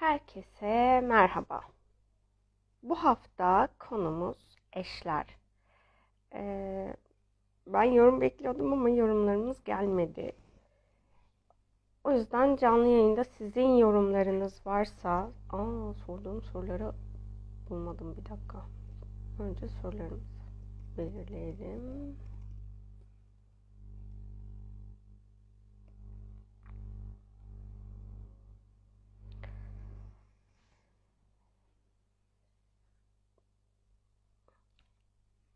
Herkese merhaba. Bu hafta konumuz eşler. Ee, ben yorum bekliyordum ama yorumlarımız gelmedi. O yüzden canlı yayında sizin yorumlarınız varsa... Aa sorduğum soruları bulmadım bir dakika. Önce sorularımızı belirleyelim.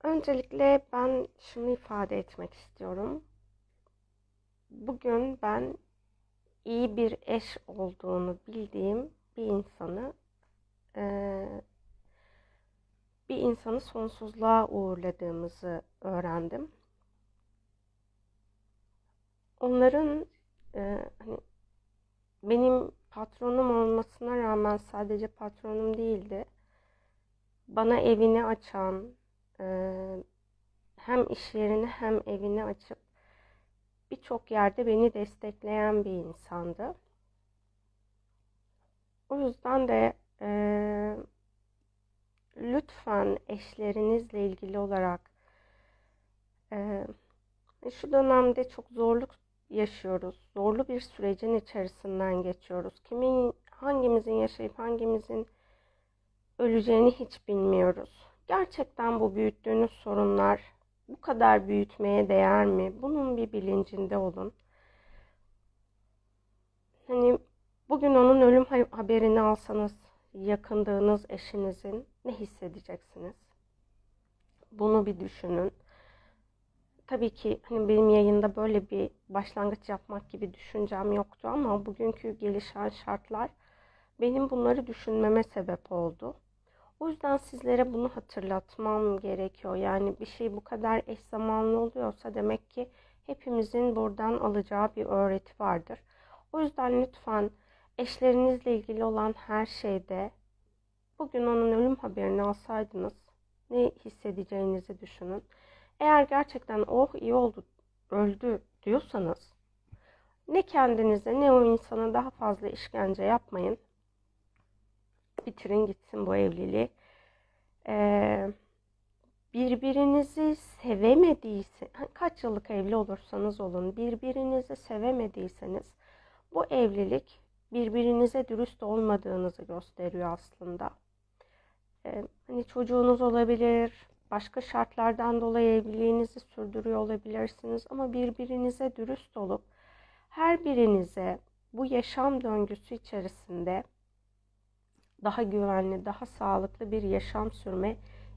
Öncelikle ben şunu ifade etmek istiyorum. Bugün ben iyi bir eş olduğunu bildiğim bir insanı bir insanı sonsuzluğa uğurladığımızı öğrendim. Onların hani benim patronum olmasına rağmen sadece patronum değildi. Bana evini açan, hem iş yerini hem evini açıp birçok yerde beni destekleyen bir insandı. O yüzden de e, lütfen eşlerinizle ilgili olarak e, şu dönemde çok zorluk yaşıyoruz. Zorlu bir sürecin içerisinden geçiyoruz. Kimin hangimizin yaşayıp hangimizin öleceğini hiç bilmiyoruz. Gerçekten bu büyüttüğünüz sorunlar bu kadar büyütmeye değer mi? Bunun bir bilincinde olun. Hani bugün onun ölüm haberini alsanız yakındığınız eşinizin ne hissedeceksiniz? Bunu bir düşünün. Tabii ki hani benim yayında böyle bir başlangıç yapmak gibi düşüncem yoktu ama bugünkü gelişen şartlar benim bunları düşünmeme sebep oldu. O yüzden sizlere bunu hatırlatmam gerekiyor. Yani bir şey bu kadar eş zamanlı oluyorsa demek ki hepimizin buradan alacağı bir öğreti vardır. O yüzden lütfen eşlerinizle ilgili olan her şeyde bugün onun ölüm haberini alsaydınız ne hissedeceğinizi düşünün. Eğer gerçekten oh iyi oldu öldü diyorsanız ne kendinize ne o insana daha fazla işkence yapmayın bitirin gitsin bu evliliği. Ee, birbirinizi sevemediyse, kaç yıllık evli olursanız olun, birbirinizi sevemediyseniz bu evlilik birbirinize dürüst olmadığınızı gösteriyor aslında. Ee, hani çocuğunuz olabilir, başka şartlardan dolayı evliliğinizi sürdürüyor olabilirsiniz ama birbirinize dürüst olup her birinize bu yaşam döngüsü içerisinde daha güvenli, daha sağlıklı bir yaşam sürme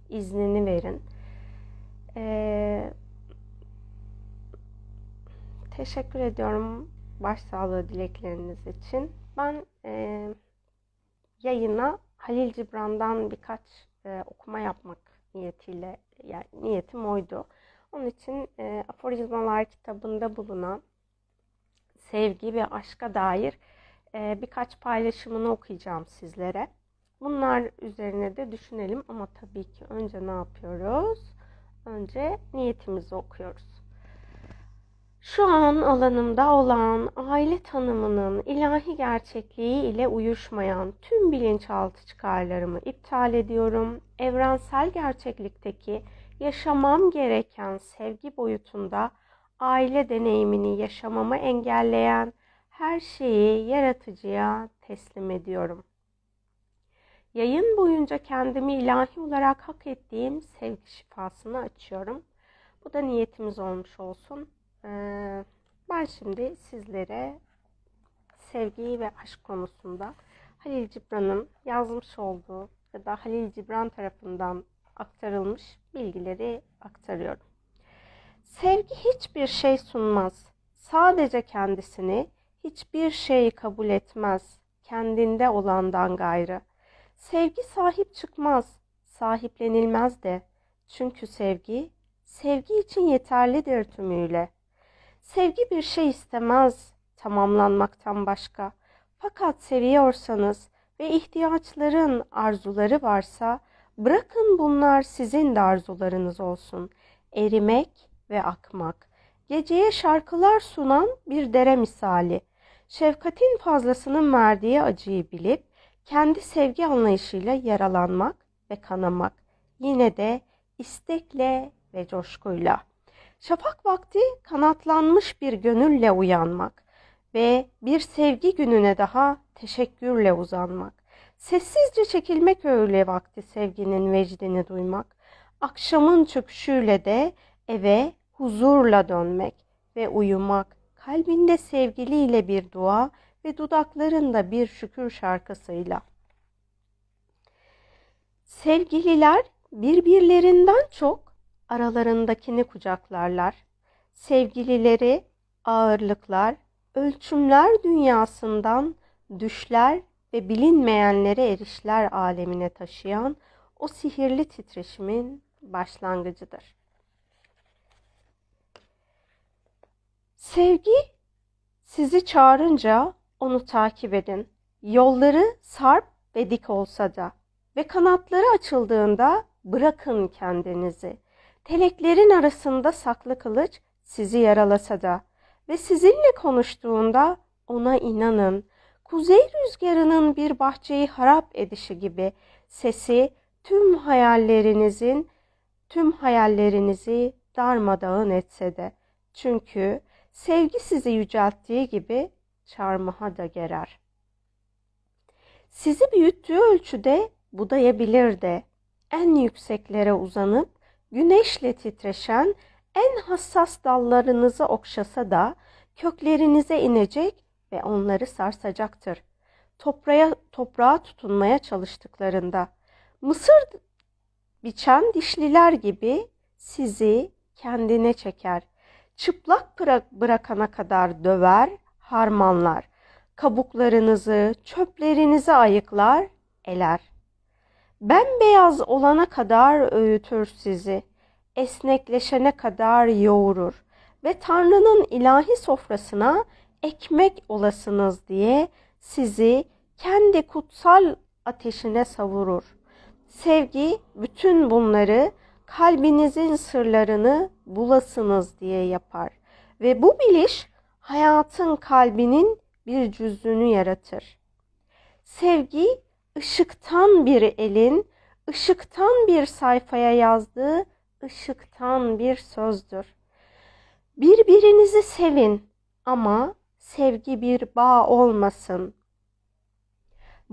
iznini verin. Ee, teşekkür ediyorum başsağlığı dilekleriniz için. Ben e, yayına Halil Cibran'dan birkaç e, okuma yapmak niyetiyle, yani niyetim oydu. Onun için e, Aforizmalar kitabında bulunan sevgi ve aşka dair e, birkaç paylaşımını okuyacağım sizlere. Bunlar üzerine de düşünelim ama tabii ki önce ne yapıyoruz? Önce niyetimizi okuyoruz. Şu an alanımda olan aile tanımının ilahi gerçekliği ile uyuşmayan tüm bilinçaltı çıkarlarımı iptal ediyorum. Evrensel gerçeklikteki yaşamam gereken sevgi boyutunda aile deneyimini yaşamamı engelleyen her şeyi yaratıcıya teslim ediyorum. Yayın boyunca kendimi ilahi olarak hak ettiğim sevgi şifasını açıyorum. Bu da niyetimiz olmuş olsun. Ee, ben şimdi sizlere sevgi ve aşk konusunda Halil Cibran'ın yazmış olduğu ya da Halil Cibran tarafından aktarılmış bilgileri aktarıyorum. Sevgi hiçbir şey sunmaz. Sadece kendisini hiçbir şeyi kabul etmez. Kendinde olandan gayrı. Sevgi sahip çıkmaz, sahiplenilmez de. Çünkü sevgi, sevgi için yeterlidir tümüyle. Sevgi bir şey istemez tamamlanmaktan başka. Fakat seviyorsanız ve ihtiyaçların, arzuları varsa bırakın bunlar sizin de arzularınız olsun. Erimek ve akmak. Geceye şarkılar sunan bir dere misali. Şefkatin fazlasının verdiği acıyı bilip kendi sevgi anlayışıyla yaralanmak ve kanamak. Yine de istekle ve coşkuyla. Şafak vakti kanatlanmış bir gönülle uyanmak ve bir sevgi gününe daha teşekkürle uzanmak. Sessizce çekilmek öğle vakti sevginin vecdini duymak. Akşamın çöküşüyle de eve huzurla dönmek ve uyumak. Kalbinde sevgiliyle bir dua ve dudaklarında bir şükür şarkısıyla. Sevgililer birbirlerinden çok aralarındakini kucaklarlar. Sevgilileri ağırlıklar, ölçümler dünyasından düşler ve bilinmeyenlere erişler alemine taşıyan o sihirli titreşimin başlangıcıdır. Sevgi sizi çağırınca onu takip edin. Yolları sarp ve dik olsa da ve kanatları açıldığında bırakın kendinizi. Teleklerin arasında saklı kılıç sizi yaralasa da ve sizinle konuştuğunda ona inanın. Kuzey rüzgarının bir bahçeyi harap edişi gibi sesi tüm hayallerinizin tüm hayallerinizi darmadağın etse de. Çünkü sevgi sizi yücelttiği gibi çarmıha da gerer. Sizi büyüttüğü ölçüde budayabilir de en yükseklere uzanıp güneşle titreşen en hassas dallarınızı okşasa da köklerinize inecek ve onları sarsacaktır. Toprağa, toprağa tutunmaya çalıştıklarında mısır biçen dişliler gibi sizi kendine çeker. Çıplak bırakana kadar döver, harmanlar. Kabuklarınızı, çöplerinizi ayıklar, eler. Bembeyaz olana kadar öğütür sizi. Esnekleşene kadar yoğurur ve Tanrı'nın ilahi sofrasına ekmek olasınız diye sizi kendi kutsal ateşine savurur. Sevgi bütün bunları kalbinizin sırlarını bulasınız diye yapar ve bu biliş hayatın kalbinin bir cüzünü yaratır. Sevgi ışıktan bir elin, ışıktan bir sayfaya yazdığı ışıktan bir sözdür. Birbirinizi sevin ama sevgi bir bağ olmasın.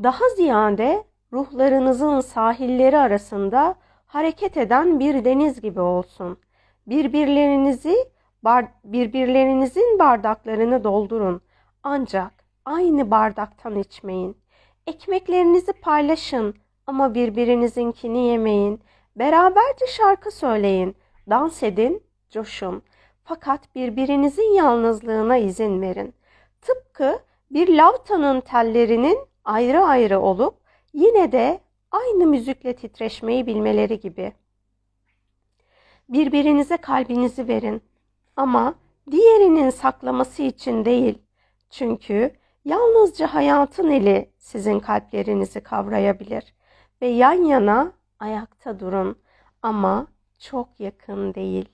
Daha ziyade ruhlarınızın sahilleri arasında hareket eden bir deniz gibi olsun. Birbirlerinizi bar, birbirlerinizin bardaklarını doldurun. Ancak aynı bardaktan içmeyin. Ekmeklerinizi paylaşın ama birbirinizinkini yemeyin. Beraberce şarkı söyleyin, dans edin, coşun. Fakat birbirinizin yalnızlığına izin verin. Tıpkı bir lavtanın tellerinin ayrı ayrı olup yine de aynı müzikle titreşmeyi bilmeleri gibi. Birbirinize kalbinizi verin ama diğerinin saklaması için değil. Çünkü yalnızca hayatın eli sizin kalplerinizi kavrayabilir ve yan yana ayakta durun ama çok yakın değil.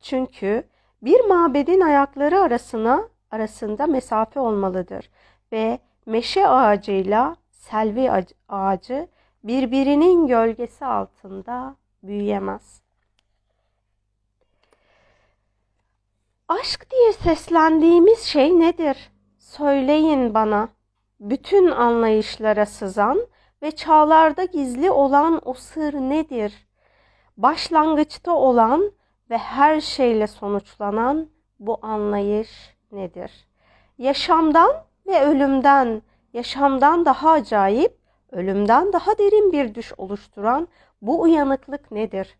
Çünkü bir mabedin ayakları arasına arasında mesafe olmalıdır ve meşe ağacıyla selvi ağacı birbirinin gölgesi altında büyüyemez. Aşk diye seslendiğimiz şey nedir? Söyleyin bana. Bütün anlayışlara sızan ve çağlarda gizli olan o sır nedir? Başlangıçta olan ve her şeyle sonuçlanan bu anlayış nedir? Yaşamdan ve ölümden, yaşamdan daha acayip, ölümden daha derin bir düş oluşturan bu uyanıklık nedir?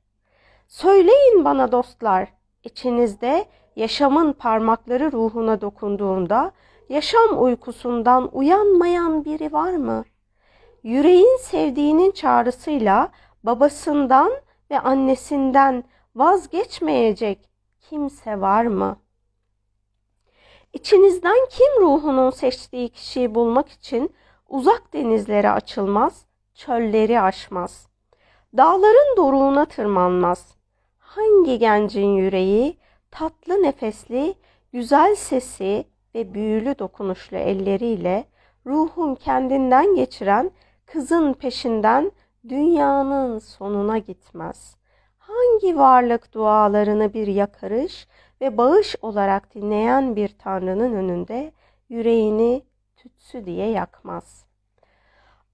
Söyleyin bana dostlar, içinizde yaşamın parmakları ruhuna dokunduğunda yaşam uykusundan uyanmayan biri var mı? Yüreğin sevdiğinin çağrısıyla babasından ve annesinden vazgeçmeyecek kimse var mı? İçinizden kim ruhunun seçtiği kişiyi bulmak için uzak denizlere açılmaz, çölleri aşmaz. Dağların doruğuna tırmanmaz. Hangi gencin yüreği tatlı nefesli, güzel sesi ve büyülü dokunuşlu elleriyle ruhun kendinden geçiren kızın peşinden dünyanın sonuna gitmez. Hangi varlık dualarını bir yakarış ve bağış olarak dinleyen bir tanrının önünde yüreğini tütsü diye yakmaz.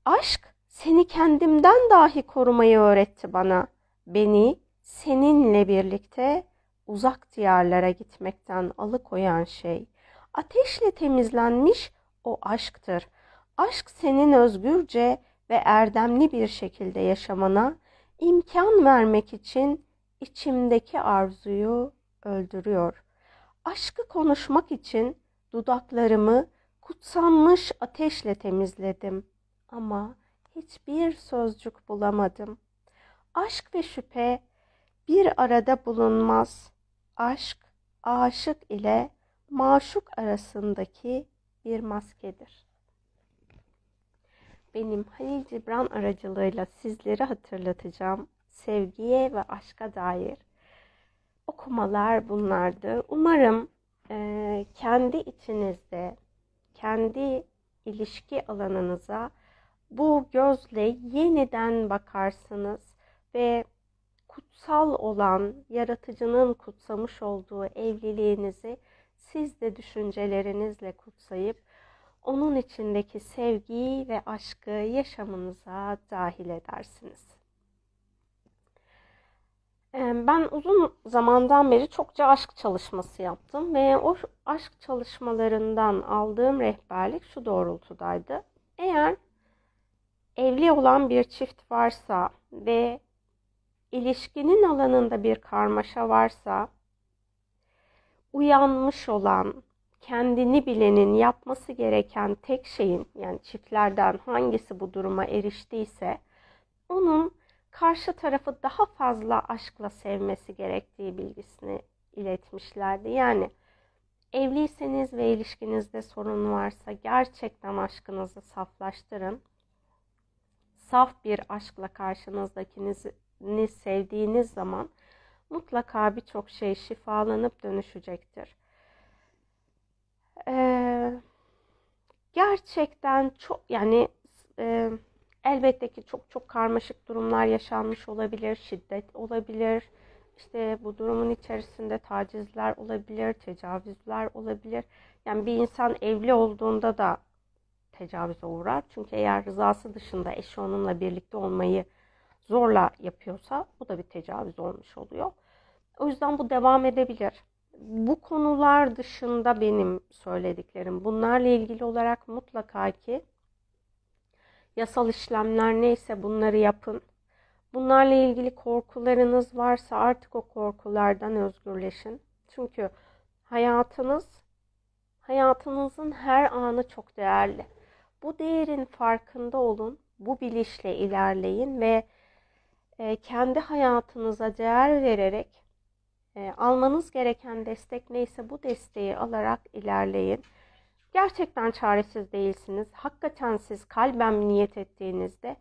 Aşk seni kendimden dahi korumayı öğretti bana. Beni seninle birlikte uzak diyarlara gitmekten alıkoyan şey. Ateşle temizlenmiş o aşktır. Aşk senin özgürce ve erdemli bir şekilde yaşamana imkan vermek için içimdeki arzuyu öldürüyor. Aşkı konuşmak için dudaklarımı kutsanmış ateşle temizledim ama hiçbir sözcük bulamadım. Aşk ve şüphe bir arada bulunmaz. Aşk, aşık ile maşuk arasındaki bir maskedir. Benim Halil Cibran aracılığıyla sizlere hatırlatacağım sevgiye ve aşka dair okumalar bunlardı. Umarım e, kendi içinizde, kendi ilişki alanınıza bu gözle yeniden bakarsınız ve kutsal olan yaratıcının kutsamış olduğu evliliğinizi siz de düşüncelerinizle kutsayıp onun içindeki sevgiyi ve aşkı yaşamınıza dahil edersiniz. Ben uzun zamandan beri çokça aşk çalışması yaptım ve o aşk çalışmalarından aldığım rehberlik şu doğrultudaydı. Eğer evli olan bir çift varsa ve ilişkinin alanında bir karmaşa varsa uyanmış olan, kendini bilenin yapması gereken tek şeyin yani çiftlerden hangisi bu duruma eriştiyse onun karşı tarafı daha fazla aşkla sevmesi gerektiği bilgisini iletmişlerdi. Yani evliyseniz ve ilişkinizde sorun varsa gerçekten aşkınızı saflaştırın. Saf bir aşkla karşınızdakini sevdiğiniz zaman mutlaka birçok şey şifalanıp dönüşecektir. Ee, gerçekten çok yani e, elbette ki çok çok karmaşık durumlar yaşanmış olabilir, şiddet olabilir. İşte bu durumun içerisinde tacizler olabilir, tecavüzler olabilir. Yani bir insan evli olduğunda da tecavüze uğrar. Çünkü eğer rızası dışında eşi onunla birlikte olmayı zorla yapıyorsa bu da bir tecavüz olmuş oluyor. O yüzden bu devam edebilir. Bu konular dışında benim söylediklerim bunlarla ilgili olarak mutlaka ki yasal işlemler neyse bunları yapın. Bunlarla ilgili korkularınız varsa artık o korkulardan özgürleşin. Çünkü hayatınız hayatınızın her anı çok değerli. Bu değerin farkında olun. Bu bilinçle ilerleyin ve e, kendi hayatınıza değer vererek e, almanız gereken destek neyse bu desteği alarak ilerleyin. Gerçekten çaresiz değilsiniz. Hakikaten siz kalben niyet ettiğinizde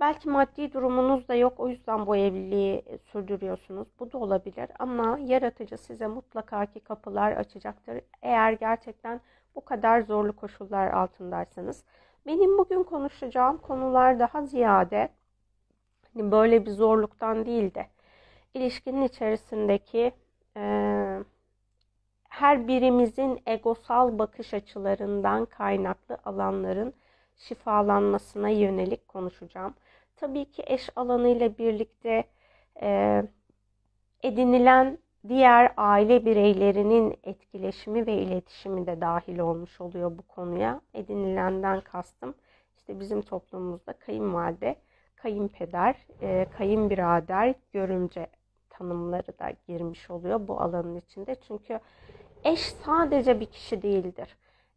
belki maddi durumunuz da yok o yüzden bu evliliği sürdürüyorsunuz. Bu da olabilir ama yaratıcı size mutlaka ki kapılar açacaktır. Eğer gerçekten bu kadar zorlu koşullar altındaysanız. Benim bugün konuşacağım konular daha ziyade hani böyle bir zorluktan değil de ilişkinin içerisindeki e, her birimizin egosal bakış açılarından kaynaklı alanların şifalanmasına yönelik konuşacağım. Tabii ki eş alanıyla birlikte e, edinilen diğer aile bireylerinin etkileşimi ve iletişimi de dahil olmuş oluyor bu konuya. Edinilenden kastım işte bizim toplumumuzda kayınvalide, kayınpeder, e, kayınbirader, görümce tanımları da girmiş oluyor bu alanın içinde. Çünkü eş sadece bir kişi değildir.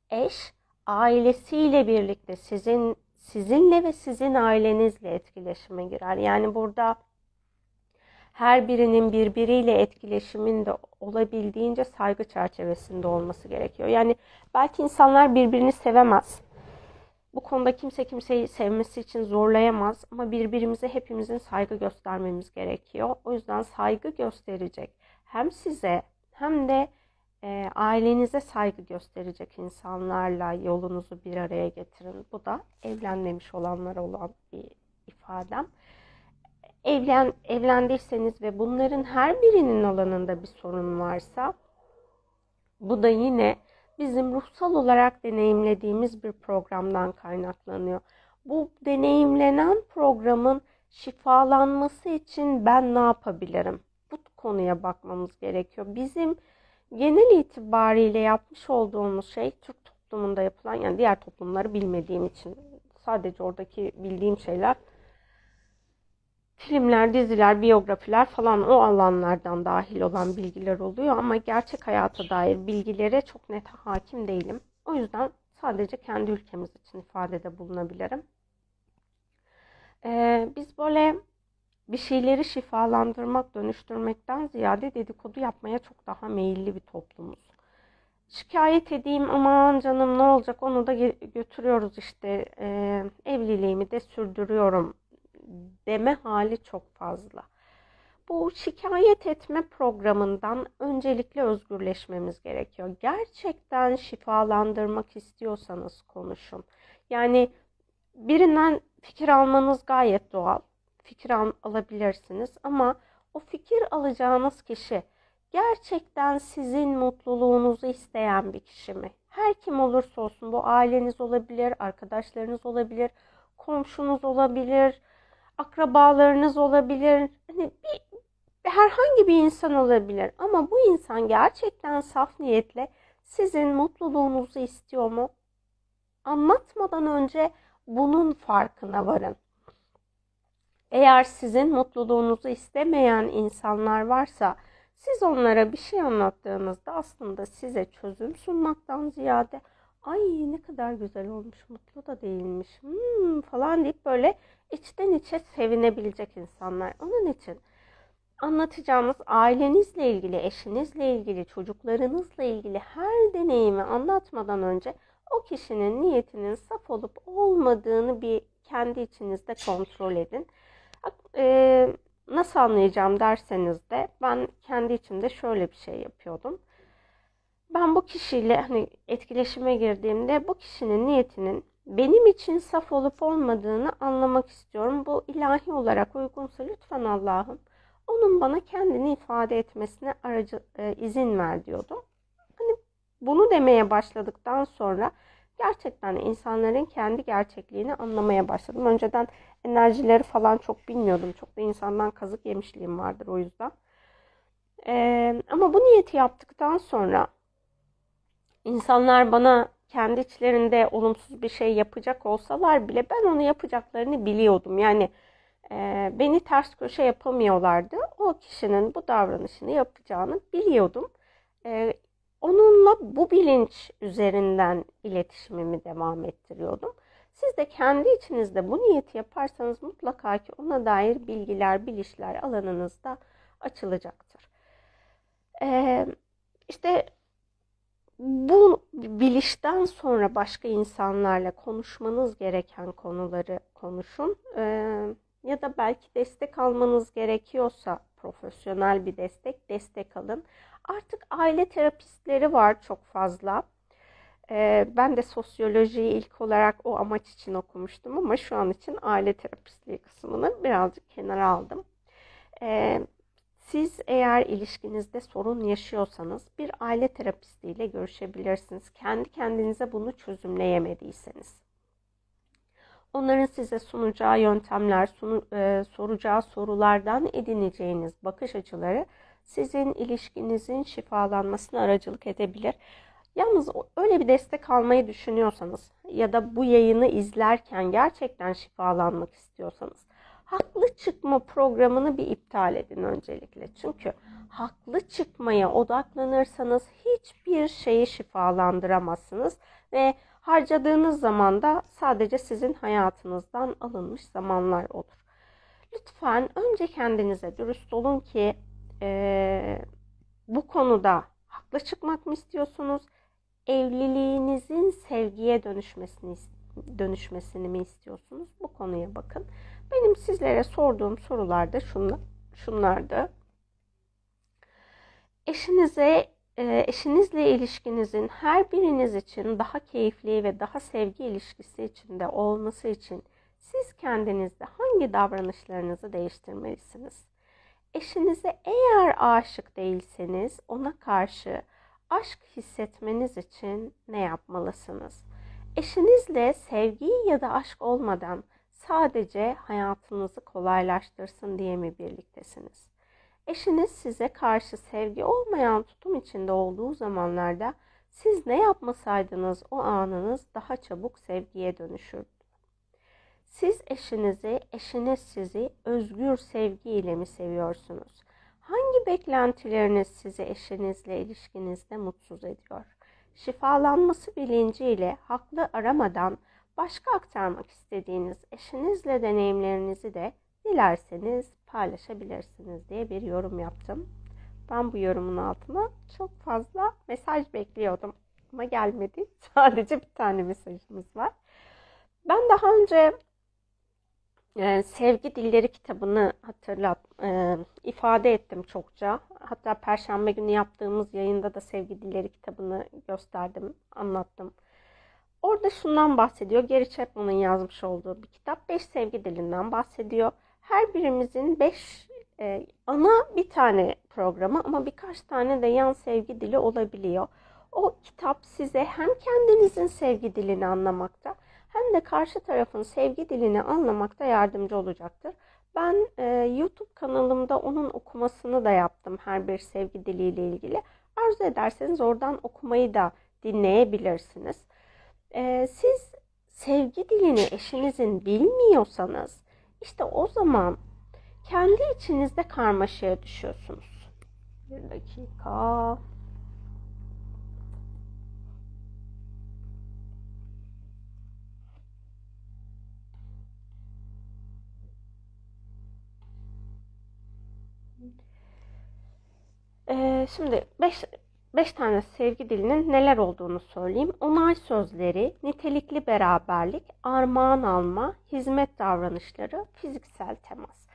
Eş ailesiyle birlikte sizin sizinle ve sizin ailenizle etkileşime girer. Yani burada her birinin birbiriyle etkileşimin de olabildiğince saygı çerçevesinde olması gerekiyor. Yani belki insanlar birbirini sevemez. Bu konuda kimse kimseyi sevmesi için zorlayamaz ama birbirimize hepimizin saygı göstermemiz gerekiyor. O yüzden saygı gösterecek hem size hem de e, ailenize saygı gösterecek insanlarla yolunuzu bir araya getirin. Bu da evlenmemiş olanlara olan bir ifadem. Evlen, evlendiyseniz ve bunların her birinin alanında bir sorun varsa bu da yine bizim ruhsal olarak deneyimlediğimiz bir programdan kaynaklanıyor. Bu deneyimlenen programın şifalanması için ben ne yapabilirim? Bu konuya bakmamız gerekiyor. Bizim genel itibariyle yapmış olduğumuz şey Türk toplumunda yapılan yani diğer toplumları bilmediğim için sadece oradaki bildiğim şeyler filmler, diziler, biyografiler falan o alanlardan dahil olan bilgiler oluyor ama gerçek hayata dair bilgilere çok net hakim değilim. O yüzden sadece kendi ülkemiz için ifadede bulunabilirim. Ee, biz böyle bir şeyleri şifalandırmak, dönüştürmekten ziyade dedikodu yapmaya çok daha meyilli bir toplumuz. Şikayet edeyim aman canım ne olacak onu da götürüyoruz işte e, evliliğimi de sürdürüyorum deme hali çok fazla. Bu şikayet etme programından öncelikle özgürleşmemiz gerekiyor. Gerçekten şifalandırmak istiyorsanız konuşun. Yani birinden fikir almanız gayet doğal. Fikir al alabilirsiniz ama o fikir alacağınız kişi gerçekten sizin mutluluğunuzu isteyen bir kişi mi? Her kim olursa olsun bu aileniz olabilir, arkadaşlarınız olabilir, komşunuz olabilir, akrabalarınız olabilir. Hani bir, herhangi bir insan olabilir ama bu insan gerçekten saf niyetle sizin mutluluğunuzu istiyor mu? Anlatmadan önce bunun farkına varın. Eğer sizin mutluluğunuzu istemeyen insanlar varsa siz onlara bir şey anlattığınızda aslında size çözüm sunmaktan ziyade ay ne kadar güzel olmuş mutlu da değilmiş hmm, falan deyip böyle içten içe sevinebilecek insanlar. Onun için anlatacağınız ailenizle ilgili, eşinizle ilgili, çocuklarınızla ilgili her deneyimi anlatmadan önce o kişinin niyetinin saf olup olmadığını bir kendi içinizde kontrol edin. Ee, nasıl anlayacağım derseniz de ben kendi içimde şöyle bir şey yapıyordum. Ben bu kişiyle hani etkileşime girdiğimde bu kişinin niyetinin benim için saf olup olmadığını anlamak istiyorum. Bu ilahi olarak uygunsa lütfen Allah'ım onun bana kendini ifade etmesine aracı e, izin ver diyordum. Hani bunu demeye başladıktan sonra gerçekten insanların kendi gerçekliğini anlamaya başladım. Önceden enerjileri falan çok bilmiyordum. Çok da insandan kazık yemişliğim vardır o yüzden. Ee, ama bu niyeti yaptıktan sonra insanlar bana kendi içlerinde olumsuz bir şey yapacak olsalar bile ben onu yapacaklarını biliyordum. Yani e, beni ters köşe yapamıyorlardı. O kişinin bu davranışını yapacağını biliyordum. E, onunla bu bilinç üzerinden iletişimimi devam ettiriyordum. Siz de kendi içinizde bu niyeti yaparsanız mutlaka ki ona dair bilgiler, bilişler alanınızda açılacaktır. Ee, işte bu bilişten sonra başka insanlarla konuşmanız gereken konuları konuşun. Ee, ya da belki destek almanız gerekiyorsa profesyonel bir destek, destek alın. Artık aile terapistleri var çok fazla. Ee, ben de sosyolojiyi ilk olarak o amaç için okumuştum ama şu an için aile terapistliği kısmını birazcık kenara aldım. Ee, siz eğer ilişkinizde sorun yaşıyorsanız bir aile terapistiyle görüşebilirsiniz. Kendi kendinize bunu çözümleyemediyseniz. Onların size sunacağı yöntemler, sunu, e, soracağı sorulardan edineceğiniz bakış açıları sizin ilişkinizin şifalanmasına aracılık edebilir. Yalnız öyle bir destek almayı düşünüyorsanız ya da bu yayını izlerken gerçekten şifalanmak istiyorsanız haklı çıkma programını bir iptal edin öncelikle. Çünkü haklı çıkmaya odaklanırsanız hiçbir şeyi şifalandıramazsınız ve harcadığınız zaman da sadece sizin hayatınızdan alınmış zamanlar olur. Lütfen önce kendinize dürüst olun ki e, bu konuda haklı çıkmak mı istiyorsunuz? Evliliğinizin sevgiye dönüşmesini dönüşmesini mi istiyorsunuz? Bu konuya bakın. Benim sizlere sorduğum sorular da şunlar, şunlardı. Eşinize e, eşinizle ilişkinizin her biriniz için daha keyifli ve daha sevgi ilişkisi içinde olması için siz kendinizde hangi davranışlarınızı değiştirmelisiniz? Eşinize eğer aşık değilseniz ona karşı aşk hissetmeniz için ne yapmalısınız? Eşinizle sevgi ya da aşk olmadan sadece hayatınızı kolaylaştırsın diye mi birliktesiniz? Eşiniz size karşı sevgi olmayan tutum içinde olduğu zamanlarda siz ne yapmasaydınız o anınız daha çabuk sevgiye dönüşürdü. Siz eşinizi, eşiniz sizi özgür sevgiyle mi seviyorsunuz? Hangi beklentileriniz sizi eşinizle ilişkinizde mutsuz ediyor? Şifalanması bilinciyle haklı aramadan başka aktarmak istediğiniz eşinizle deneyimlerinizi de dilerseniz paylaşabilirsiniz diye bir yorum yaptım. Ben bu yorumun altına çok fazla mesaj bekliyordum ama gelmedi. Sadece bir tane mesajımız var. Ben daha önce e, Sevgi Dilleri kitabını hatırlat e, ifade ettim çokça. Hatta Perşembe günü yaptığımız yayında da Sevgi Dilleri kitabını gösterdim, anlattım. Orada şundan bahsediyor. Gary Chapman'ın yazmış olduğu bir kitap. Beş sevgi dilinden bahsediyor. Her birimizin beş e, ana bir tane programı ama birkaç tane de yan sevgi dili olabiliyor. O kitap size hem kendinizin sevgi dilini anlamakta hem de karşı tarafın sevgi dilini anlamakta yardımcı olacaktır. Ben e, YouTube kanalımda onun okumasını da yaptım her bir sevgi diliyle ilgili. Arzu ederseniz oradan okumayı da dinleyebilirsiniz. E, siz sevgi dilini eşinizin bilmiyorsanız işte o zaman kendi içinizde karmaşaya düşüyorsunuz. Bir dakika. Ee, şimdi 5 5 tane sevgi dilinin neler olduğunu söyleyeyim. Onay sözleri, nitelikli beraberlik, armağan alma, hizmet davranışları, fiziksel temas.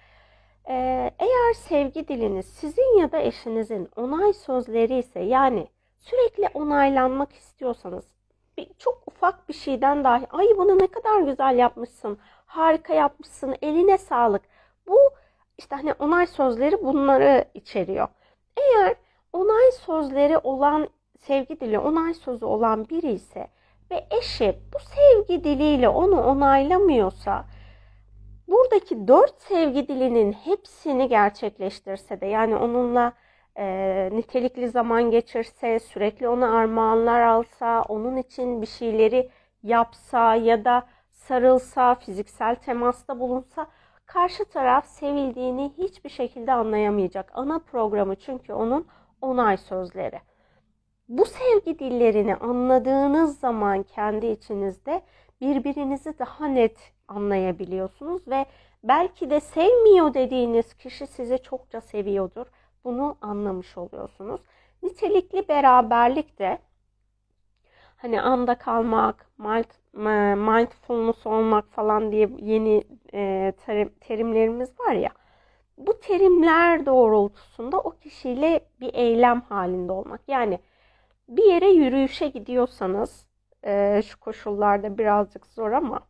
Ee, eğer sevgi diliniz sizin ya da eşinizin onay sözleri ise yani sürekli onaylanmak istiyorsanız bir, çok ufak bir şeyden dahi ay bunu ne kadar güzel yapmışsın, harika yapmışsın, eline sağlık. Bu işte hani onay sözleri bunları içeriyor. Eğer onay sözleri olan sevgi dili onay sözü olan biri ise ve eşi bu sevgi diliyle onu onaylamıyorsa buradaki dört sevgi dilinin hepsini gerçekleştirse de yani onunla e, nitelikli zaman geçirse, sürekli ona armağanlar alsa, onun için bir şeyleri yapsa ya da sarılsa, fiziksel temasta bulunsa karşı taraf sevildiğini hiçbir şekilde anlayamayacak. Ana programı çünkü onun onay sözleri. Bu sevgi dillerini anladığınız zaman kendi içinizde birbirinizi daha net anlayabiliyorsunuz ve belki de sevmiyor dediğiniz kişi sizi çokça seviyordur. Bunu anlamış oluyorsunuz. Nitelikli beraberlik de hani anda kalmak, mindfulness olmak falan diye yeni e, terimlerimiz var ya bu terimler doğrultusunda o kişiyle bir eylem halinde olmak. Yani bir yere yürüyüşe gidiyorsanız e, şu koşullarda birazcık zor ama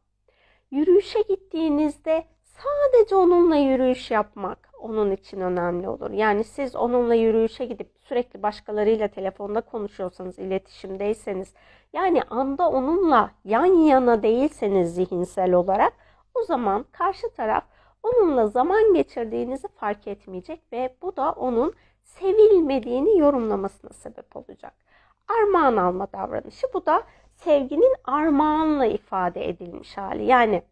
yürüyüşe gittiğinizde sadece onunla yürüyüş yapmak onun için önemli olur. Yani siz onunla yürüyüşe gidip sürekli başkalarıyla telefonda konuşuyorsanız, iletişimdeyseniz yani anda onunla yan yana değilseniz zihinsel olarak o zaman karşı taraf onunla zaman geçirdiğinizi fark etmeyecek ve bu da onun sevilmediğini yorumlamasına sebep olacak. Armağan alma davranışı bu da sevginin armağanla ifade edilmiş hali. Yani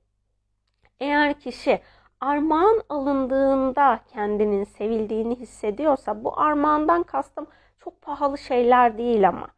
eğer kişi armağan alındığında kendinin sevildiğini hissediyorsa bu armağandan kastım çok pahalı şeyler değil ama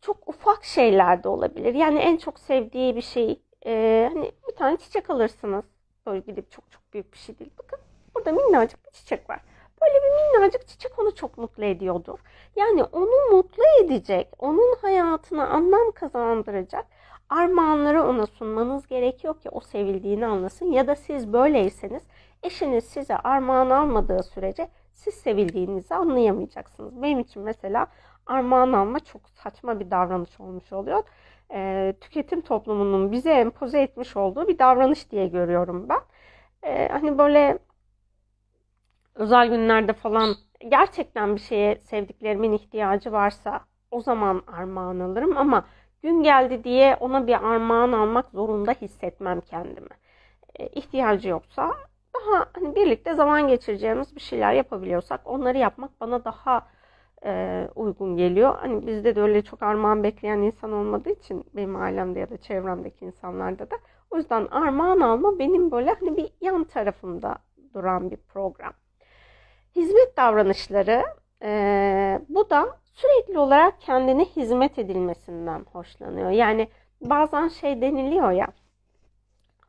çok ufak şeyler de olabilir. Yani en çok sevdiği bir şey e, hani bir tane çiçek alırsınız Böyle gidip çok çok büyük bir şey değil. Bakın burada minnacık bir çiçek var. Böyle bir minnacık çiçek onu çok mutlu ediyordur. Yani onu mutlu edecek, onun hayatına anlam kazandıracak armağanları ona sunmanız gerekiyor ki o sevildiğini anlasın. Ya da siz böyleyseniz eşiniz size armağan almadığı sürece siz sevildiğinizi anlayamayacaksınız. Benim için mesela armağan alma çok saçma bir davranış olmuş oluyor. E, tüketim toplumunun bize empoze etmiş olduğu bir davranış diye görüyorum ben. E, hani böyle özel günlerde falan gerçekten bir şeye sevdiklerimin ihtiyacı varsa o zaman armağan alırım ama gün geldi diye ona bir armağan almak zorunda hissetmem kendimi. E, ihtiyacı yoksa daha hani birlikte zaman geçireceğimiz bir şeyler yapabiliyorsak onları yapmak bana daha e, uygun geliyor. Hani bizde de öyle çok armağan bekleyen insan olmadığı için benim ailemde ya da çevremdeki insanlarda da o yüzden armağan alma benim böyle hani bir yan tarafımda duran bir program. Hizmet davranışları e, bu da sürekli olarak kendine hizmet edilmesinden hoşlanıyor. Yani bazen şey deniliyor ya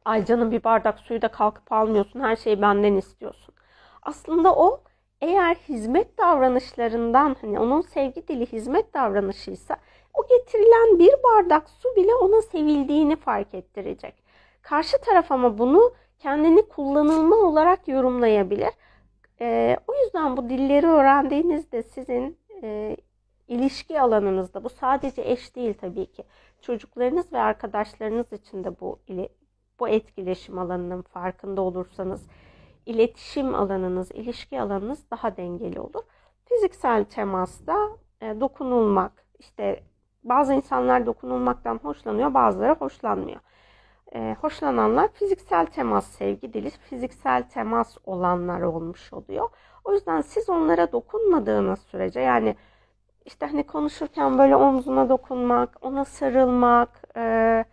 ay canım bir bardak suyu da kalkıp almıyorsun her şeyi benden istiyorsun. Aslında o eğer hizmet davranışlarından hani onun sevgi dili hizmet davranışıysa o getirilen bir bardak su bile ona sevildiğini fark ettirecek. Karşı taraf ama bunu kendini kullanılma olarak yorumlayabilir. Ee, o yüzden bu dilleri öğrendiğinizde sizin e, ilişki alanınızda bu sadece eş değil tabii ki. Çocuklarınız ve arkadaşlarınız için de bu bu etkileşim alanının farkında olursanız iletişim alanınız, ilişki alanınız daha dengeli olur. Fiziksel temasta e, dokunulmak, işte bazı insanlar dokunulmaktan hoşlanıyor, bazıları hoşlanmıyor. E, hoşlananlar fiziksel temas sevgi dili, fiziksel temas olanlar olmuş oluyor. O yüzden siz onlara dokunmadığınız sürece yani işte hani konuşurken böyle omzuna dokunmak, ona sarılmak, e,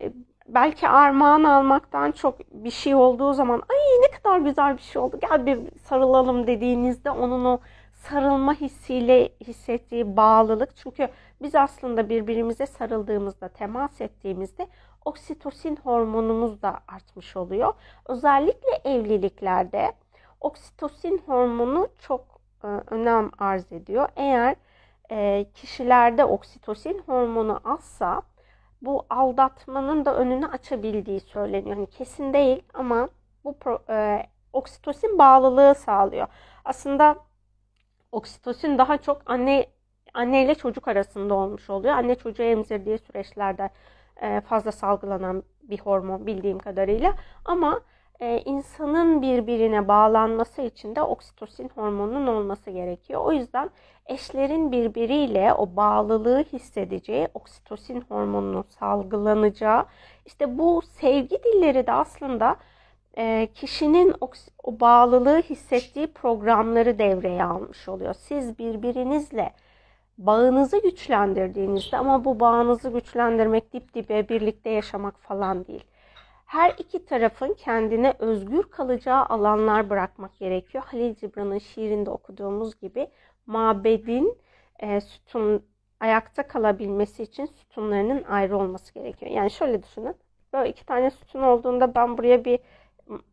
e belki armağan almaktan çok bir şey olduğu zaman ay ne kadar güzel bir şey oldu gel bir sarılalım dediğinizde onun o sarılma hissiyle hissettiği bağlılık çünkü biz aslında birbirimize sarıldığımızda temas ettiğimizde oksitosin hormonumuz da artmış oluyor. Özellikle evliliklerde oksitosin hormonu çok e, önem arz ediyor. Eğer e, kişilerde oksitosin hormonu azsa bu aldatmanın da önünü açabildiği söyleniyor. Hani kesin değil ama bu pro, e, oksitosin bağlılığı sağlıyor. Aslında oksitosin daha çok anne anne ile çocuk arasında olmuş oluyor. Anne çocuğu emzirdiği süreçlerde fazla salgılanan bir hormon bildiğim kadarıyla. Ama e, insanın birbirine bağlanması için de oksitosin hormonunun olması gerekiyor. O yüzden eşlerin birbiriyle o bağlılığı hissedeceği oksitosin hormonunun salgılanacağı işte bu sevgi dilleri de aslında e, kişinin o bağlılığı hissettiği programları devreye almış oluyor. Siz birbirinizle bağınızı güçlendirdiğinizde ama bu bağınızı güçlendirmek dip dibe birlikte yaşamak falan değil her iki tarafın kendine özgür kalacağı alanlar bırakmak gerekiyor. Halil Cibran'ın şiirinde okuduğumuz gibi mabedin e, sütun ayakta kalabilmesi için sütunlarının ayrı olması gerekiyor. Yani şöyle düşünün. Böyle iki tane sütun olduğunda ben buraya bir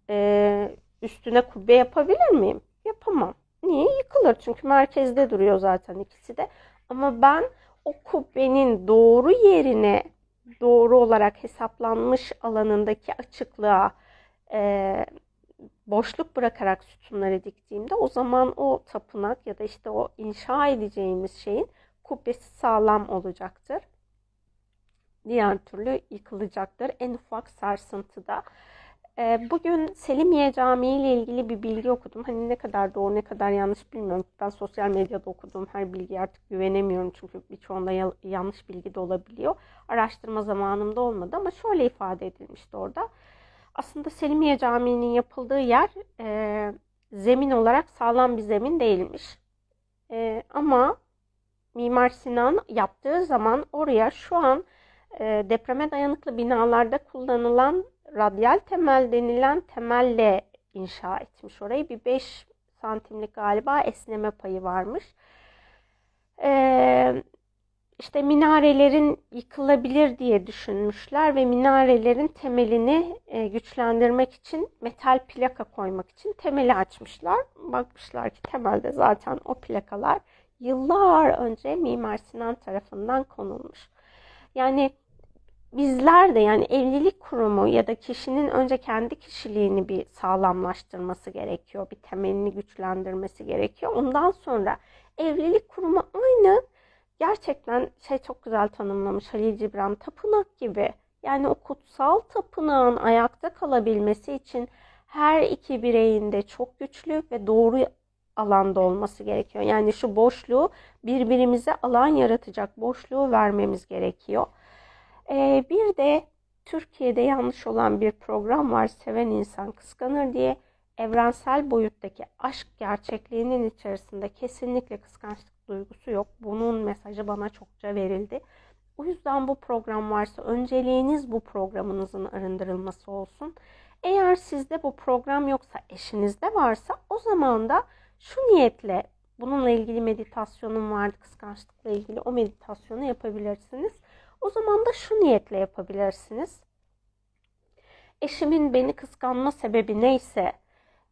e, üstüne kubbe yapabilir miyim? Yapamam. Niye? Yıkılır. Çünkü merkezde duruyor zaten ikisi de. Ama ben o kubbenin doğru yerine doğru olarak hesaplanmış alanındaki açıklığa e, boşluk bırakarak sütunları diktiğimde o zaman o tapınak ya da işte o inşa edeceğimiz şeyin kubbesi sağlam olacaktır. Diğer türlü yıkılacaktır. En ufak sarsıntıda bugün Selimiye Camii ile ilgili bir bilgi okudum. Hani ne kadar doğru ne kadar yanlış bilmiyorum. Ben sosyal medyada okuduğum her bilgiye artık güvenemiyorum. Çünkü birçoğunda yanlış bilgi de olabiliyor. Araştırma zamanımda olmadı ama şöyle ifade edilmişti orada. Aslında Selimiye Camii'nin yapıldığı yer e, zemin olarak sağlam bir zemin değilmiş. E, ama Mimar Sinan yaptığı zaman oraya şu an e, depreme dayanıklı binalarda kullanılan radyal temel denilen temelle inşa etmiş orayı. Bir 5 santimlik galiba esneme payı varmış. Ee, işte minarelerin yıkılabilir diye düşünmüşler ve minarelerin temelini e, güçlendirmek için metal plaka koymak için temeli açmışlar. Bakmışlar ki temelde zaten o plakalar yıllar önce Mimar Sinan tarafından konulmuş. Yani bizler de yani evlilik kurumu ya da kişinin önce kendi kişiliğini bir sağlamlaştırması gerekiyor. Bir temelini güçlendirmesi gerekiyor. Ondan sonra evlilik kurumu aynı gerçekten şey çok güzel tanımlamış Halil Cibran tapınak gibi. Yani o kutsal tapınağın ayakta kalabilmesi için her iki bireyin de çok güçlü ve doğru alanda olması gerekiyor. Yani şu boşluğu birbirimize alan yaratacak boşluğu vermemiz gerekiyor. Ee, bir de Türkiye'de yanlış olan bir program var. Seven insan kıskanır diye evrensel boyuttaki aşk gerçekliğinin içerisinde kesinlikle kıskançlık duygusu yok. Bunun mesajı bana çokça verildi. O yüzden bu program varsa önceliğiniz bu programınızın arındırılması olsun. Eğer sizde bu program yoksa eşinizde varsa o zaman da şu niyetle bununla ilgili meditasyonum vardı kıskançlıkla ilgili o meditasyonu yapabilirsiniz. O zaman da şu niyetle yapabilirsiniz. Eşimin beni kıskanma sebebi neyse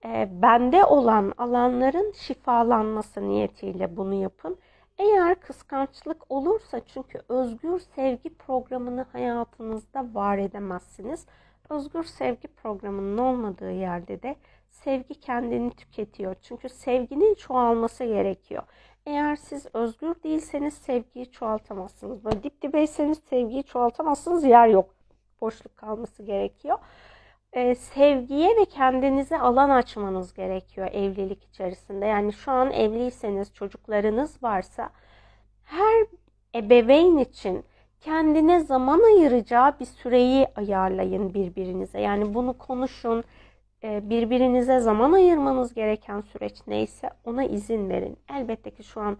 e, bende olan alanların şifalanması niyetiyle bunu yapın. Eğer kıskançlık olursa çünkü özgür sevgi programını hayatınızda var edemezsiniz. Özgür sevgi programının olmadığı yerde de sevgi kendini tüketiyor. Çünkü sevginin çoğalması gerekiyor. Eğer siz özgür değilseniz sevgiyi çoğaltamazsınız. Böyle dip dibeyseniz sevgiyi çoğaltamazsınız. Yer yok. Boşluk kalması gerekiyor. Ee, sevgiye ve kendinize alan açmanız gerekiyor evlilik içerisinde. Yani şu an evliyseniz, çocuklarınız varsa her ebeveyn için kendine zaman ayıracağı bir süreyi ayarlayın birbirinize. Yani bunu konuşun, birbirinize zaman ayırmanız gereken süreç neyse ona izin verin. Elbette ki şu an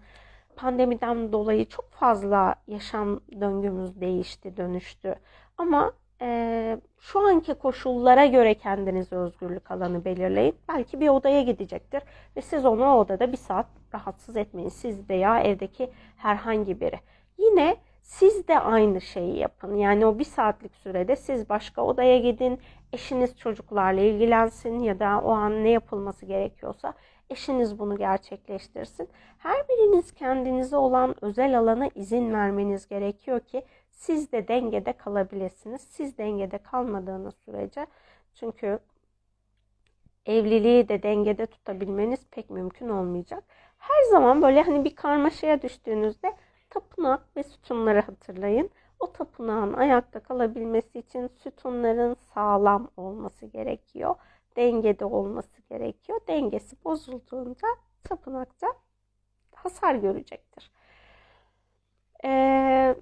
pandemiden dolayı çok fazla yaşam döngümüz değişti, dönüştü. Ama e, şu anki koşullara göre kendinize özgürlük alanı belirleyin. Belki bir odaya gidecektir ve siz onu o odada bir saat rahatsız etmeyin. Siz veya evdeki herhangi biri. Yine siz de aynı şeyi yapın. Yani o bir saatlik sürede siz başka odaya gidin, eşiniz çocuklarla ilgilensin ya da o an ne yapılması gerekiyorsa eşiniz bunu gerçekleştirsin. Her biriniz kendinize olan özel alana izin vermeniz gerekiyor ki siz de dengede kalabilirsiniz. Siz dengede kalmadığınız sürece çünkü evliliği de dengede tutabilmeniz pek mümkün olmayacak. Her zaman böyle hani bir karmaşaya düştüğünüzde tapınak ve sütunları hatırlayın. O tapınağın ayakta kalabilmesi için sütunların sağlam olması gerekiyor. Dengede olması gerekiyor. Dengesi bozulduğunda tapınakta hasar görecektir. Ee,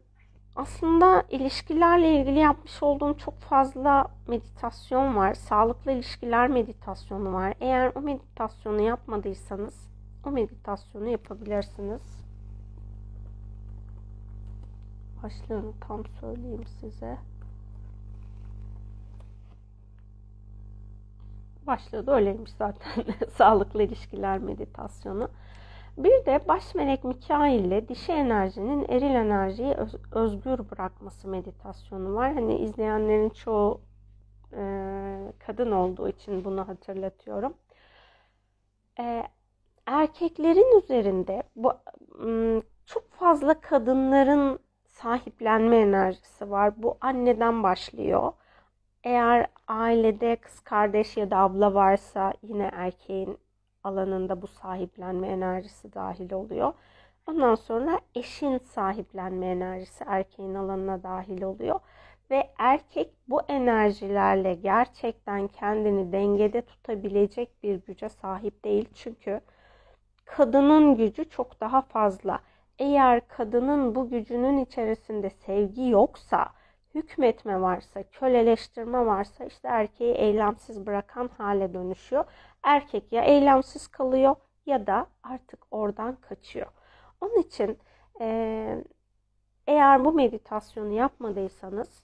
aslında ilişkilerle ilgili yapmış olduğum çok fazla meditasyon var. Sağlıklı ilişkiler meditasyonu var. Eğer o meditasyonu yapmadıysanız o meditasyonu yapabilirsiniz. Başlığını tam söyleyeyim size. Başlığı da öyleymiş zaten. Sağlıklı ilişkiler meditasyonu. Bir de baş melek Mikail ile dişi enerjinin eril enerjiyi öz, özgür bırakması meditasyonu var. Hani izleyenlerin çoğu e, kadın olduğu için bunu hatırlatıyorum. E, erkeklerin üzerinde bu çok fazla kadınların sahiplenme enerjisi var. Bu anneden başlıyor. Eğer ailede kız kardeş ya da abla varsa yine erkeğin alanında bu sahiplenme enerjisi dahil oluyor. Ondan sonra eşin sahiplenme enerjisi erkeğin alanına dahil oluyor. Ve erkek bu enerjilerle gerçekten kendini dengede tutabilecek bir güce sahip değil. Çünkü kadının gücü çok daha fazla. Eğer kadının bu gücünün içerisinde sevgi yoksa, hükmetme varsa, köleleştirme varsa işte erkeği eylemsiz bırakan hale dönüşüyor. Erkek ya eylemsiz kalıyor ya da artık oradan kaçıyor. Onun için eğer bu meditasyonu yapmadıysanız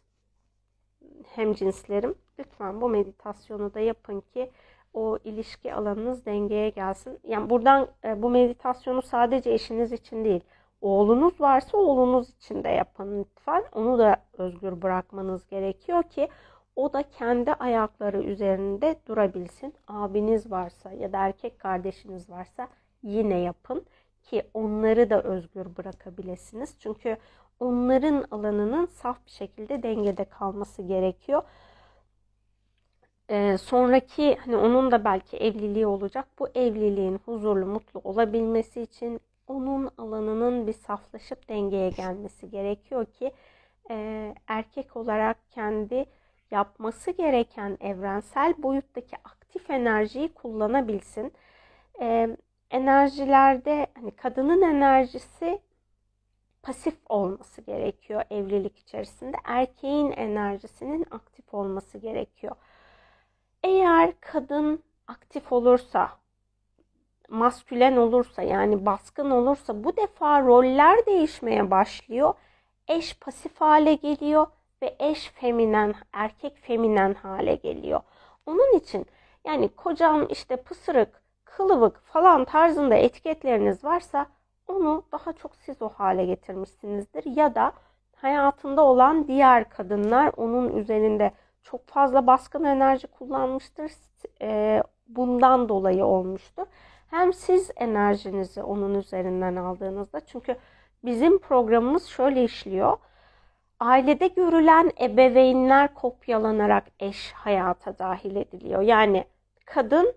hem cinslerim lütfen bu meditasyonu da yapın ki o ilişki alanınız dengeye gelsin. Yani buradan e, bu meditasyonu sadece eşiniz için değil, oğlunuz varsa oğlunuz için de yapın lütfen. Onu da özgür bırakmanız gerekiyor ki o da kendi ayakları üzerinde durabilsin. Abiniz varsa ya da erkek kardeşiniz varsa yine yapın ki onları da özgür bırakabilirsiniz. Çünkü onların alanının saf bir şekilde dengede kalması gerekiyor. Ee, sonraki hani onun da belki evliliği olacak. Bu evliliğin huzurlu, mutlu olabilmesi için onun alanının bir saflaşıp dengeye gelmesi gerekiyor ki e, erkek olarak kendi yapması gereken evrensel boyuttaki aktif enerjiyi kullanabilsin. E, enerjilerde hani kadının enerjisi pasif olması gerekiyor evlilik içerisinde. Erkeğin enerjisinin aktif olması gerekiyor. Eğer kadın aktif olursa, maskülen olursa yani baskın olursa bu defa roller değişmeye başlıyor. Eş pasif hale geliyor ve eş feminen, erkek feminen hale geliyor. Onun için yani kocam işte pısırık, kılıbık falan tarzında etiketleriniz varsa onu daha çok siz o hale getirmişsinizdir. Ya da hayatında olan diğer kadınlar onun üzerinde çok fazla baskın enerji kullanmıştır. E, bundan dolayı olmuştur. Hem siz enerjinizi onun üzerinden aldığınızda çünkü bizim programımız şöyle işliyor. Ailede görülen ebeveynler kopyalanarak eş hayata dahil ediliyor. Yani kadın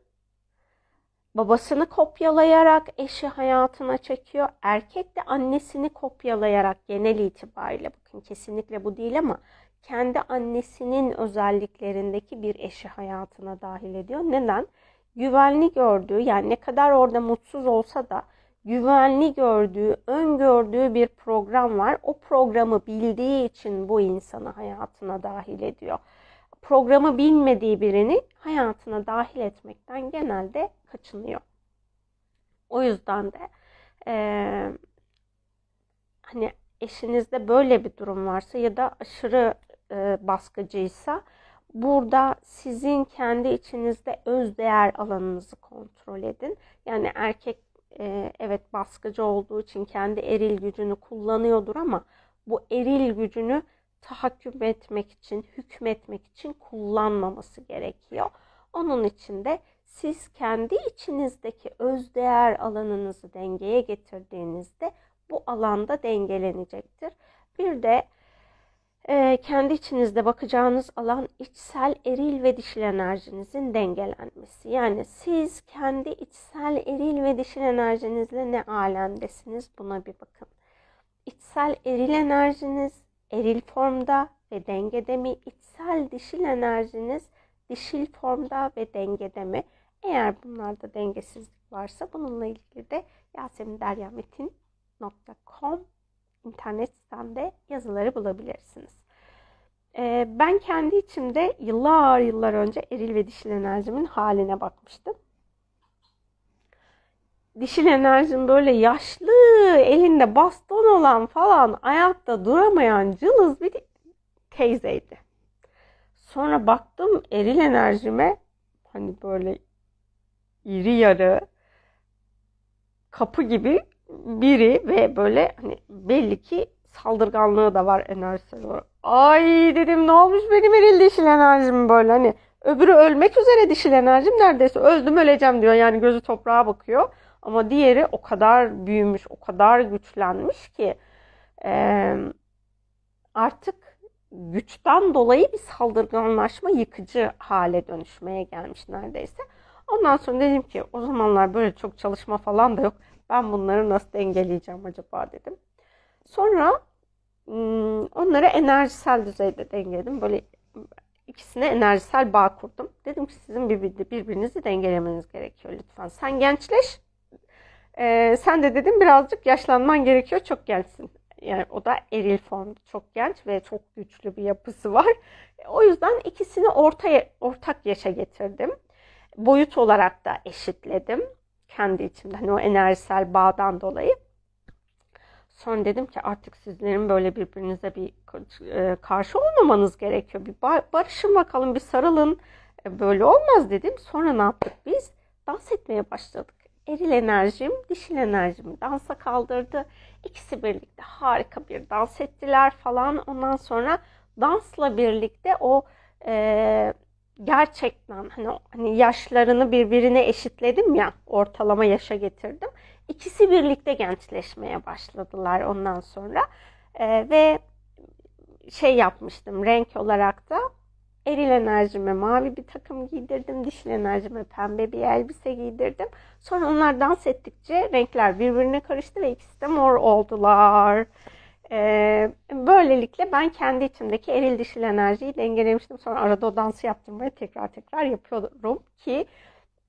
babasını kopyalayarak eşi hayatına çekiyor. Erkek de annesini kopyalayarak genel itibariyle bakın kesinlikle bu değil ama kendi annesinin özelliklerindeki bir eşi hayatına dahil ediyor. Neden? Güvenli gördüğü yani ne kadar orada mutsuz olsa da güvenli gördüğü, öngördüğü bir program var. O programı bildiği için bu insanı hayatına dahil ediyor. Programı bilmediği birini hayatına dahil etmekten genelde kaçınıyor. O yüzden de e, hani eşinizde böyle bir durum varsa ya da aşırı e, baskıcıysa burada sizin kendi içinizde öz değer alanınızı kontrol edin. Yani erkek e, evet baskıcı olduğu için kendi eril gücünü kullanıyordur ama bu eril gücünü tahakküm etmek için, hükmetmek için kullanmaması gerekiyor. Onun için de siz kendi içinizdeki öz değer alanınızı dengeye getirdiğinizde bu alanda dengelenecektir. Bir de e, kendi içinizde bakacağınız alan içsel eril ve dişil enerjinizin dengelenmesi. Yani siz kendi içsel eril ve dişil enerjinizle ne alemdesiniz buna bir bakın. İçsel eril enerjiniz eril formda ve dengede mi? İçsel dişil enerjiniz dişil formda ve dengede mi? Eğer bunlarda dengesizlik varsa bununla ilgili de yaseminderyametin.com internet sitemde yazıları bulabilirsiniz. Ee, ben kendi içimde yıllar yıllar önce eril ve dişil enerjimin haline bakmıştım. Dişil enerjim böyle yaşlı, elinde baston olan falan, ayakta duramayan cılız bir teyzeydi. Sonra baktım eril enerjime hani böyle iri yarı kapı gibi biri ve böyle hani belli ki saldırganlığı da var enerjisi var. Ay dedim ne olmuş benim eril dişil enerjim böyle hani öbürü ölmek üzere dişil enerjim neredeyse öldüm öleceğim diyor yani gözü toprağa bakıyor. Ama diğeri o kadar büyümüş, o kadar güçlenmiş ki e, artık güçten dolayı bir saldırganlaşma, yıkıcı hale dönüşmeye gelmiş neredeyse. Ondan sonra dedim ki o zamanlar böyle çok çalışma falan da yok. Ben bunları nasıl dengeleyeceğim acaba dedim. Sonra onları enerjisel düzeyde dengeledim. Böyle ikisine enerjisel bağ kurdum. Dedim ki sizin birbirinizi dengelemeniz gerekiyor lütfen. Sen gençleş. Ee, sen de dedim birazcık yaşlanman gerekiyor. Çok gençsin. Yani o da eril form. Çok genç ve çok güçlü bir yapısı var. O yüzden ikisini orta, ortak yaşa getirdim. Boyut olarak da eşitledim. Kendi içimde hani o enerjisel bağdan dolayı. Sonra dedim ki artık sizlerin böyle birbirinize bir e, karşı olmamanız gerekiyor. Bir barışın bakalım, bir sarılın. E, böyle olmaz dedim. Sonra ne yaptık biz? Dans etmeye başladık. Eril enerjim, dişil enerjimi dansa kaldırdı. İkisi birlikte harika bir dans ettiler falan. Ondan sonra dansla birlikte o e, gerçekten hani, hani yaşlarını birbirine eşitledim ya ortalama yaşa getirdim. İkisi birlikte gençleşmeye başladılar ondan sonra. E, ve şey yapmıştım renk olarak da eril enerjime mavi bir takım giydirdim. Dişil enerjime pembe bir elbise giydirdim. Sonra onlar dans ettikçe renkler birbirine karıştı ve ikisi de mor oldular. Ee, böylelikle ben kendi içimdeki eril dişil enerjiyi dengelemiştim. Sonra arada o dansı yaptırmaya tekrar tekrar yapıyorum ki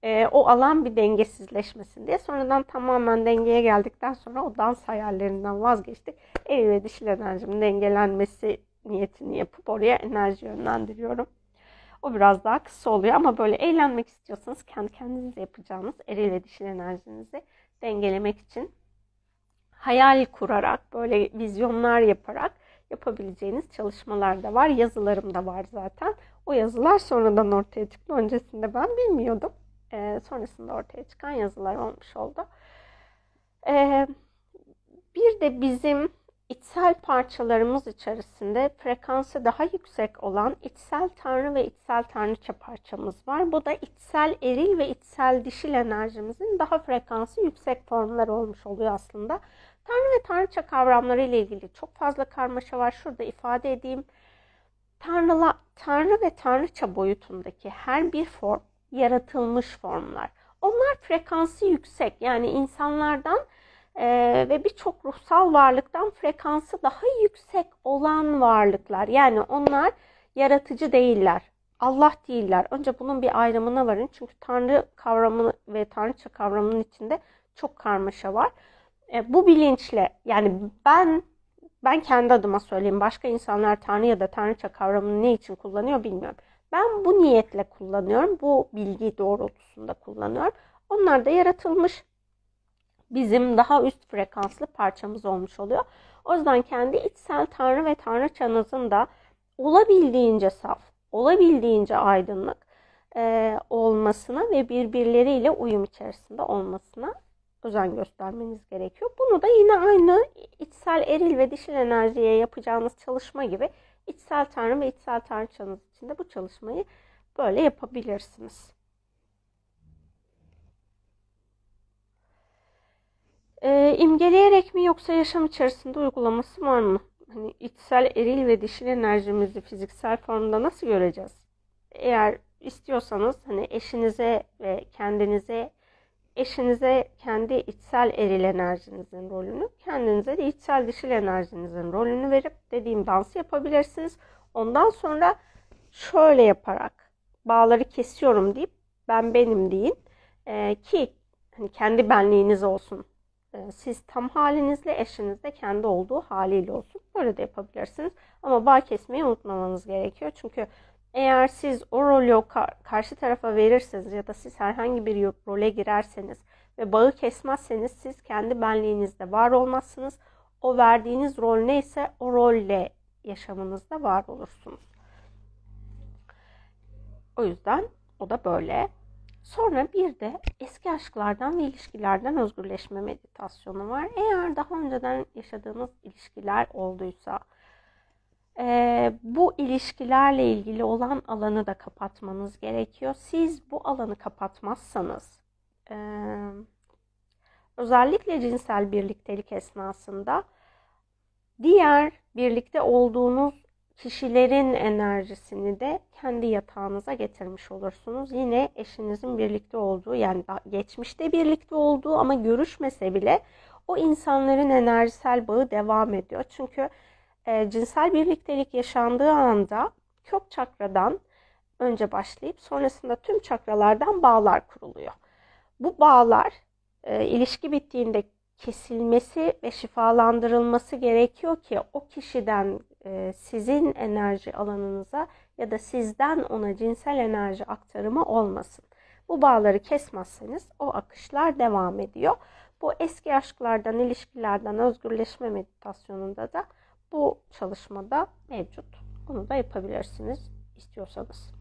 e, o alan bir dengesizleşmesin diye. Sonradan tamamen dengeye geldikten sonra o dans hayallerinden vazgeçtik. Eril ve dişil enerjimin dengelenmesi niyetini yapıp oraya enerji yönlendiriyorum. O biraz daha kısa oluyor ama böyle eğlenmek istiyorsanız kendi kendinize yapacağınız eril ve dişil enerjinizi dengelemek için hayal kurarak, böyle vizyonlar yaparak yapabileceğiniz çalışmalar da var. Yazılarım da var zaten. O yazılar sonradan ortaya çıktı. Öncesinde ben bilmiyordum. E, sonrasında ortaya çıkan yazılar olmuş oldu. E, bir de bizim içsel parçalarımız içerisinde frekansı daha yüksek olan içsel tanrı ve içsel tanrıça parçamız var. Bu da içsel eril ve içsel dişil enerjimizin daha frekansı yüksek formlar olmuş oluyor aslında. Tanrı ve tanrıça kavramları ile ilgili çok fazla karmaşa var. Şurada ifade edeyim. Tanrıla, tanrı ve tanrıça boyutundaki her bir form yaratılmış formlar. Onlar frekansı yüksek. Yani insanlardan e, ve birçok ruhsal varlıktan frekansı daha yüksek olan varlıklar. Yani onlar yaratıcı değiller. Allah değiller. Önce bunun bir ayrımına varın. Çünkü Tanrı kavramı ve Tanrıça kavramının içinde çok karmaşa var. E, bu bilinçle yani ben ben kendi adıma söyleyeyim. Başka insanlar Tanrı ya da Tanrıça kavramını ne için kullanıyor bilmiyorum. Ben bu niyetle kullanıyorum. Bu bilgi doğrultusunda kullanıyorum. Onlar da yaratılmış bizim daha üst frekanslı parçamız olmuş oluyor. O yüzden kendi içsel tanrı ve tanrıçanızın da olabildiğince saf, olabildiğince aydınlık e, olmasına ve birbirleriyle uyum içerisinde olmasına özen göstermeniz gerekiyor. Bunu da yine aynı içsel eril ve dişil enerjiye yapacağınız çalışma gibi içsel tanrı ve içsel tanrıçanız için de bu çalışmayı böyle yapabilirsiniz. E, imgeleyerek mi yoksa yaşam içerisinde uygulaması var mı? Hani içsel eril ve dişil enerjimizi fiziksel formda nasıl göreceğiz? Eğer istiyorsanız hani eşinize ve kendinize eşinize kendi içsel eril enerjinizin rolünü, kendinize de içsel dişil enerjinizin rolünü verip dediğim dansı yapabilirsiniz. Ondan sonra şöyle yaparak bağları kesiyorum deyip ben benim deyin ee, ki hani kendi benliğiniz olsun ee, siz tam halinizle eşiniz de kendi olduğu haliyle olsun. Böyle de yapabilirsiniz. Ama bağ kesmeyi unutmamanız gerekiyor. Çünkü eğer siz o rolü karşı tarafa verirseniz ya da siz herhangi bir role girerseniz ve bağı kesmezseniz siz kendi benliğinizde var olmazsınız. O verdiğiniz rol neyse o rolle yaşamınızda var olursunuz. O yüzden o da böyle. Sonra bir de eski aşklardan ve ilişkilerden özgürleşme meditasyonu var. Eğer daha önceden yaşadığınız ilişkiler olduysa e, bu ilişkilerle ilgili olan alanı da kapatmanız gerekiyor. Siz bu alanı kapatmazsanız e, özellikle cinsel birliktelik esnasında diğer birlikte olduğunuz kişilerin enerjisini de kendi yatağınıza getirmiş olursunuz. Yine eşinizin birlikte olduğu yani geçmişte birlikte olduğu ama görüşmese bile o insanların enerjisel bağı devam ediyor. Çünkü e, cinsel birliktelik yaşandığı anda kök çakradan önce başlayıp sonrasında tüm çakralardan bağlar kuruluyor. Bu bağlar e, ilişki bittiğinde kesilmesi ve şifalandırılması gerekiyor ki o kişiden e, sizin enerji alanınıza ya da sizden ona cinsel enerji aktarımı olmasın. Bu bağları kesmezseniz o akışlar devam ediyor. Bu eski aşklardan, ilişkilerden özgürleşme meditasyonunda da bu çalışmada mevcut. Bunu da yapabilirsiniz istiyorsanız.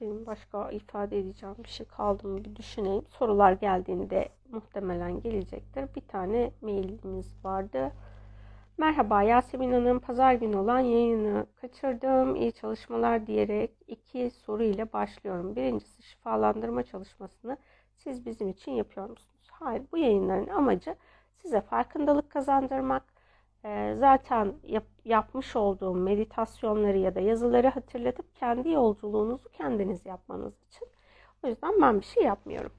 Benim başka ifade edeceğim bir şey kaldı mı bir düşüneyim. Sorular geldiğinde muhtemelen gelecektir. Bir tane mailimiz vardı. Merhaba Yasemin Hanım. Pazar günü olan yayını kaçırdım. İyi çalışmalar diyerek iki soru ile başlıyorum. Birincisi şifalandırma çalışmasını siz bizim için yapıyor musunuz? Hayır. Bu yayınların amacı size farkındalık kazandırmak, e, zaten yap, yapmış olduğum meditasyonları ya da yazıları hatırlatıp kendi yolculuğunuzu kendiniz yapmanız için. O yüzden ben bir şey yapmıyorum.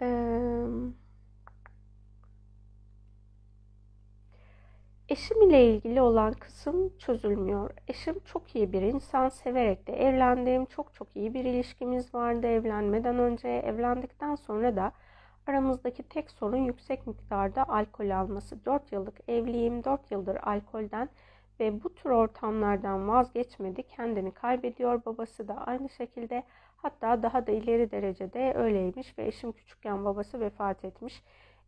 Ee, eşim ile ilgili olan kısım çözülmüyor. Eşim çok iyi bir insan, severek de evlendim. Çok çok iyi bir ilişkimiz vardı evlenmeden önce. Evlendikten sonra da aramızdaki tek sorun yüksek miktarda alkol alması. 4 yıllık evliyim, 4 yıldır alkolden ve bu tür ortamlardan vazgeçmedi. Kendini kaybediyor. Babası da aynı şekilde hatta daha da ileri derecede öyleymiş ve eşim küçükken babası vefat etmiş.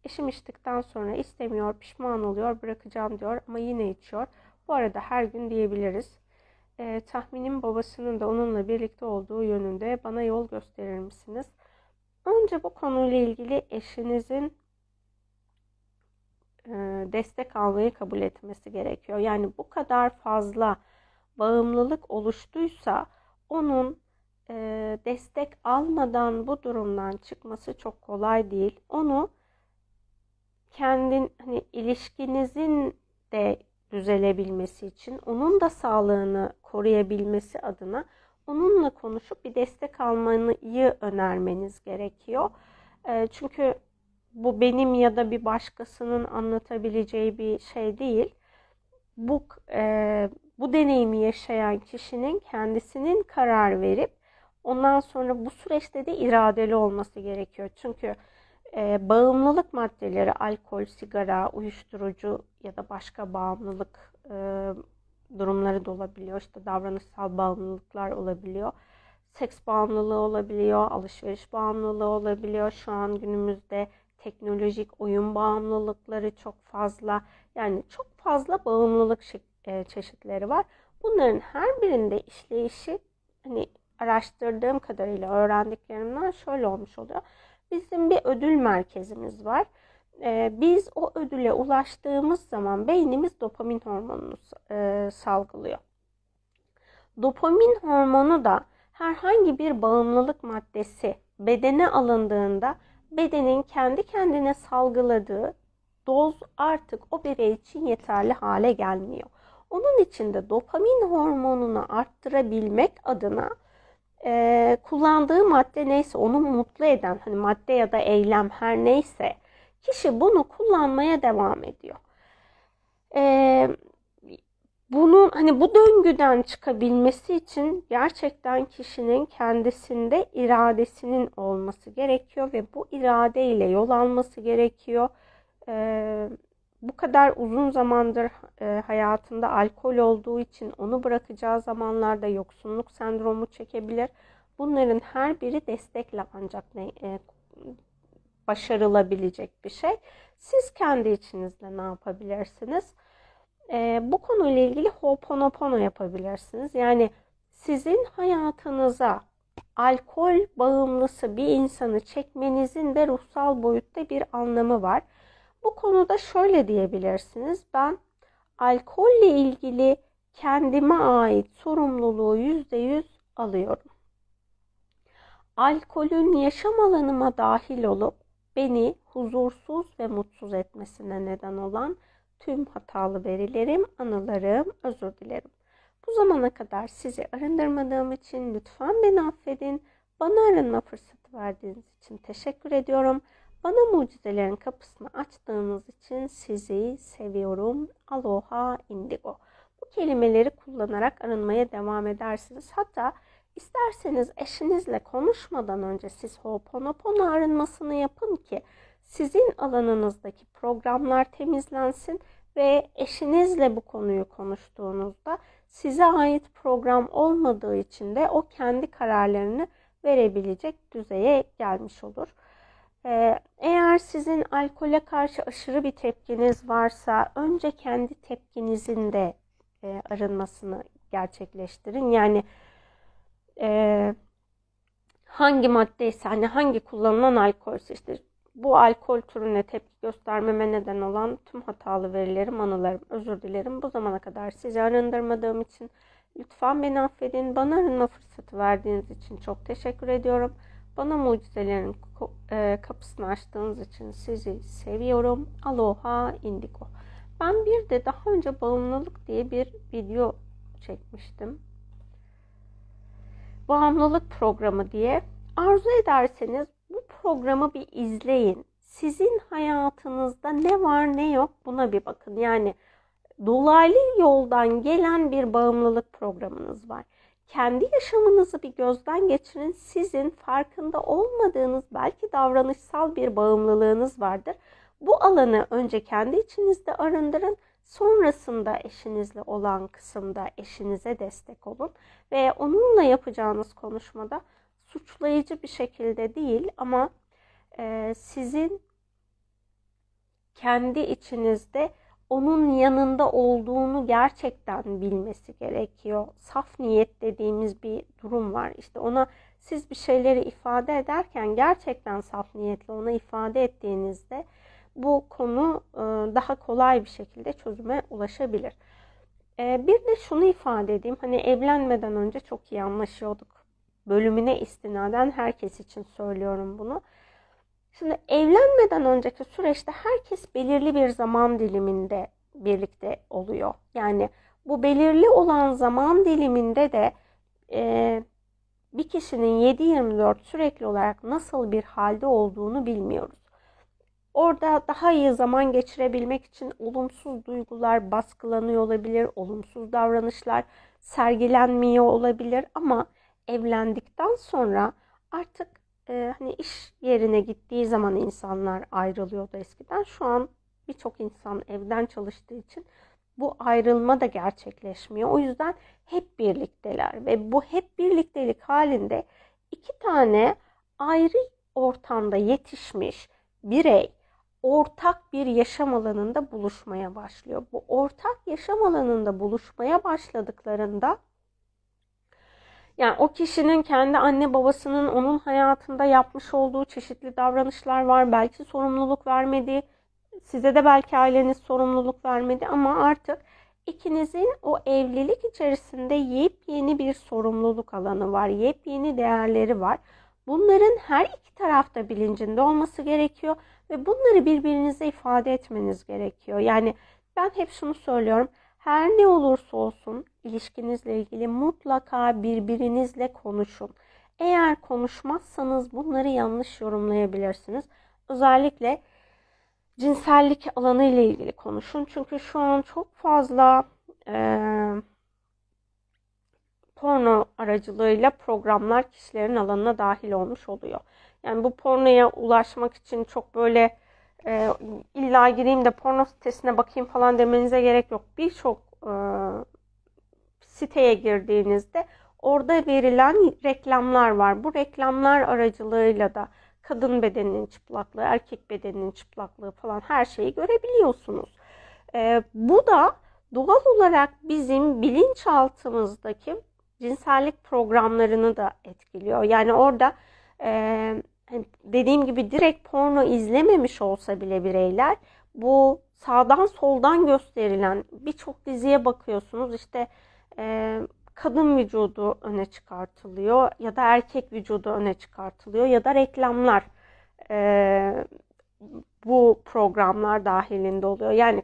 Eşim içtikten sonra istemiyor, pişman oluyor, bırakacağım diyor ama yine içiyor. Bu arada her gün diyebiliriz. E, tahminim babasının da onunla birlikte olduğu yönünde bana yol gösterir misiniz? Önce bu konuyla ilgili eşinizin e, destek almayı kabul etmesi gerekiyor. Yani bu kadar fazla bağımlılık oluştuysa onun e, destek almadan bu durumdan çıkması çok kolay değil. Onu kendin hani ilişkinizin de düzelebilmesi için, onun da sağlığını koruyabilmesi adına onunla konuşup bir destek almayı önermeniz gerekiyor. E, çünkü bu benim ya da bir başkasının anlatabileceği bir şey değil. Bu e, bu deneyimi yaşayan kişinin kendisinin karar verip ondan sonra bu süreçte de iradeli olması gerekiyor. Çünkü e, bağımlılık maddeleri, alkol, sigara, uyuşturucu ya da başka bağımlılık e, durumları da olabiliyor. İşte davranışsal bağımlılıklar olabiliyor. Seks bağımlılığı olabiliyor, alışveriş bağımlılığı olabiliyor. Şu an günümüzde teknolojik oyun bağımlılıkları çok fazla. Yani çok fazla bağımlılık e, çeşitleri var. Bunların her birinde işleyişi hani araştırdığım kadarıyla öğrendiklerimden şöyle olmuş oluyor. Bizim bir ödül merkezimiz var. Ee, biz o ödüle ulaştığımız zaman beynimiz dopamin hormonunu e, salgılıyor. Dopamin hormonu da herhangi bir bağımlılık maddesi bedene alındığında bedenin kendi kendine salgıladığı doz artık o birey için yeterli hale gelmiyor. Onun için de dopamin hormonunu arttırabilmek adına e, kullandığı madde neyse onu mutlu eden hani madde ya da eylem her neyse kişi bunu kullanmaya devam ediyor. E, bunun hani bu döngüden çıkabilmesi için gerçekten kişinin kendisinde iradesinin olması gerekiyor ve bu iradeyle yol alması gerekiyor. Ee, bu kadar uzun zamandır e, hayatında alkol olduğu için onu bırakacağı zamanlarda yoksunluk sendromu çekebilir. Bunların her biri destekle ancak ne, e, başarılabilecek bir şey. Siz kendi içinizde ne yapabilirsiniz? E, bu konuyla ilgili Ho'oponopono yapabilirsiniz. Yani sizin hayatınıza alkol bağımlısı bir insanı çekmenizin de ruhsal boyutta bir anlamı var. Bu konuda şöyle diyebilirsiniz. Ben alkolle ilgili kendime ait sorumluluğu %100 alıyorum. Alkolün yaşam alanıma dahil olup beni huzursuz ve mutsuz etmesine neden olan tüm hatalı verilerim, anılarım, özür dilerim. Bu zamana kadar sizi arındırmadığım için lütfen beni affedin. Bana arınma fırsatı verdiğiniz için teşekkür ediyorum. Bana mucizelerin kapısını açtığınız için sizi seviyorum. Aloha indigo. Bu kelimeleri kullanarak arınmaya devam edersiniz. Hatta isterseniz eşinizle konuşmadan önce siz Ho'oponopono arınmasını yapın ki sizin alanınızdaki programlar temizlensin ve eşinizle bu konuyu konuştuğunuzda size ait program olmadığı için de o kendi kararlarını verebilecek düzeye gelmiş olur. Ee, eğer sizin alkole karşı aşırı bir tepkiniz varsa önce kendi tepkinizin de e, arınmasını gerçekleştirin. Yani e, hangi maddeyse hani hangi kullanılan alkolse işte bu alkol türüne tepki göstermeme neden olan tüm hatalı verilerim, anılarım, özür dilerim. Bu zamana kadar sizi arındırmadığım için Lütfen beni affedin. Bana arınma fırsatı verdiğiniz için çok teşekkür ediyorum. Bana mucizelerin e, kapısını açtığınız için sizi seviyorum. Aloha Indigo. Ben bir de daha önce bağımlılık diye bir video çekmiştim. Bağımlılık programı diye. Arzu ederseniz bu programı bir izleyin. Sizin hayatınızda ne var ne yok buna bir bakın. Yani dolaylı yoldan gelen bir bağımlılık programınız var. Kendi yaşamınızı bir gözden geçirin. Sizin farkında olmadığınız belki davranışsal bir bağımlılığınız vardır. Bu alanı önce kendi içinizde arındırın. Sonrasında eşinizle olan kısımda eşinize destek olun ve onunla yapacağınız konuşmada suçlayıcı bir şekilde değil ama e, sizin kendi içinizde onun yanında olduğunu gerçekten bilmesi gerekiyor. Saf niyet dediğimiz bir durum var. İşte ona siz bir şeyleri ifade ederken gerçekten saf niyetle ona ifade ettiğinizde bu konu e, daha kolay bir şekilde çözüme ulaşabilir. E, bir de şunu ifade edeyim. Hani evlenmeden önce çok iyi anlaşıyorduk. Bölümüne istinaden herkes için söylüyorum bunu. Şimdi evlenmeden önceki süreçte herkes belirli bir zaman diliminde birlikte oluyor. Yani bu belirli olan zaman diliminde de e, bir kişinin 7-24 sürekli olarak nasıl bir halde olduğunu bilmiyoruz. Orada daha iyi zaman geçirebilmek için olumsuz duygular baskılanıyor olabilir, olumsuz davranışlar sergilenmiyor olabilir ama evlendikten sonra artık e, hani iş yerine gittiği zaman insanlar ayrılıyordu eskiden. Şu an birçok insan evden çalıştığı için bu ayrılma da gerçekleşmiyor. O yüzden hep birlikteler ve bu hep birliktelik halinde iki tane ayrı ortamda yetişmiş birey ortak bir yaşam alanında buluşmaya başlıyor. Bu ortak yaşam alanında buluşmaya başladıklarında yani o kişinin kendi anne babasının onun hayatında yapmış olduğu çeşitli davranışlar var. Belki sorumluluk vermedi. Size de belki aileniz sorumluluk vermedi ama artık ikinizin o evlilik içerisinde yepyeni bir sorumluluk alanı var. Yepyeni değerleri var. Bunların her iki tarafta bilincinde olması gerekiyor ve bunları birbirinize ifade etmeniz gerekiyor. Yani ben hep şunu söylüyorum. Her ne olursa olsun ilişkinizle ilgili mutlaka birbirinizle konuşun. Eğer konuşmazsanız bunları yanlış yorumlayabilirsiniz. Özellikle cinsellik alanı ile ilgili konuşun. Çünkü şu an çok fazla e, porno aracılığıyla programlar kişilerin alanına dahil olmuş oluyor. Yani bu pornoya ulaşmak için çok böyle e, illa gireyim de porno sitesine bakayım falan demenize gerek yok. Birçok e, siteye girdiğinizde orada verilen reklamlar var. Bu reklamlar aracılığıyla da kadın bedeninin çıplaklığı, erkek bedeninin çıplaklığı falan her şeyi görebiliyorsunuz. E, bu da doğal olarak bizim bilinçaltımızdaki cinsellik programlarını da etkiliyor. Yani orada e, dediğim gibi direkt porno izlememiş olsa bile bireyler bu sağdan soldan gösterilen birçok diziye bakıyorsunuz işte e, kadın vücudu öne çıkartılıyor ya da erkek vücudu öne çıkartılıyor ya da reklamlar e, bu programlar dahilinde oluyor. Yani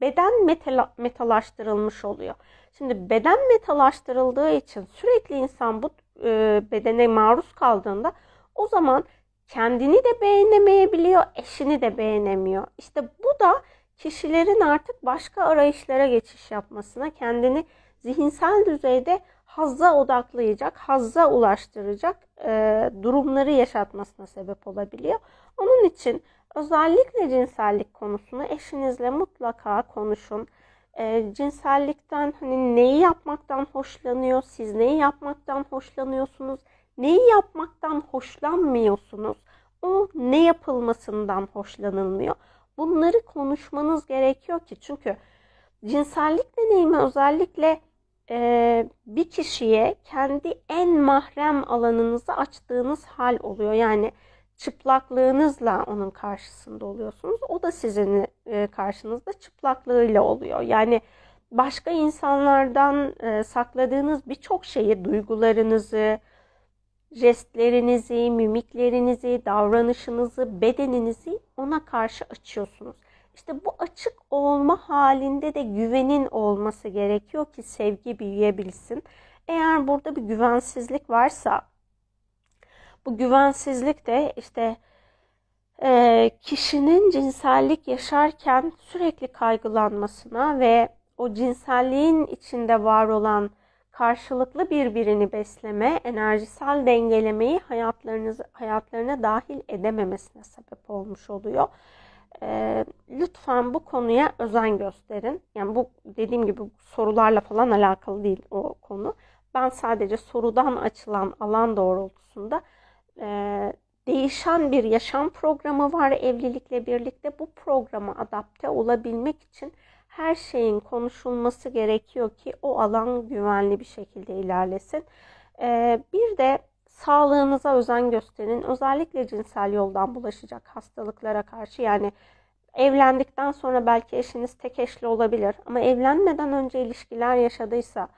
beden metal, metalaştırılmış oluyor. Şimdi beden metalaştırıldığı için sürekli insan bu e, bedene maruz kaldığında o zaman kendini de beğenemeyebiliyor, eşini de beğenemiyor. İşte bu da kişilerin artık başka arayışlara geçiş yapmasına, kendini zihinsel düzeyde hazza odaklayacak, hazza ulaştıracak e, durumları yaşatmasına sebep olabiliyor. Onun için özellikle cinsellik konusunu eşinizle mutlaka konuşun. E, cinsellikten hani neyi yapmaktan hoşlanıyor, siz neyi yapmaktan hoşlanıyorsunuz, neyi yapmaktan hoşlanmıyorsunuz, o ne yapılmasından hoşlanılmıyor. Bunları konuşmanız gerekiyor ki çünkü cinsellik deneyimi özellikle e, bir kişiye kendi en mahrem alanınızı açtığınız hal oluyor. Yani çıplaklığınızla onun karşısında oluyorsunuz. O da sizin karşınızda çıplaklığıyla oluyor. Yani başka insanlardan sakladığınız birçok şeyi, duygularınızı, jestlerinizi, mimiklerinizi, davranışınızı, bedeninizi ona karşı açıyorsunuz. İşte bu açık olma halinde de güvenin olması gerekiyor ki sevgi büyüyebilsin. Eğer burada bir güvensizlik varsa bu güvensizlik de işte e, kişinin cinsellik yaşarken sürekli kaygılanmasına ve o cinselliğin içinde var olan karşılıklı birbirini besleme, enerjisel dengelemeyi hayatlarınız hayatlarına dahil edememesine sebep olmuş oluyor. E, lütfen bu konuya özen gösterin. Yani bu dediğim gibi sorularla falan alakalı değil o konu. Ben sadece sorudan açılan alan doğrultusunda e, değişen bir yaşam programı var evlilikle birlikte. Bu programa adapte olabilmek için her şeyin konuşulması gerekiyor ki o alan güvenli bir şekilde ilerlesin. E, bir de sağlığınıza özen gösterin. Özellikle cinsel yoldan bulaşacak hastalıklara karşı yani evlendikten sonra belki eşiniz tek eşli olabilir ama evlenmeden önce ilişkiler yaşadıysa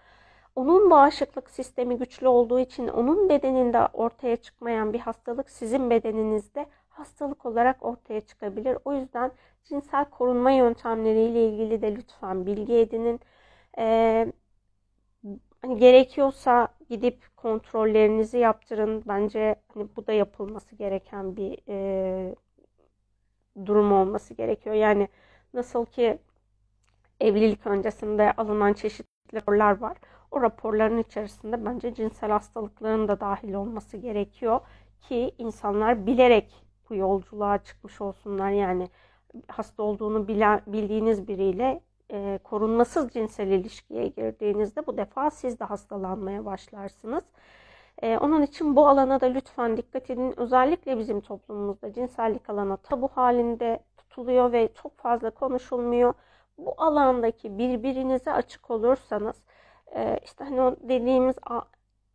onun bağışıklık sistemi güçlü olduğu için onun bedeninde ortaya çıkmayan bir hastalık sizin bedeninizde hastalık olarak ortaya çıkabilir. O yüzden cinsel korunma yöntemleriyle ilgili de lütfen bilgi edinin. Ee, hani gerekiyorsa gidip kontrollerinizi yaptırın. Bence hani bu da yapılması gereken bir e, durum olması gerekiyor. Yani nasıl ki evlilik öncesinde alınan çeşitli raporlar var. O raporların içerisinde bence cinsel hastalıkların da dahil olması gerekiyor ki insanlar bilerek bu yolculuğa çıkmış olsunlar. Yani hasta olduğunu bilen, bildiğiniz biriyle e, korunmasız cinsel ilişkiye girdiğinizde bu defa siz de hastalanmaya başlarsınız. E, onun için bu alana da lütfen dikkat edin. Özellikle bizim toplumumuzda cinsellik alana tabu halinde tutuluyor ve çok fazla konuşulmuyor. Bu alandaki birbirinize açık olursanız e, işte hani o dediğimiz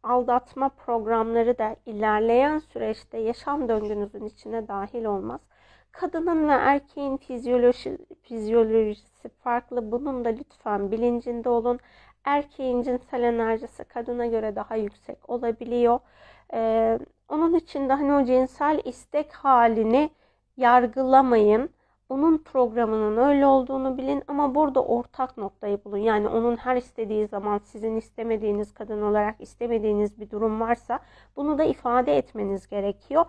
aldatma programları da ilerleyen süreçte yaşam döngünüzün içine dahil olmaz. Kadının ve erkeğin fizyoloji, fizyolojisi farklı. Bunun da lütfen bilincinde olun. Erkeğin cinsel enerjisi kadına göre daha yüksek olabiliyor. Ee, onun için de hani o cinsel istek halini yargılamayın. Onun programının öyle olduğunu bilin ama burada ortak noktayı bulun. Yani onun her istediği zaman sizin istemediğiniz kadın olarak istemediğiniz bir durum varsa bunu da ifade etmeniz gerekiyor.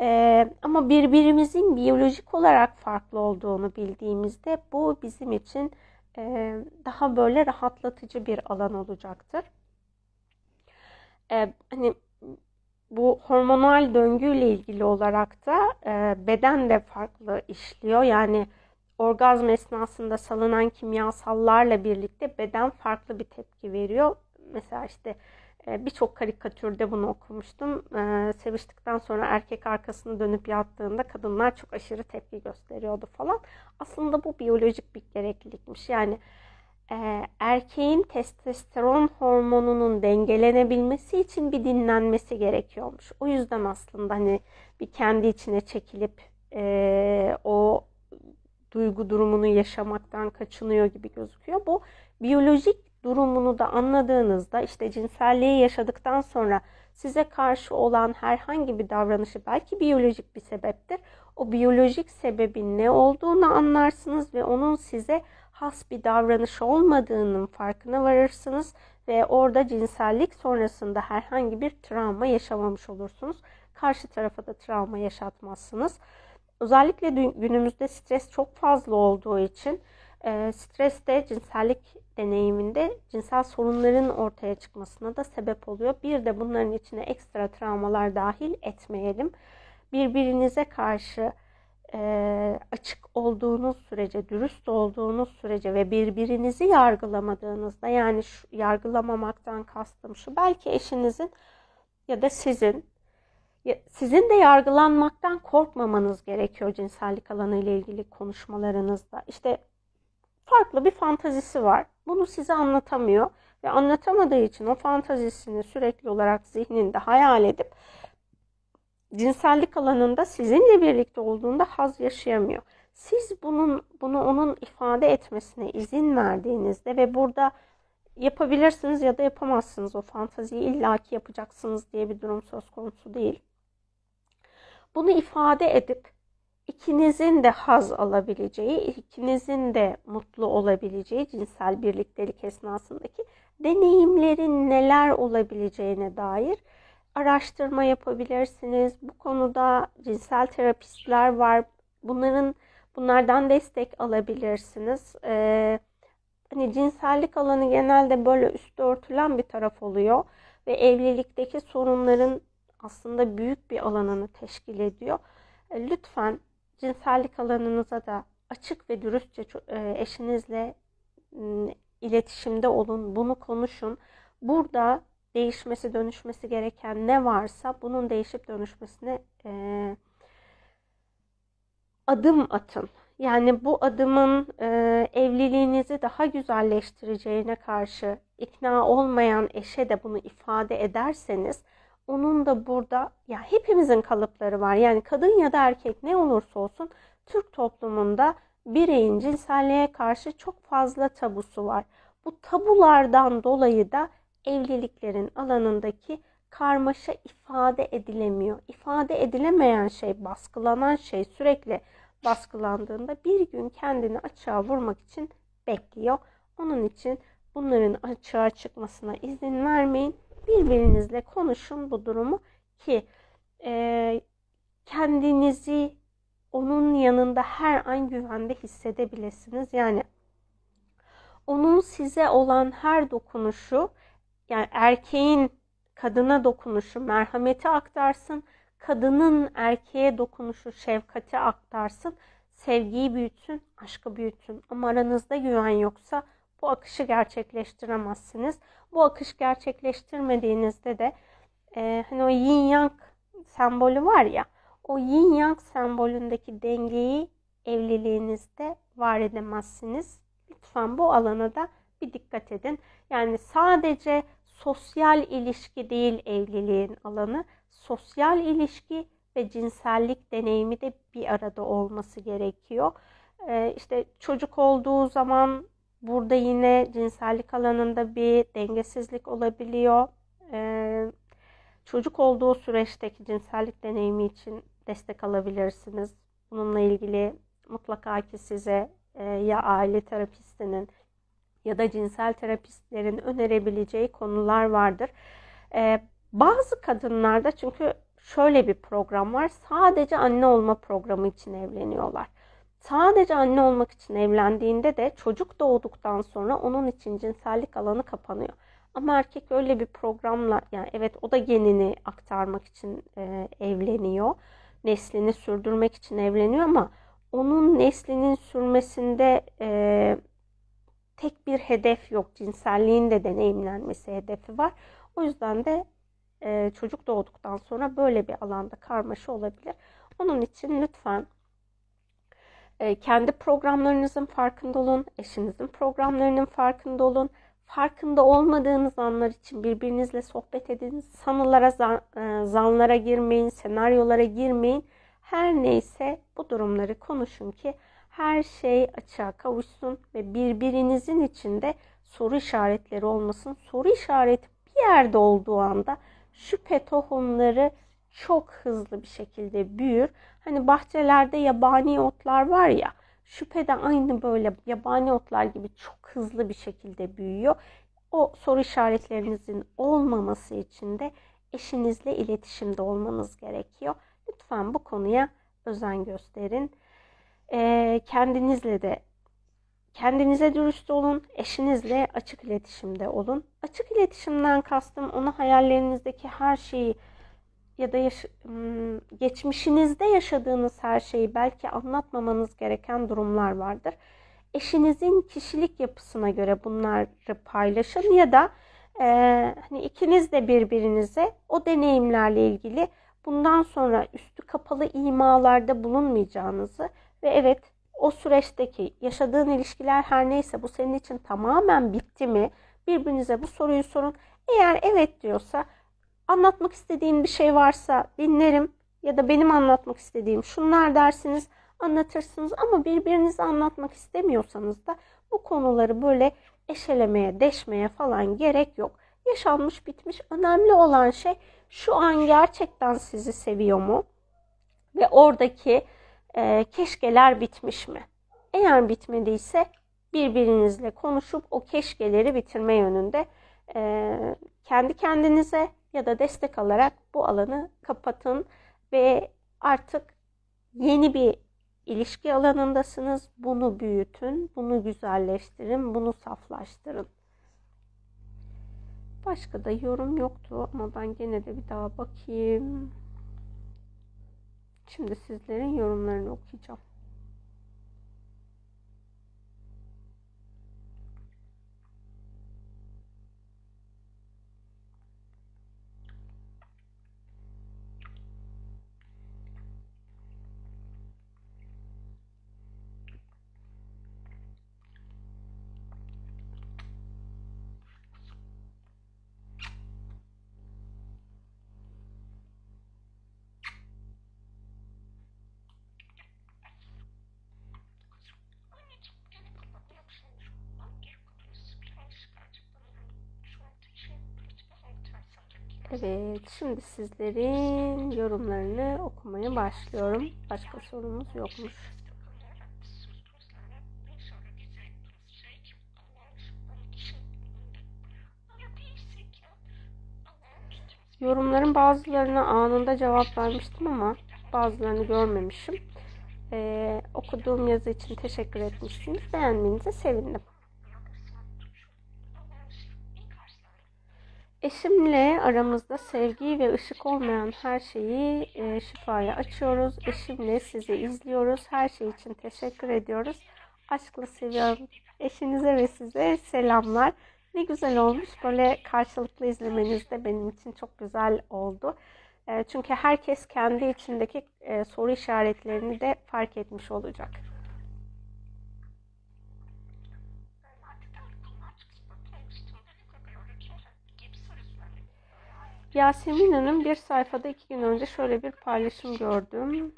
Ee, ama birbirimizin biyolojik olarak farklı olduğunu bildiğimizde bu bizim için e, daha böyle rahatlatıcı bir alan olacaktır. Ee, hani bu hormonal döngüyle ilgili olarak da e, beden de farklı işliyor. Yani orgazm esnasında salınan kimyasallarla birlikte beden farklı bir tepki veriyor. Mesela işte e, birçok karikatürde bunu okumuştum. E, seviştikten sonra erkek arkasını dönüp yattığında kadınlar çok aşırı tepki gösteriyordu falan. Aslında bu biyolojik bir gereklilikmiş. Yani e, erkeğin testosteron hormonunun dengelenebilmesi için bir dinlenmesi gerekiyormuş. O yüzden aslında hani bir kendi içine çekilip e, o duygu durumunu yaşamaktan kaçınıyor gibi gözüküyor. Bu biyolojik durumunu da anladığınızda işte cinselliği yaşadıktan sonra size karşı olan herhangi bir davranışı belki biyolojik bir sebeptir. O biyolojik sebebin ne olduğunu anlarsınız ve onun size has bir davranış olmadığının farkına varırsınız ve orada cinsellik sonrasında herhangi bir travma yaşamamış olursunuz. Karşı tarafa da travma yaşatmazsınız. Özellikle günümüzde stres çok fazla olduğu için e, stres de cinsellik deneyiminde cinsel sorunların ortaya çıkmasına da sebep oluyor. Bir de bunların içine ekstra travmalar dahil etmeyelim. Birbirinize karşı e, açık olduğunuz sürece, dürüst olduğunuz sürece ve birbirinizi yargılamadığınızda yani şu, yargılamamaktan kastım şu belki eşinizin ya da sizin sizin de yargılanmaktan korkmamanız gerekiyor cinsellik alanı ile ilgili konuşmalarınızda. İşte farklı bir fantazisi var. Bunu size anlatamıyor ve anlatamadığı için o fantazisini sürekli olarak zihninde hayal edip cinsellik alanında sizinle birlikte olduğunda haz yaşayamıyor. Siz bunun bunu onun ifade etmesine izin verdiğinizde ve burada yapabilirsiniz ya da yapamazsınız o fantaziyi illaki yapacaksınız diye bir durum söz konusu değil. Bunu ifade edip ikinizin de haz alabileceği, ikinizin de mutlu olabileceği cinsel birliktelik esnasındaki deneyimlerin neler olabileceğine dair araştırma yapabilirsiniz. Bu konuda cinsel terapistler var. Bunların bunlardan destek alabilirsiniz. Ee, hani cinsellik alanı genelde böyle üstü örtülen bir taraf oluyor ve evlilikteki sorunların aslında büyük bir alanını teşkil ediyor. E, lütfen cinsellik alanınıza da açık ve dürüstçe e, eşinizle iletişimde olun, bunu konuşun. Burada değişmesi, dönüşmesi gereken ne varsa bunun değişip dönüşmesine e, adım atın. Yani bu adımın e, evliliğinizi daha güzelleştireceğine karşı ikna olmayan eşe de bunu ifade ederseniz onun da burada ya hepimizin kalıpları var. Yani kadın ya da erkek ne olursa olsun Türk toplumunda bireyin cinselliğe karşı çok fazla tabusu var. Bu tabulardan dolayı da evliliklerin alanındaki karmaşa ifade edilemiyor. İfade edilemeyen şey, baskılanan şey sürekli baskılandığında bir gün kendini açığa vurmak için bekliyor. Onun için bunların açığa çıkmasına izin vermeyin. Birbirinizle konuşun bu durumu ki e, kendinizi onun yanında her an güvende hissedebilirsiniz. Yani onun size olan her dokunuşu yani erkeğin kadına dokunuşu merhameti aktarsın, kadının erkeğe dokunuşu şefkati aktarsın, sevgiyi büyütsün, aşkı büyütsün. Ama aranızda güven yoksa bu akışı gerçekleştiremezsiniz. Bu akış gerçekleştirmediğinizde de e, hani o yin yang sembolü var ya o yin yang sembolündeki dengeyi evliliğinizde var edemezsiniz. Lütfen bu alana da bir dikkat edin. Yani sadece sosyal ilişki değil evliliğin alanı. Sosyal ilişki ve cinsellik deneyimi de bir arada olması gerekiyor. Ee, işte çocuk olduğu zaman burada yine cinsellik alanında bir dengesizlik olabiliyor. Ee, çocuk olduğu süreçteki cinsellik deneyimi için destek alabilirsiniz. Bununla ilgili mutlaka ki size e, ya aile terapistinin ya da cinsel terapistlerin önerebileceği konular vardır. E, bazı kadınlarda çünkü şöyle bir program var. Sadece anne olma programı için evleniyorlar. Sadece anne olmak için evlendiğinde de çocuk doğduktan sonra onun için cinsellik alanı kapanıyor. Ama erkek öyle bir programla yani evet o da genini aktarmak için e, evleniyor neslini sürdürmek için evleniyor ama onun neslinin sürmesinde e, tek bir hedef yok. Cinselliğin de deneyimlenmesi hedefi var. O yüzden de e, çocuk doğduktan sonra böyle bir alanda karmaşa olabilir. Onun için lütfen e, kendi programlarınızın farkında olun, eşinizin programlarının farkında olun farkında olmadığınız anlar için birbirinizle sohbet edin. Sanılara, zan, e, zanlara girmeyin, senaryolara girmeyin. Her neyse bu durumları konuşun ki her şey açığa kavuşsun ve birbirinizin içinde soru işaretleri olmasın. Soru işareti bir yerde olduğu anda şüphe tohumları çok hızlı bir şekilde büyür. Hani bahçelerde yabani otlar var ya Şüphe de aynı böyle yabani otlar gibi çok hızlı bir şekilde büyüyor. O soru işaretlerinizin olmaması için de eşinizle iletişimde olmanız gerekiyor. Lütfen bu konuya özen gösterin. Ee, kendinizle de kendinize dürüst olun, eşinizle açık iletişimde olun. Açık iletişimden kastım onu hayallerinizdeki her şeyi ya da yaş- geçmişinizde yaşadığınız her şeyi belki anlatmamanız gereken durumlar vardır. Eşinizin kişilik yapısına göre bunları paylaşın ya da e, hani ikiniz de birbirinize o deneyimlerle ilgili bundan sonra üstü kapalı imalarda bulunmayacağınızı ve evet o süreçteki yaşadığın ilişkiler her neyse bu senin için tamamen bitti mi? Birbirinize bu soruyu sorun. Eğer evet diyorsa anlatmak istediğin bir şey varsa dinlerim ya da benim anlatmak istediğim şunlar dersiniz. anlatırsınız ama birbirinize anlatmak istemiyorsanız da bu konuları böyle eşelemeye, deşmeye falan gerek yok. Yaşanmış bitmiş. Önemli olan şey şu an gerçekten sizi seviyor mu? Ve oradaki e, keşkeler bitmiş mi? Eğer bitmediyse birbirinizle konuşup o keşkeleri bitirme yönünde e, kendi kendinize ya da destek alarak bu alanı kapatın ve artık yeni bir ilişki alanındasınız. Bunu büyütün, bunu güzelleştirin, bunu saflaştırın. Başka da yorum yoktu ama ben gene de bir daha bakayım. Şimdi sizlerin yorumlarını okuyacağım. Evet, şimdi sizlerin yorumlarını okumaya başlıyorum. Başka sorumuz yokmuş. Yorumların bazılarına anında cevap vermiştim ama bazılarını görmemişim. Ee, okuduğum yazı için teşekkür etmişsiniz. Beğenmenize sevindim. Eşimle aramızda sevgi ve ışık olmayan her şeyi e, şifaya açıyoruz. Eşimle sizi izliyoruz. Her şey için teşekkür ediyoruz. Aşkla seviyorum. Eşinize ve size selamlar. Ne güzel olmuş. Böyle karşılıklı izlemeniz de benim için çok güzel oldu. E, çünkü herkes kendi içindeki e, soru işaretlerini de fark etmiş olacak. Yasemin Hanım bir sayfada iki gün önce şöyle bir paylaşım gördüm.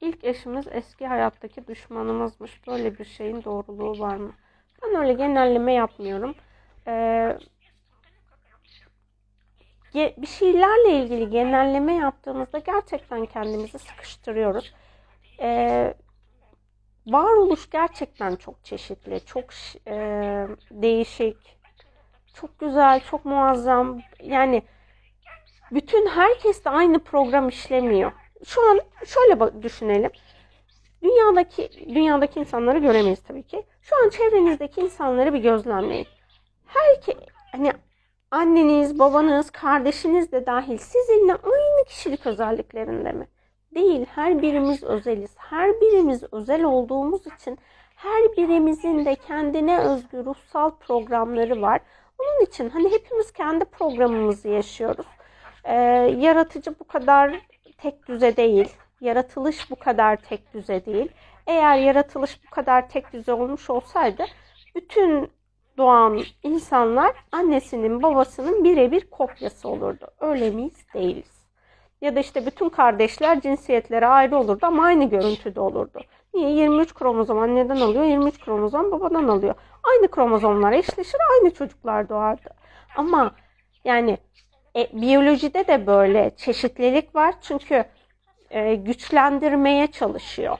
İlk eşimiz eski hayattaki düşmanımızmış. Böyle bir şeyin doğruluğu var mı? Ben öyle genelleme yapmıyorum. Ee, bir şeylerle ilgili genelleme yaptığımızda gerçekten kendimizi sıkıştırıyoruz. Ee, varoluş gerçekten çok çeşitli, çok e, değişik, çok güzel, çok muazzam. Yani bütün herkes de aynı program işlemiyor. Şu an şöyle düşünelim. Dünyadaki dünyadaki insanları göremeyiz tabii ki. Şu an çevrenizdeki insanları bir gözlemleyin. Herke hani anneniz, babanız, kardeşiniz de dahil sizinle aynı kişilik özelliklerinde mi? Değil. Her birimiz özeliz. Her birimiz özel olduğumuz için her birimizin de kendine özgü ruhsal programları var. Onun için hani hepimiz kendi programımızı yaşıyoruz. Ee, yaratıcı bu kadar tek düze değil. Yaratılış bu kadar tek düze değil. Eğer yaratılış bu kadar tek düze olmuş olsaydı bütün doğan insanlar annesinin babasının birebir kopyası olurdu. Öyle miyiz? Değiliz. Ya da işte bütün kardeşler cinsiyetleri ayrı olurdu ama aynı görüntüde olurdu. Niye? 23 kromozom anneden alıyor, 23 kromozom babadan alıyor. Aynı kromozomlar eşleşir, aynı çocuklar doğardı. Ama yani e, biyolojide de böyle çeşitlilik var. Çünkü e, güçlendirmeye çalışıyor.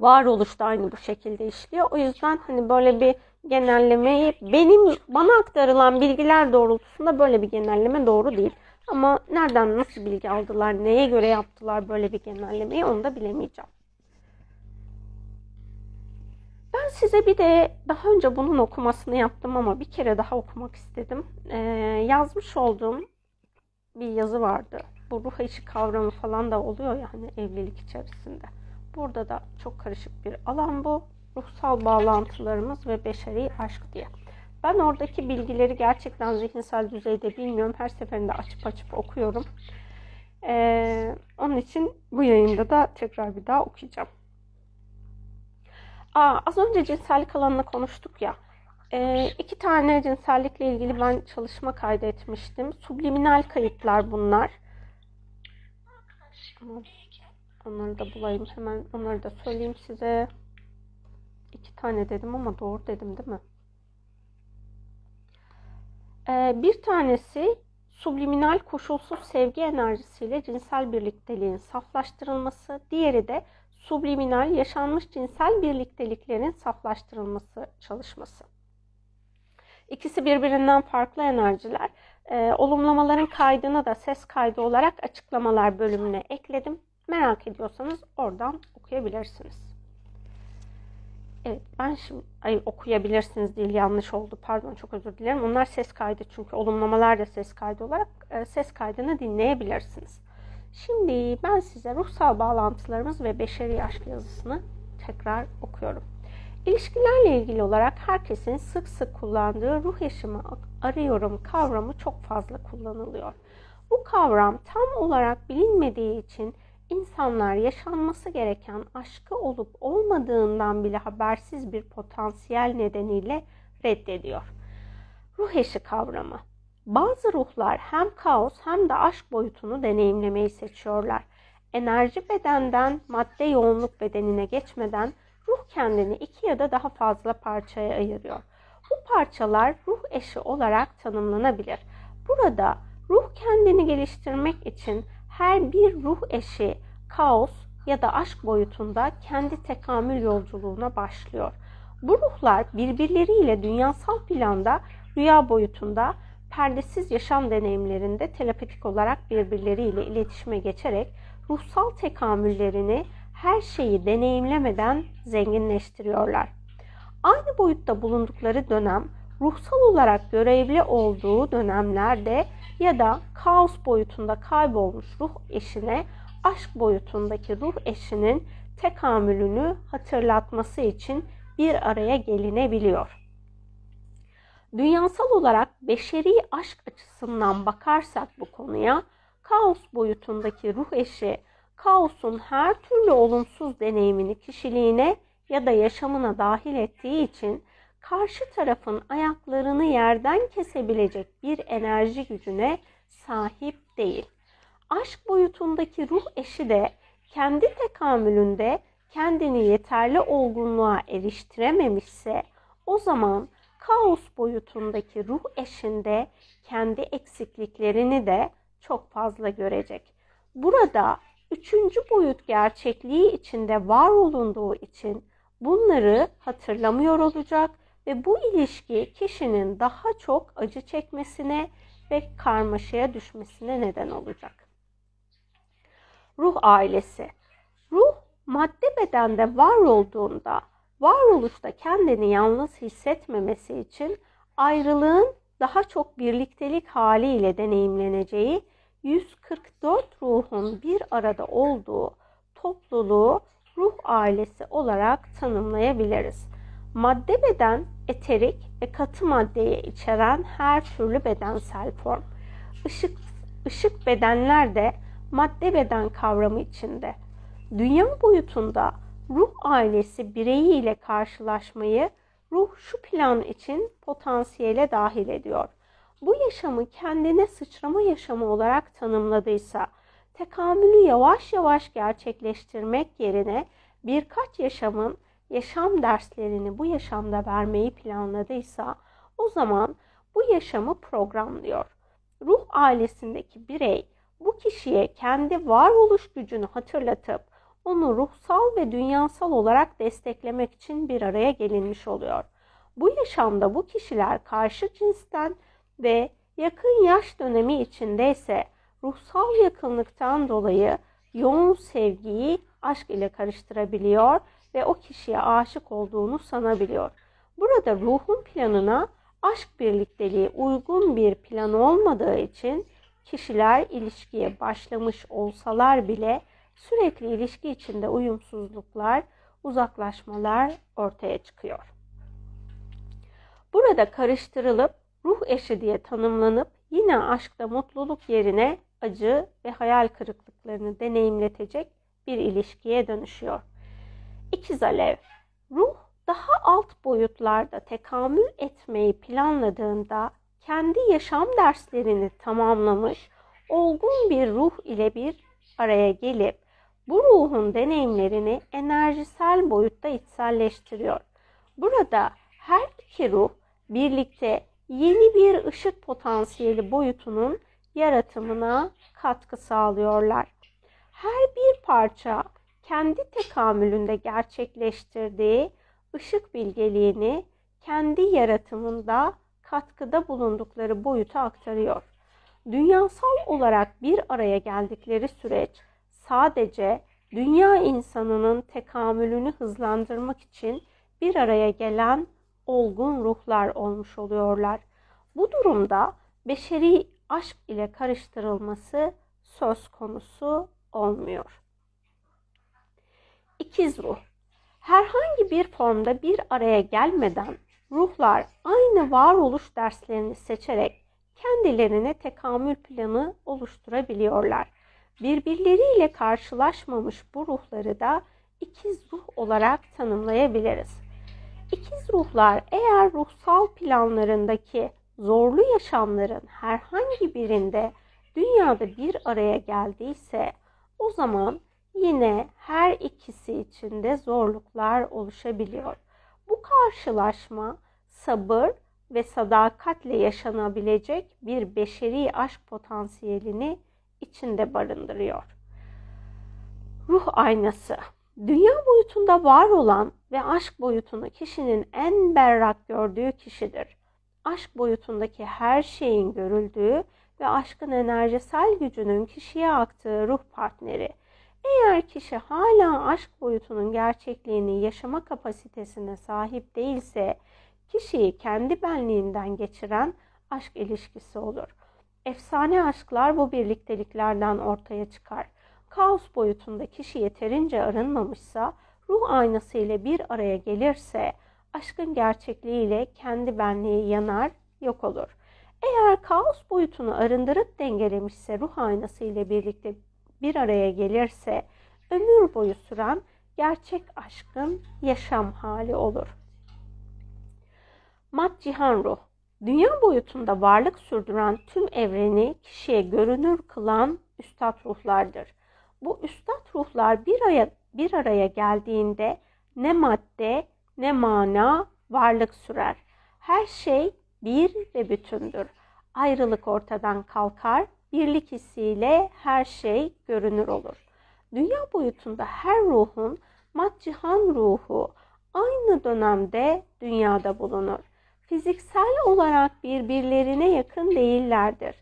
Varoluş da aynı bu şekilde işliyor. O yüzden hani böyle bir genellemeyi benim bana aktarılan bilgiler doğrultusunda böyle bir genelleme doğru değil. Ama nereden nasıl bilgi aldılar, neye göre yaptılar böyle bir genellemeyi onu da bilemeyeceğim. Ben size bir de daha önce bunun okumasını yaptım ama bir kere daha okumak istedim. Ee, yazmış olduğum bir yazı vardı. Bu ruh eşi kavramı falan da oluyor ya hani evlilik içerisinde. Burada da çok karışık bir alan bu. Ruhsal bağlantılarımız ve beşeri aşk diye. Ben oradaki bilgileri gerçekten zihinsel düzeyde bilmiyorum. Her seferinde açıp açıp okuyorum. Ee, onun için bu yayında da tekrar bir daha okuyacağım. Aa, az önce cinsellik alanını konuştuk ya. E, iki tane cinsellikle ilgili ben çalışma kaydetmiştim. Subliminal kayıtlar bunlar. Onları da bulayım hemen. Onları da söyleyeyim size. İki tane dedim ama doğru dedim değil mi? Ee, bir tanesi subliminal koşulsuz sevgi enerjisiyle cinsel birlikteliğin saflaştırılması. Diğeri de subliminal yaşanmış cinsel birlikteliklerin saflaştırılması çalışması. İkisi birbirinden farklı enerjiler. Ee, olumlamaların kaydını da ses kaydı olarak açıklamalar bölümüne ekledim. Merak ediyorsanız oradan okuyabilirsiniz. Evet ben şimdi ay, okuyabilirsiniz değil yanlış oldu pardon çok özür dilerim. Onlar ses kaydı çünkü olumlamalar da ses kaydı olarak e, ses kaydını dinleyebilirsiniz. Şimdi ben size ruhsal bağlantılarımız ve beşeri aşk yazısını tekrar okuyorum. İlişkilerle ilgili olarak herkesin sık sık kullandığı ruh yaşamı arıyorum kavramı çok fazla kullanılıyor. Bu kavram tam olarak bilinmediği için insanlar yaşanması gereken aşkı olup olmadığından bile habersiz bir potansiyel nedeniyle reddediyor. Ruh eşi kavramı. Bazı ruhlar hem kaos hem de aşk boyutunu deneyimlemeyi seçiyorlar. Enerji bedenden madde yoğunluk bedenine geçmeden ruh kendini iki ya da daha fazla parçaya ayırıyor. Bu parçalar ruh eşi olarak tanımlanabilir. Burada ruh kendini geliştirmek için her bir ruh eşi kaos ya da aşk boyutunda kendi tekamül yolculuğuna başlıyor. Bu ruhlar birbirleriyle dünyasal planda rüya boyutunda perdesiz yaşam deneyimlerinde telepatik olarak birbirleriyle iletişime geçerek ruhsal tekamüllerini her şeyi deneyimlemeden zenginleştiriyorlar. Aynı boyutta bulundukları dönem ruhsal olarak görevli olduğu dönemlerde ya da kaos boyutunda kaybolmuş ruh eşine aşk boyutundaki ruh eşinin tekamülünü hatırlatması için bir araya gelinebiliyor. Dünyasal olarak beşeri aşk açısından bakarsak bu konuya, kaos boyutundaki ruh eşi, kaosun her türlü olumsuz deneyimini kişiliğine ya da yaşamına dahil ettiği için karşı tarafın ayaklarını yerden kesebilecek bir enerji gücüne sahip değil. Aşk boyutundaki ruh eşi de kendi tekamülünde kendini yeterli olgunluğa eriştirememişse o zaman kaos boyutundaki ruh eşinde kendi eksikliklerini de çok fazla görecek. Burada üçüncü boyut gerçekliği içinde var olunduğu için bunları hatırlamıyor olacak ve bu ilişki kişinin daha çok acı çekmesine ve karmaşaya düşmesine neden olacak. Ruh ailesi. Ruh madde bedende var olduğunda varoluşta kendini yalnız hissetmemesi için ayrılığın daha çok birliktelik haliyle deneyimleneceği 144 ruhun bir arada olduğu topluluğu ruh ailesi olarak tanımlayabiliriz. Madde beden, eterik ve katı maddeyi içeren her türlü bedensel form. Işık, ışık bedenler de madde beden kavramı içinde. Dünya boyutunda ruh ailesi bireyi ile karşılaşmayı ruh şu plan için potansiyele dahil ediyor. Bu yaşamı kendine sıçrama yaşamı olarak tanımladıysa, tekamülü yavaş yavaş gerçekleştirmek yerine birkaç yaşamın yaşam derslerini bu yaşamda vermeyi planladıysa o zaman bu yaşamı programlıyor. Ruh ailesindeki birey bu kişiye kendi varoluş gücünü hatırlatıp onu ruhsal ve dünyasal olarak desteklemek için bir araya gelinmiş oluyor. Bu yaşamda bu kişiler karşı cinsten ve yakın yaş dönemi içindeyse ruhsal yakınlıktan dolayı yoğun sevgiyi aşk ile karıştırabiliyor ve o kişiye aşık olduğunu sanabiliyor. Burada ruhun planına aşk birlikteliği uygun bir plan olmadığı için kişiler ilişkiye başlamış olsalar bile sürekli ilişki içinde uyumsuzluklar, uzaklaşmalar ortaya çıkıyor. Burada karıştırılıp ruh eşi diye tanımlanıp yine aşkta mutluluk yerine acı ve hayal kırıklıklarını deneyimletecek bir ilişkiye dönüşüyor. İkiz alev, ruh daha alt boyutlarda tekamül etmeyi planladığında kendi yaşam derslerini tamamlamış olgun bir ruh ile bir araya gelip bu ruhun deneyimlerini enerjisel boyutta içselleştiriyor. Burada her iki ruh birlikte yeni bir ışık potansiyeli boyutunun yaratımına katkı sağlıyorlar. Her bir parça kendi tekamülünde gerçekleştirdiği ışık bilgeliğini kendi yaratımında katkıda bulundukları boyuta aktarıyor. Dünyasal olarak bir araya geldikleri süreç sadece dünya insanının tekamülünü hızlandırmak için bir araya gelen olgun ruhlar olmuş oluyorlar. Bu durumda beşeri aşk ile karıştırılması söz konusu olmuyor. İkiz ruh herhangi bir formda bir araya gelmeden ruhlar aynı varoluş derslerini seçerek kendilerine tekamül planı oluşturabiliyorlar. Birbirleriyle karşılaşmamış bu ruhları da ikiz ruh olarak tanımlayabiliriz. İkiz ruhlar eğer ruhsal planlarındaki zorlu yaşamların herhangi birinde dünyada bir araya geldiyse o zaman yine her ikisi için de zorluklar oluşabiliyor. Bu karşılaşma sabır ve sadakatle yaşanabilecek bir beşeri aşk potansiyelini içinde barındırıyor. Ruh aynası Dünya boyutunda var olan ve aşk boyutunu kişinin en berrak gördüğü kişidir. Aşk boyutundaki her şeyin görüldüğü ve aşkın enerjisel gücünün kişiye aktığı ruh partneri. Eğer kişi hala aşk boyutunun gerçekliğini yaşama kapasitesine sahip değilse, kişiyi kendi benliğinden geçiren aşk ilişkisi olur. Efsane aşklar bu birlikteliklerden ortaya çıkar. Kaos boyutunda kişi yeterince arınmamışsa, ruh aynası ile bir araya gelirse, aşkın gerçekliğiyle kendi benliği yanar, yok olur. Eğer kaos boyutunu arındırıp dengelemişse ruh aynası ile birlikte bir araya gelirse ömür boyu süren gerçek aşkın yaşam hali olur. Mat cihan ruh, dünya boyutunda varlık sürdüren tüm evreni kişiye görünür kılan üstad ruhlardır. Bu üstad ruhlar bir araya, bir araya geldiğinde ne madde ne mana varlık sürer. Her şey bir ve bütündür. Ayrılık ortadan kalkar, birlik hissiyle her şey görünür olur. Dünya boyutunda her ruhun madcihan ruhu aynı dönemde dünyada bulunur. Fiziksel olarak birbirlerine yakın değillerdir.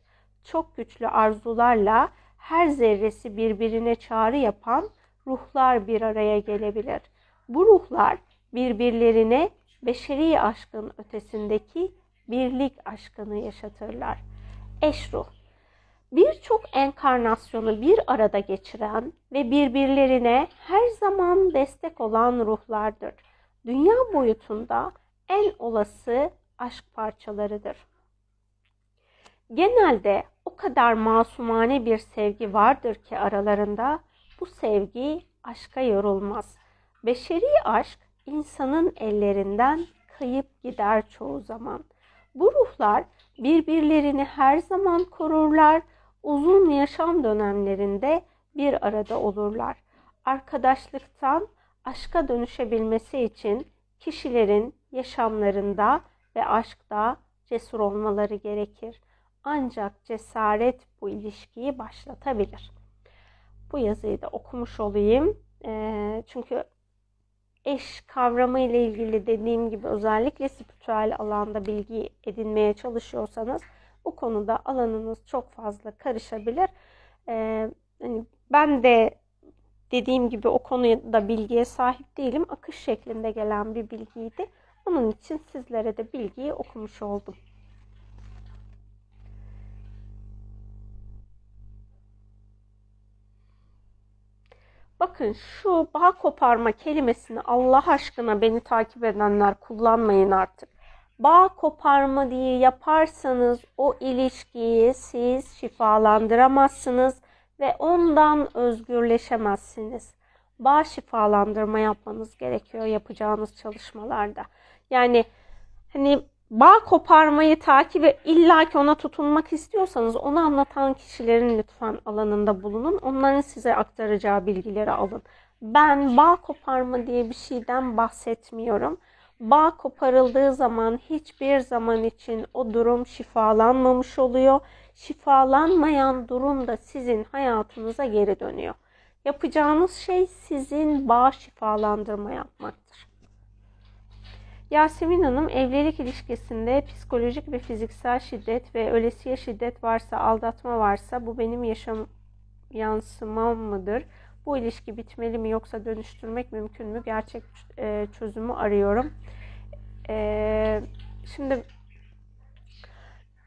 Çok güçlü arzularla her zerresi birbirine çağrı yapan ruhlar bir araya gelebilir. Bu ruhlar birbirlerine beşeri aşkın ötesindeki birlik aşkını yaşatırlar. Eş ruh birçok enkarnasyonu bir arada geçiren ve birbirlerine her zaman destek olan ruhlardır. Dünya boyutunda en olası aşk parçalarıdır. Genelde o kadar masumane bir sevgi vardır ki aralarında bu sevgi aşka yorulmaz. Beşeri aşk insanın ellerinden kayıp gider çoğu zaman. Bu ruhlar birbirlerini her zaman korurlar, uzun yaşam dönemlerinde bir arada olurlar. Arkadaşlıktan aşka dönüşebilmesi için kişilerin yaşamlarında ve aşkta cesur olmaları gerekir. Ancak cesaret bu ilişkiyi başlatabilir. Bu yazıyı da okumuş olayım. çünkü eş kavramı ile ilgili dediğim gibi özellikle spiritüel alanda bilgi edinmeye çalışıyorsanız bu konuda alanınız çok fazla karışabilir. Ee, hani ben de dediğim gibi o konuda bilgiye sahip değilim. Akış şeklinde gelen bir bilgiydi. Onun için sizlere de bilgiyi okumuş oldum. Bakın şu bağ koparma kelimesini Allah aşkına beni takip edenler kullanmayın artık. Bağ koparma diye yaparsanız o ilişkiyi siz şifalandıramazsınız ve ondan özgürleşemezsiniz. Bağ şifalandırma yapmanız gerekiyor yapacağınız çalışmalarda. Yani hani bağ koparmayı takip ve illaki ona tutunmak istiyorsanız onu anlatan kişilerin lütfen alanında bulunun. Onların size aktaracağı bilgileri alın. Ben bağ koparma diye bir şeyden bahsetmiyorum. Bağ koparıldığı zaman hiçbir zaman için o durum şifalanmamış oluyor. Şifalanmayan durum da sizin hayatınıza geri dönüyor. Yapacağınız şey sizin bağ şifalandırma yapmaktır. Yasemin Hanım evlilik ilişkisinde psikolojik ve fiziksel şiddet ve ölesiye şiddet varsa, aldatma varsa bu benim yaşam yansımam mıdır? Bu ilişki bitmeli mi yoksa dönüştürmek mümkün mü? Gerçek e, çözümü arıyorum. E, şimdi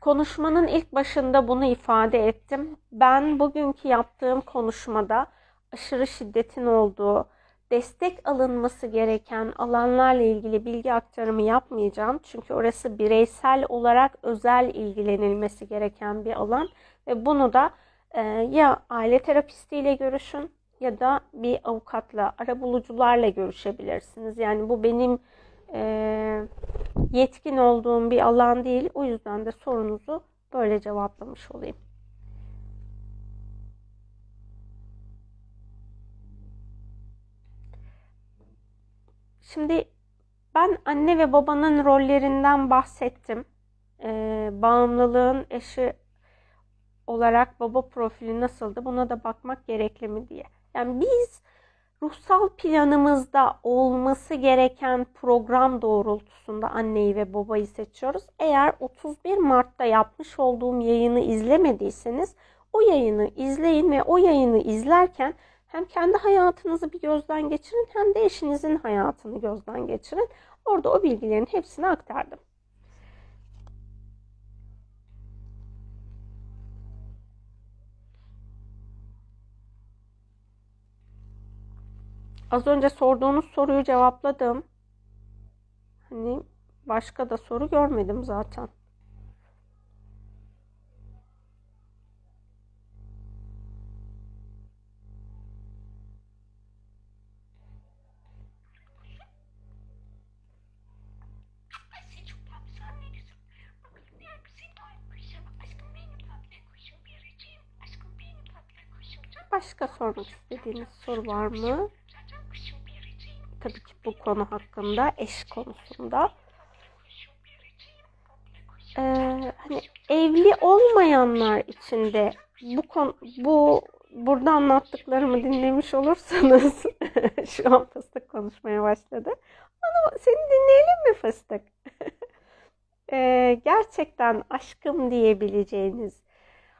konuşmanın ilk başında bunu ifade ettim. Ben bugünkü yaptığım konuşmada aşırı şiddetin olduğu, destek alınması gereken alanlarla ilgili bilgi aktarımı yapmayacağım. Çünkü orası bireysel olarak özel ilgilenilmesi gereken bir alan ve bunu da e, ya aile terapistiyle görüşün ya da bir avukatla, arabulucularla görüşebilirsiniz. Yani bu benim e, yetkin olduğum bir alan değil. O yüzden de sorunuzu böyle cevaplamış olayım. Şimdi ben anne ve babanın rollerinden bahsettim. Ee, bağımlılığın eşi olarak baba profili nasıldı buna da bakmak gerekli mi diye. Yani biz ruhsal planımızda olması gereken program doğrultusunda anneyi ve babayı seçiyoruz. Eğer 31 Mart'ta yapmış olduğum yayını izlemediyseniz o yayını izleyin ve o yayını izlerken hem kendi hayatınızı bir gözden geçirin hem de eşinizin hayatını gözden geçirin. Orada o bilgilerin hepsini aktardım. Az önce sorduğunuz soruyu cevapladım. Hani başka da soru görmedim zaten. Başka sormak istediğiniz soru var mı? Tabii ki bu konu hakkında, eş konusunda. Ee, hani evli olmayanlar için de bu konu, bu burada anlattıklarımı dinlemiş olursanız şu an fıstık konuşmaya başladı. Ama seni dinleyelim mi fıstık? ee, gerçekten aşkım diyebileceğiniz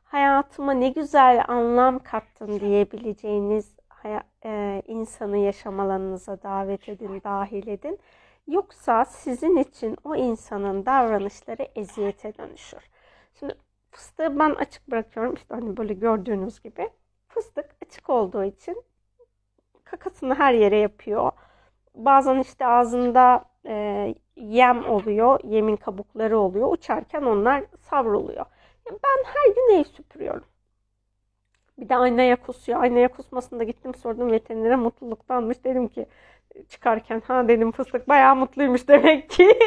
hayatıma ne güzel anlam kattın diyebileceğiniz e, insanı yaşam alanınıza davet edin, dahil edin. Yoksa sizin için o insanın davranışları eziyete dönüşür. Şimdi fıstığı ben açık bırakıyorum. İşte hani böyle gördüğünüz gibi. Fıstık açık olduğu için kakasını her yere yapıyor. Bazen işte ağzında e, yem oluyor, yemin kabukları oluyor. Uçarken onlar savruluyor. Ben her gün ev süpürüyorum. Bir de aynaya kusuyor. Aynaya kusmasında gittim sordum veterinere mutluluktanmış. Dedim ki çıkarken ha dedim fıstık bayağı mutluymuş demek ki.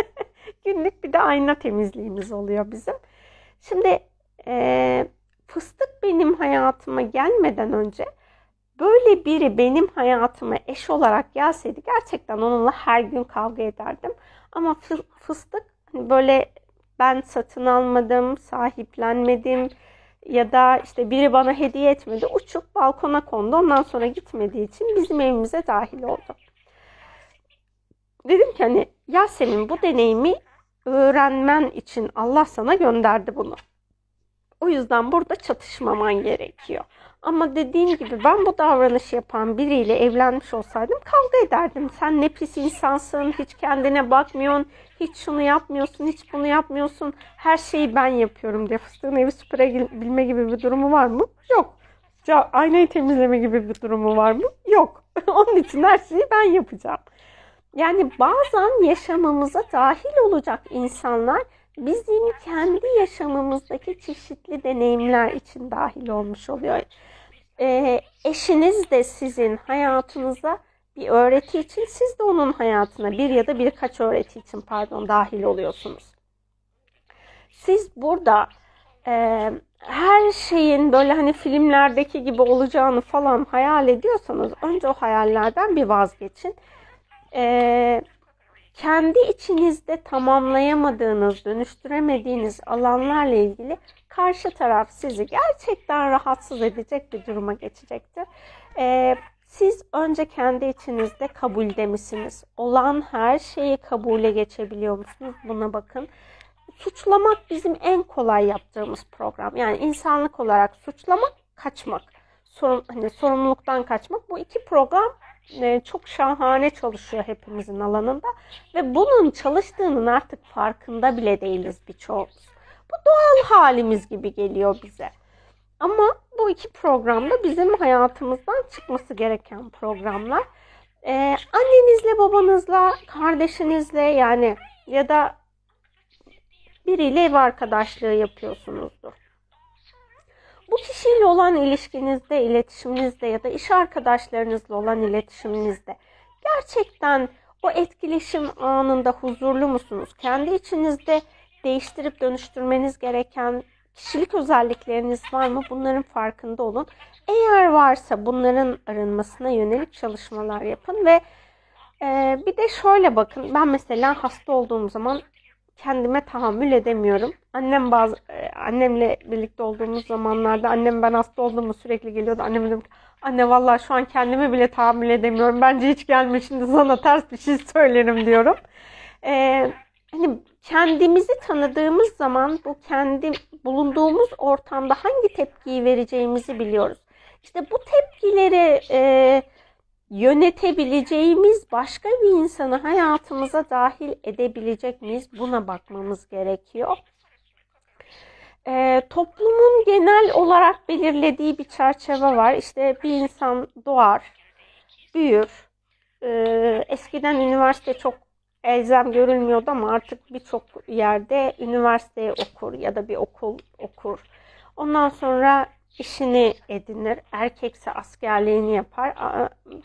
Günlük bir de ayna temizliğimiz oluyor bizim. Şimdi e, fıstık benim hayatıma gelmeden önce böyle biri benim hayatıma eş olarak gelseydi gerçekten onunla her gün kavga ederdim. Ama fıstık hani böyle ben satın almadım, sahiplenmedim ya da işte biri bana hediye etmedi. Uçup balkona kondu. Ondan sonra gitmediği için bizim evimize dahil oldu. Dedim ki hani Yasemin bu deneyimi öğrenmen için Allah sana gönderdi bunu. O yüzden burada çatışmaman gerekiyor. Ama dediğim gibi ben bu davranışı yapan biriyle evlenmiş olsaydım kavga ederdim. Sen ne pis insansın, hiç kendine bakmıyorsun, hiç şunu yapmıyorsun, hiç bunu yapmıyorsun. Her şeyi ben yapıyorum diye fıstığın evi süpürebilme gibi bir durumu var mı? Yok. Aynayı temizleme gibi bir durumu var mı? Yok. Onun için her şeyi ben yapacağım. Yani bazen yaşamımıza dahil olacak insanlar bizim kendi yaşamımızdaki çeşitli deneyimler için dahil olmuş oluyor. E, eşiniz de sizin hayatınıza bir öğreti için siz de onun hayatına bir ya da birkaç öğreti için pardon dahil oluyorsunuz. Siz burada e, her şeyin böyle hani filmlerdeki gibi olacağını falan hayal ediyorsanız önce o hayallerden bir vazgeçin. E, kendi içinizde tamamlayamadığınız, dönüştüremediğiniz alanlarla ilgili karşı taraf sizi gerçekten rahatsız edecek bir duruma geçecektir. Ee, siz önce kendi içinizde kabulde misiniz? Olan her şeyi kabule geçebiliyor musunuz? Buna bakın. Suçlamak bizim en kolay yaptığımız program. Yani insanlık olarak suçlamak, kaçmak. Sorun, hani sorumluluktan kaçmak. Bu iki program e, çok şahane çalışıyor hepimizin alanında ve bunun çalıştığının artık farkında bile değiliz birçoğumuz. Bu doğal halimiz gibi geliyor bize. Ama bu iki programda bizim hayatımızdan çıkması gereken programlar. Ee, annenizle, babanızla, kardeşinizle yani ya da biriyle ev arkadaşlığı yapıyorsunuzdur. Bu kişiyle olan ilişkinizde, iletişiminizde ya da iş arkadaşlarınızla olan iletişiminizde gerçekten o etkileşim anında huzurlu musunuz? Kendi içinizde değiştirip dönüştürmeniz gereken kişilik özellikleriniz var mı? Bunların farkında olun. Eğer varsa bunların arınmasına yönelik çalışmalar yapın ve e, bir de şöyle bakın. Ben mesela hasta olduğum zaman kendime tahammül edemiyorum. Annem bazı e, annemle birlikte olduğumuz zamanlarda annem ben hasta olduğumu sürekli geliyordu. Annem dedim anne vallahi şu an kendime bile tahammül edemiyorum. Bence hiç gelme şimdi sana ters bir şey söylerim diyorum. Ee, hani kendimizi tanıdığımız zaman bu kendi bulunduğumuz ortamda hangi tepkiyi vereceğimizi biliyoruz. İşte bu tepkileri e, yönetebileceğimiz başka bir insanı hayatımıza dahil edebilecek miyiz? Buna bakmamız gerekiyor. E, toplumun genel olarak belirlediği bir çerçeve var. İşte bir insan doğar, büyür. E, eskiden üniversite çok elzem görülmüyordu ama artık birçok yerde üniversite okur ya da bir okul okur. Ondan sonra işini edinir. Erkekse askerliğini yapar.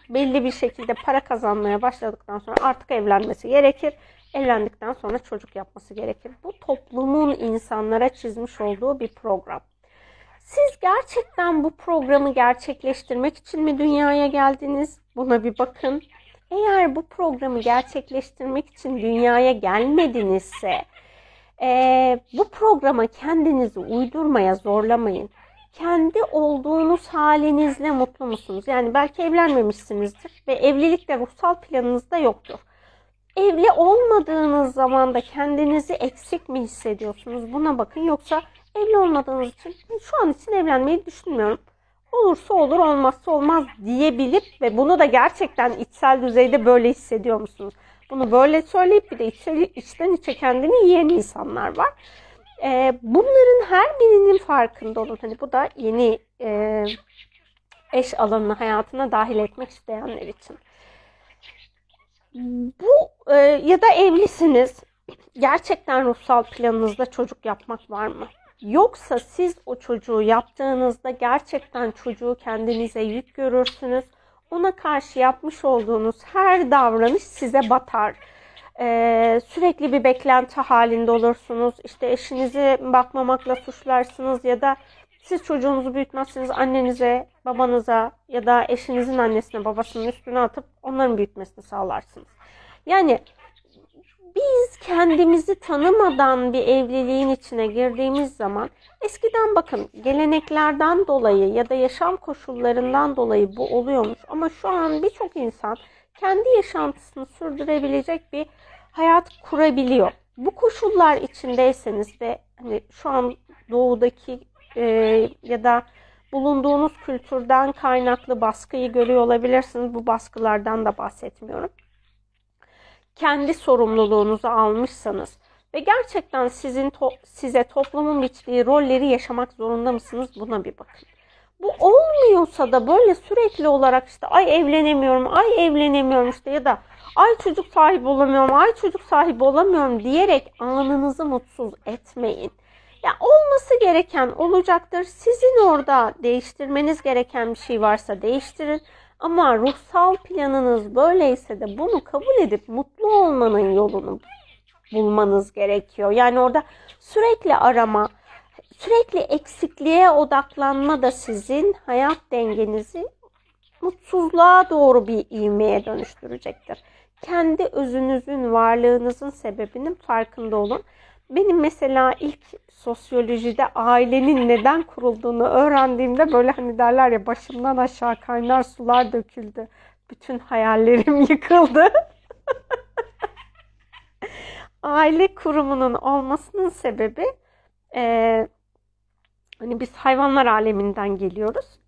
Belli bir şekilde para kazanmaya başladıktan sonra artık evlenmesi gerekir. Evlendikten sonra çocuk yapması gerekir. Bu toplumun insanlara çizmiş olduğu bir program. Siz gerçekten bu programı gerçekleştirmek için mi dünyaya geldiniz? Buna bir bakın. Eğer bu programı gerçekleştirmek için dünyaya gelmedinizse e, bu programa kendinizi uydurmaya zorlamayın. Kendi olduğunuz halinizle mutlu musunuz? Yani belki evlenmemişsinizdir ve evlilik de ruhsal planınızda yoktur. Evli olmadığınız zaman da kendinizi eksik mi hissediyorsunuz? Buna bakın. Yoksa evli olmadığınız için şu an için evlenmeyi düşünmüyorum olursa olur olmazsa olmaz diyebilip ve bunu da gerçekten içsel düzeyde böyle hissediyor musunuz? Bunu böyle söyleyip bir de içsel, içten içe kendini yiyen insanlar var. Ee, bunların her birinin farkında olun. Hani bu da yeni e, eş alanını hayatına dahil etmek isteyenler için. Bu e, ya da evlisiniz. Gerçekten ruhsal planınızda çocuk yapmak var mı? Yoksa siz o çocuğu yaptığınızda gerçekten çocuğu kendinize yük görürsünüz. Ona karşı yapmış olduğunuz her davranış size batar. Ee, sürekli bir beklenti halinde olursunuz. İşte eşinizi bakmamakla suçlarsınız ya da siz çocuğunuzu büyütmezseniz annenize, babanıza ya da eşinizin annesine, babasının üstüne atıp onların büyütmesini sağlarsınız. Yani biz kendimizi tanımadan bir evliliğin içine girdiğimiz zaman eskiden bakın geleneklerden dolayı ya da yaşam koşullarından dolayı bu oluyormuş ama şu an birçok insan kendi yaşantısını sürdürebilecek bir hayat kurabiliyor. Bu koşullar içindeyseniz ve hani şu an doğudaki e, ya da bulunduğunuz kültürden kaynaklı baskıyı görüyor olabilirsiniz. Bu baskılardan da bahsetmiyorum kendi sorumluluğunuzu almışsanız ve gerçekten sizin to size toplumun biçtiği rolleri yaşamak zorunda mısınız? Buna bir bakın. Bu olmuyorsa da böyle sürekli olarak işte ay evlenemiyorum, ay evlenemiyorum işte ya da ay çocuk sahibi olamıyorum, ay çocuk sahibi olamıyorum diyerek anınızı mutsuz etmeyin. Ya olması gereken olacaktır. Sizin orada değiştirmeniz gereken bir şey varsa değiştirin. Ama ruhsal planınız böyleyse de bunu kabul edip mutlu olmanın yolunu bulmanız gerekiyor. Yani orada sürekli arama, sürekli eksikliğe odaklanma da sizin hayat dengenizi mutsuzluğa doğru bir ivmeye dönüştürecektir. Kendi özünüzün, varlığınızın sebebinin farkında olun. Benim mesela ilk sosyolojide ailenin neden kurulduğunu öğrendiğimde böyle hani derler ya başımdan aşağı kaynar sular döküldü. Bütün hayallerim yıkıldı. Aile kurumunun olmasının sebebi e, hani biz hayvanlar aleminden geliyoruz.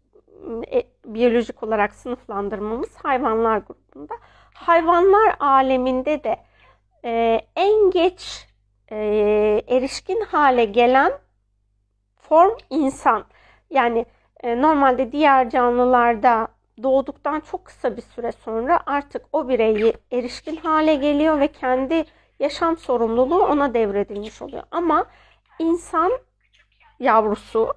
E, biyolojik olarak sınıflandırmamız hayvanlar grubunda. Hayvanlar aleminde de e, en geç e, erişkin hale gelen form insan. Yani e, normalde diğer canlılarda doğduktan çok kısa bir süre sonra artık o bireyi erişkin hale geliyor ve kendi yaşam sorumluluğu ona devredilmiş oluyor. Ama insan yavrusu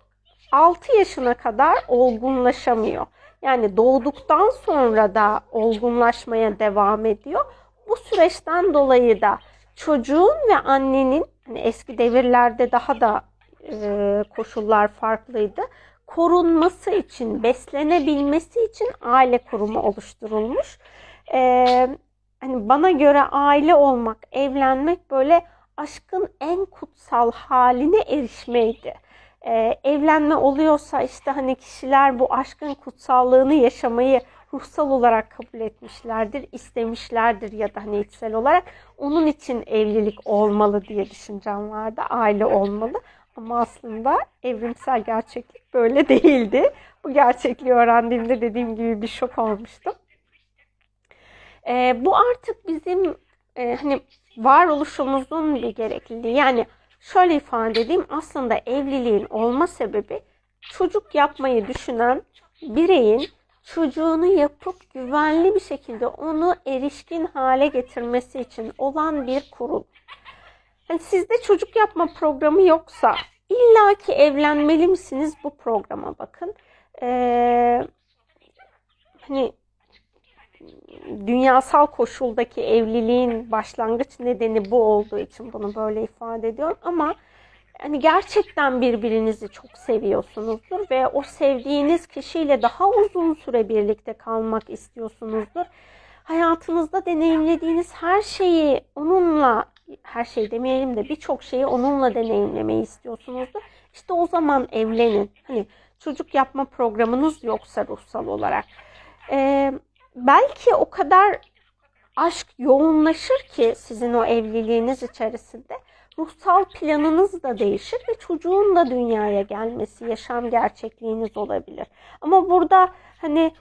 6 yaşına kadar olgunlaşamıyor. Yani doğduktan sonra da olgunlaşmaya devam ediyor. Bu süreçten dolayı da çocuğun ve annenin hani eski devirlerde daha da e, koşullar farklıydı. Korunması için, beslenebilmesi için aile kurumu oluşturulmuş. E, hani bana göre aile olmak, evlenmek böyle aşkın en kutsal haline erişmeydi. Ee, evlenme oluyorsa işte hani kişiler bu aşkın kutsallığını yaşamayı ruhsal olarak kabul etmişlerdir, istemişlerdir ya da hani içsel olarak onun için evlilik olmalı diye düşüncem vardı. Aile olmalı. Ama aslında evrimsel gerçeklik böyle değildi. Bu gerçekliği öğrendiğimde dediğim gibi bir şok olmuştum. E, bu artık bizim e, hani varoluşumuzun bir gerekliliği. Yani şöyle ifade edeyim aslında evliliğin olma sebebi çocuk yapmayı düşünen bireyin çocuğunu yapıp güvenli bir şekilde onu erişkin hale getirmesi için olan bir kurul. Yani sizde çocuk yapma programı yoksa illaki evlenmeli misiniz bu programa bakın. Ee, hani dünyasal koşuldaki evliliğin başlangıç nedeni bu olduğu için bunu böyle ifade ediyorum ama hani gerçekten birbirinizi çok seviyorsunuzdur ve o sevdiğiniz kişiyle daha uzun süre birlikte kalmak istiyorsunuzdur. Hayatınızda deneyimlediğiniz her şeyi onunla her şey demeyelim de birçok şeyi onunla deneyimlemeyi istiyorsunuzdur. İşte o zaman evlenin. Hani çocuk yapma programınız yoksa ruhsal olarak. Ee, belki o kadar aşk yoğunlaşır ki sizin o evliliğiniz içerisinde ruhsal planınız da değişir ve çocuğun da dünyaya gelmesi, yaşam gerçekliğiniz olabilir. Ama burada hani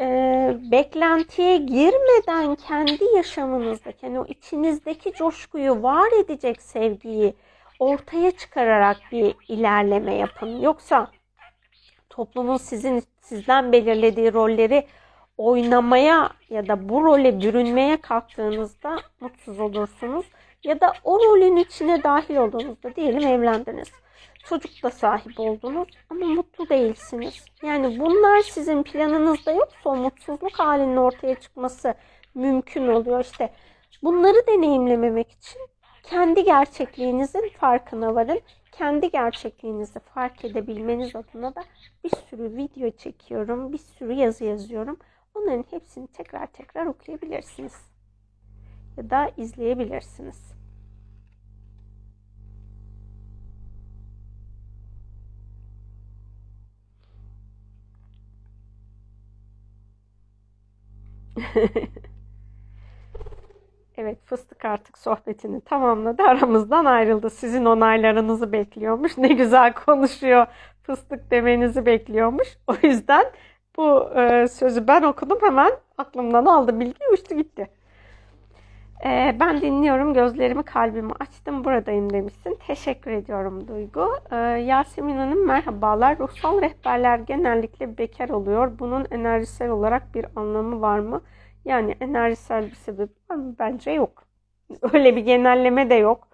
e, beklentiye girmeden kendi yaşamınızdaki, hani o içinizdeki coşkuyu var edecek sevgiyi ortaya çıkararak bir ilerleme yapın. Yoksa toplumun sizin sizden belirlediği rolleri oynamaya ya da bu role bürünmeye kalktığınızda mutsuz olursunuz. Ya da o rolün içine dahil olduğunuzda diyelim evlendiniz. Çocuk da sahip oldunuz ama mutlu değilsiniz. Yani bunlar sizin planınızda yoksa mutsuzluk halinin ortaya çıkması mümkün oluyor. İşte bunları deneyimlememek için kendi gerçekliğinizin farkına varın. Kendi gerçekliğinizi fark edebilmeniz adına da bir sürü video çekiyorum, bir sürü yazı yazıyorum. Onların hepsini tekrar tekrar okuyabilirsiniz. Da izleyebilirsiniz. evet fıstık artık sohbetini tamamladı. Aramızdan ayrıldı. Sizin onaylarınızı bekliyormuş. Ne güzel konuşuyor. Fıstık demenizi bekliyormuş. O yüzden bu e, sözü ben okudum hemen aklımdan aldı bilgi uçtu gitti. E, ben dinliyorum gözlerimi kalbimi açtım buradayım demişsin. Teşekkür ediyorum Duygu. E, Yasemin Hanım merhabalar. Ruhsal rehberler genellikle bekar oluyor. Bunun enerjisel olarak bir anlamı var mı? Yani enerjisel bir sebep var mı? Bence yok. Öyle bir genelleme de yok.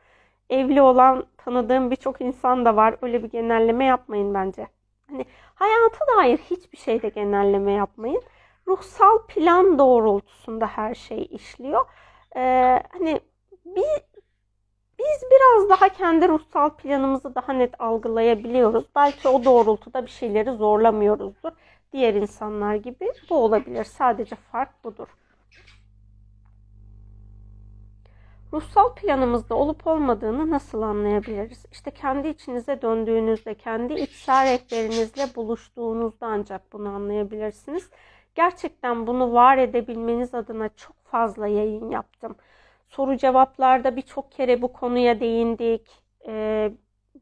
Evli olan tanıdığım birçok insan da var. Öyle bir genelleme yapmayın bence. Hani hayata dair hiçbir şeyde genelleme yapmayın. ruhsal plan doğrultusunda her şey işliyor. Ee, hani bir, biz biraz daha kendi ruhsal planımızı daha net algılayabiliyoruz. Belki o doğrultuda bir şeyleri zorlamıyoruzdur. Diğer insanlar gibi bu olabilir. Sadece fark budur. Ruhsal planımızda olup olmadığını nasıl anlayabiliriz? İşte kendi içinize döndüğünüzde, kendi içsel rehberinizle buluştuğunuzda ancak bunu anlayabilirsiniz. Gerçekten bunu var edebilmeniz adına çok fazla yayın yaptım. Soru cevaplarda birçok kere bu konuya değindik. Ee,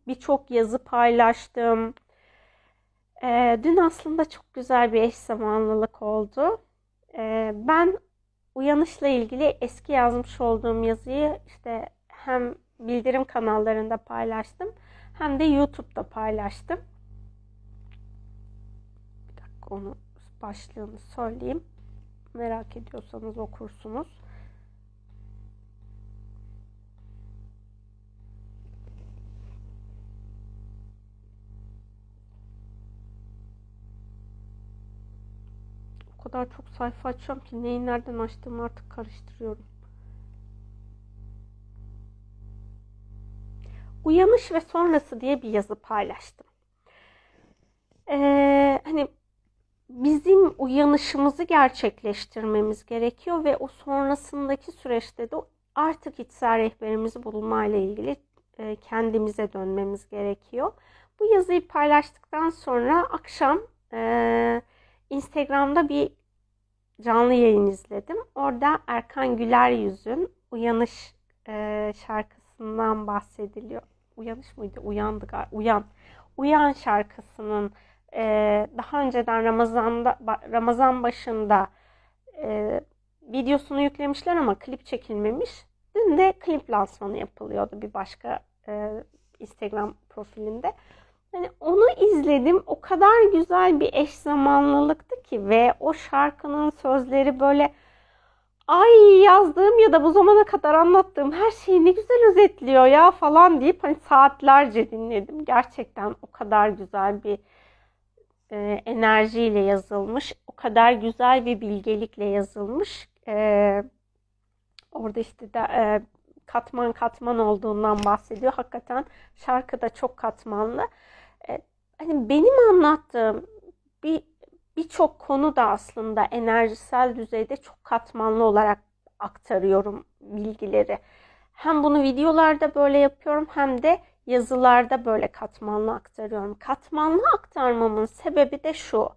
birçok yazı paylaştım. Ee, dün aslında çok güzel bir eş zamanlılık oldu. Ee, ben uyanışla ilgili eski yazmış olduğum yazıyı işte hem bildirim kanallarında paylaştım hem de YouTube'da paylaştım. Bir dakika onu başlığını söyleyeyim. Merak ediyorsanız okursunuz. O kadar çok sayfa açıyorum ki neyi nereden açtığımı artık karıştırıyorum. Uyanış ve sonrası diye bir yazı paylaştım. Ee, hani bizim uyanışımızı gerçekleştirmemiz gerekiyor ve o sonrasındaki süreçte de artık içsel rehberimizi bulmayla ilgili e, kendimize dönmemiz gerekiyor. Bu yazıyı paylaştıktan sonra akşam e, Instagram'da bir canlı yayın izledim. Orada Erkan Güler Yüz'ün Uyanış e, şarkısından bahsediliyor. Uyanış mıydı? Uyandı galiba. Uyan. Uyan şarkısının e, daha önceden Ramazan'da Ramazan başında e, videosunu yüklemişler ama klip çekilmemiş. Dün de klip lansmanı yapılıyordu bir başka e, Instagram profilinde. Yani onu izledim. O kadar güzel bir eş zamanlılıktı ki ve o şarkının sözleri böyle ay yazdığım ya da bu zamana kadar anlattığım her şeyi ne güzel özetliyor ya falan deyip hani saatlerce dinledim. Gerçekten o kadar güzel bir e, enerjiyle yazılmış. O kadar güzel bir bilgelikle yazılmış. E, orada işte de e, katman katman olduğundan bahsediyor. Hakikaten şarkı da çok katmanlı. E, hani benim anlattığım bir birçok konu da aslında enerjisel düzeyde çok katmanlı olarak aktarıyorum bilgileri. Hem bunu videolarda böyle yapıyorum hem de yazılarda böyle katmanlı aktarıyorum. Katmanlı aktarmamın sebebi de şu.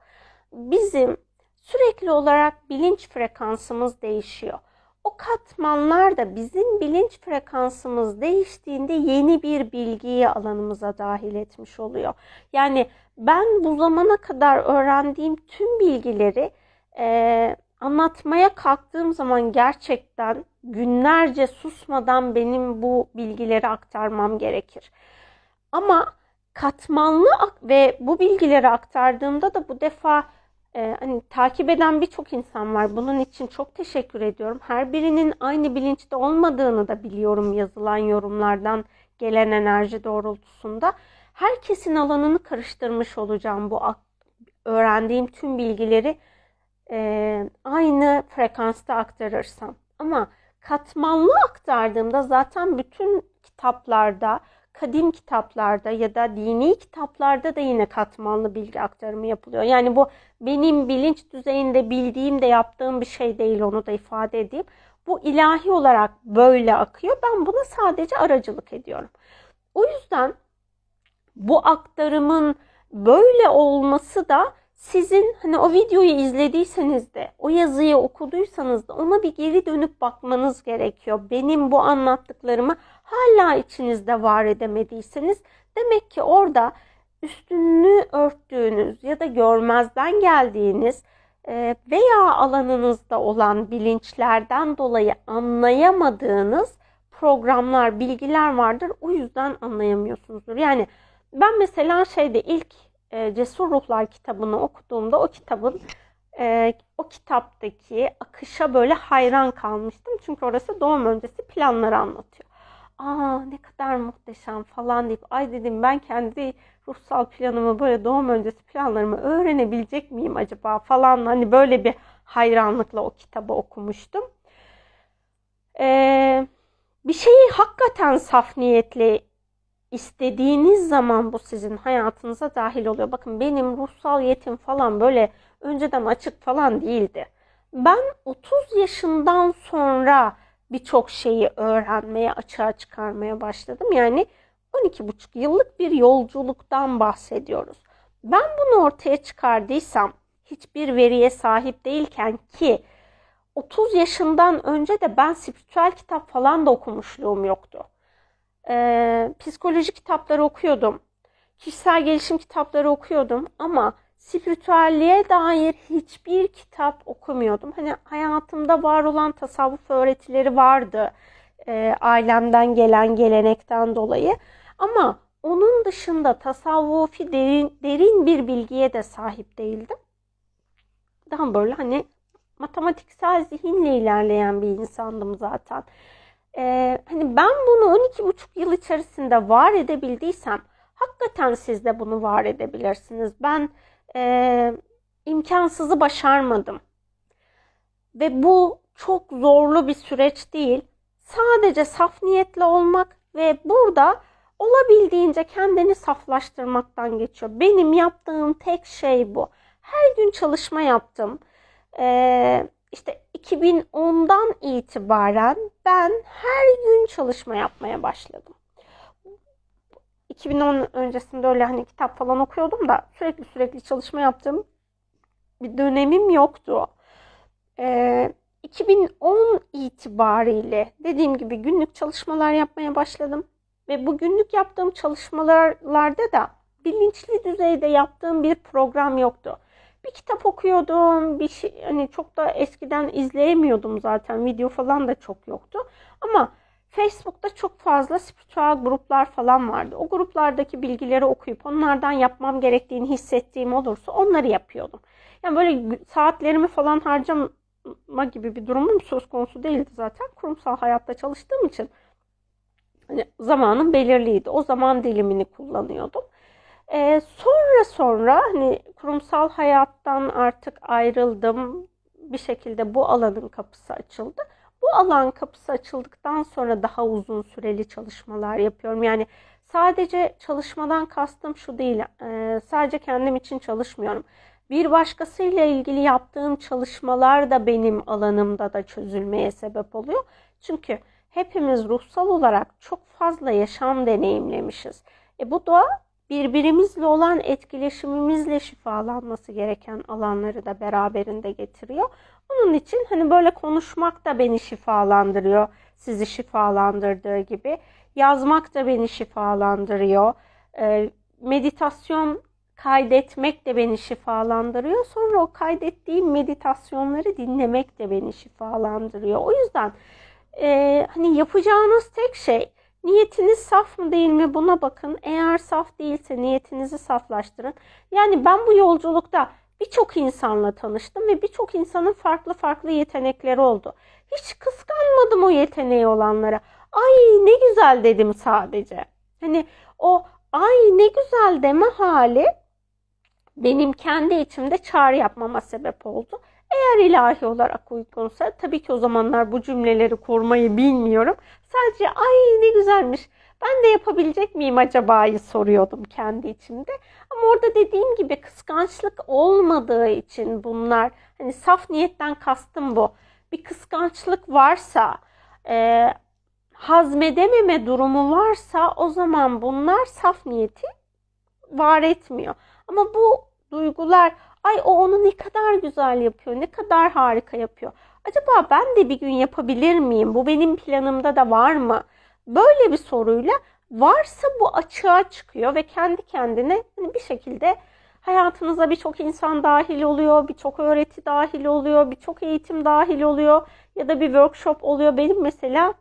Bizim sürekli olarak bilinç frekansımız değişiyor. O katmanlar da bizim bilinç frekansımız değiştiğinde yeni bir bilgiyi alanımıza dahil etmiş oluyor. Yani ben bu zamana kadar öğrendiğim tüm bilgileri e, anlatmaya kalktığım zaman gerçekten günlerce susmadan benim bu bilgileri aktarmam gerekir. Ama katmanlı ve bu bilgileri aktardığımda da bu defa e, hani takip eden birçok insan var. Bunun için çok teşekkür ediyorum. Her birinin aynı bilinçte olmadığını da biliyorum yazılan yorumlardan gelen enerji doğrultusunda. Herkesin alanını karıştırmış olacağım bu öğrendiğim tüm bilgileri e, aynı frekansta aktarırsam. Ama katmanlı aktardığımda zaten bütün kitaplarda, kadim kitaplarda ya da dini kitaplarda da yine katmanlı bilgi aktarımı yapılıyor. Yani bu benim bilinç düzeyinde bildiğim de yaptığım bir şey değil onu da ifade edeyim. Bu ilahi olarak böyle akıyor. Ben buna sadece aracılık ediyorum. O yüzden bu aktarımın böyle olması da sizin hani o videoyu izlediyseniz de o yazıyı okuduysanız da ona bir geri dönüp bakmanız gerekiyor. Benim bu anlattıklarımı hala içinizde var edemediyseniz demek ki orada üstünlüğü örttüğünüz ya da görmezden geldiğiniz e, veya alanınızda olan bilinçlerden dolayı anlayamadığınız programlar, bilgiler vardır. O yüzden anlayamıyorsunuzdur. Yani ben mesela şeyde ilk e, Cesur Ruhlar kitabını okuduğumda o kitabın e, o kitaptaki akışa böyle hayran kalmıştım. Çünkü orası doğum öncesi planları anlatıyor. Aa ne kadar muhteşem falan deyip ay dedim ben kendi ruhsal planımı böyle doğum öncesi planlarımı öğrenebilecek miyim acaba falan hani böyle bir hayranlıkla o kitabı okumuştum. Ee, bir şeyi hakikaten saf niyetle istediğiniz zaman bu sizin hayatınıza dahil oluyor. Bakın benim ruhsal yetim falan böyle önceden açık falan değildi. Ben 30 yaşından sonra birçok şeyi öğrenmeye, açığa çıkarmaya başladım. Yani 12,5 yıllık bir yolculuktan bahsediyoruz. Ben bunu ortaya çıkardıysam hiçbir veriye sahip değilken ki 30 yaşından önce de ben spiritüel kitap falan da okumuşluğum yoktu. Ee, psikoloji kitapları okuyordum. Kişisel gelişim kitapları okuyordum ama spiritüelliğe dair hiçbir kitap okumuyordum. Hani hayatımda var olan tasavvuf öğretileri vardı. E, ailemden gelen gelenekten dolayı. Ama onun dışında tasavvufi derin, derin bir bilgiye de sahip değildim. Daha böyle hani matematiksel zihinle ilerleyen bir insandım zaten. Ee, hani ben bunu 12,5 yıl içerisinde var edebildiysem hakikaten siz de bunu var edebilirsiniz. Ben e, imkansızı başarmadım. Ve bu çok zorlu bir süreç değil. Sadece saf niyetli olmak ve burada olabildiğince kendini saflaştırmaktan geçiyor. Benim yaptığım tek şey bu. Her gün çalışma yaptım. Ee, işte 2010'dan itibaren ben her gün çalışma yapmaya başladım. 2010 öncesinde öyle hani kitap falan okuyordum da sürekli sürekli çalışma yaptığım bir dönemim yoktu. Ee, 2010 itibariyle dediğim gibi günlük çalışmalar yapmaya başladım. Ve bu günlük yaptığım çalışmalarda da bilinçli düzeyde yaptığım bir program yoktu. Bir kitap okuyordum, bir şey hani çok da eskiden izleyemiyordum zaten. Video falan da çok yoktu. Ama Facebook'ta çok fazla spiritüel gruplar falan vardı. O gruplardaki bilgileri okuyup onlardan yapmam gerektiğini hissettiğim olursa onları yapıyordum. Yani böyle saatlerimi falan harcama gibi bir durumum söz konusu değildi zaten. Kurumsal hayatta çalıştığım için hani zamanım belirliydi. O zaman dilimini kullanıyordum. Ee, sonra sonra hani kurumsal hayattan artık ayrıldım. Bir şekilde bu alanın kapısı açıldı. Bu alan kapısı açıldıktan sonra daha uzun süreli çalışmalar yapıyorum. Yani sadece çalışmadan kastım şu değil. E, sadece kendim için çalışmıyorum. Bir başkasıyla ilgili yaptığım çalışmalar da benim alanımda da çözülmeye sebep oluyor. Çünkü hepimiz ruhsal olarak çok fazla yaşam deneyimlemişiz. E bu da birbirimizle olan etkileşimimizle şifalanması gereken alanları da beraberinde getiriyor. Onun için hani böyle konuşmak da beni şifalandırıyor. Sizi şifalandırdığı gibi. Yazmak da beni şifalandırıyor. E, meditasyon kaydetmek de beni şifalandırıyor. Sonra o kaydettiğim meditasyonları dinlemek de beni şifalandırıyor. O yüzden e, hani yapacağınız tek şey niyetiniz saf mı değil mi buna bakın. Eğer saf değilse niyetinizi saflaştırın. Yani ben bu yolculukta birçok insanla tanıştım ve birçok insanın farklı farklı yetenekleri oldu. Hiç kıskanmadım o yeteneği olanlara. Ay ne güzel dedim sadece. Hani o ay ne güzel deme hali benim kendi içimde çağrı yapmama sebep oldu. Eğer ilahi olarak uygunsa tabii ki o zamanlar bu cümleleri kurmayı bilmiyorum. Sadece ay ne güzelmiş ben de yapabilecek miyim acaba'yı soruyordum kendi içimde. Ama orada dediğim gibi kıskançlık olmadığı için bunlar hani saf niyetten kastım bu. Bir kıskançlık varsa e, hazmedememe durumu varsa o zaman bunlar saf niyeti var etmiyor. Ama bu duygular ay o onu ne kadar güzel yapıyor, ne kadar harika yapıyor. Acaba ben de bir gün yapabilir miyim? Bu benim planımda da var mı? Böyle bir soruyla varsa bu açığa çıkıyor ve kendi kendine hani bir şekilde hayatınıza birçok insan dahil oluyor, birçok öğreti dahil oluyor, birçok eğitim dahil oluyor ya da bir workshop oluyor. Benim mesela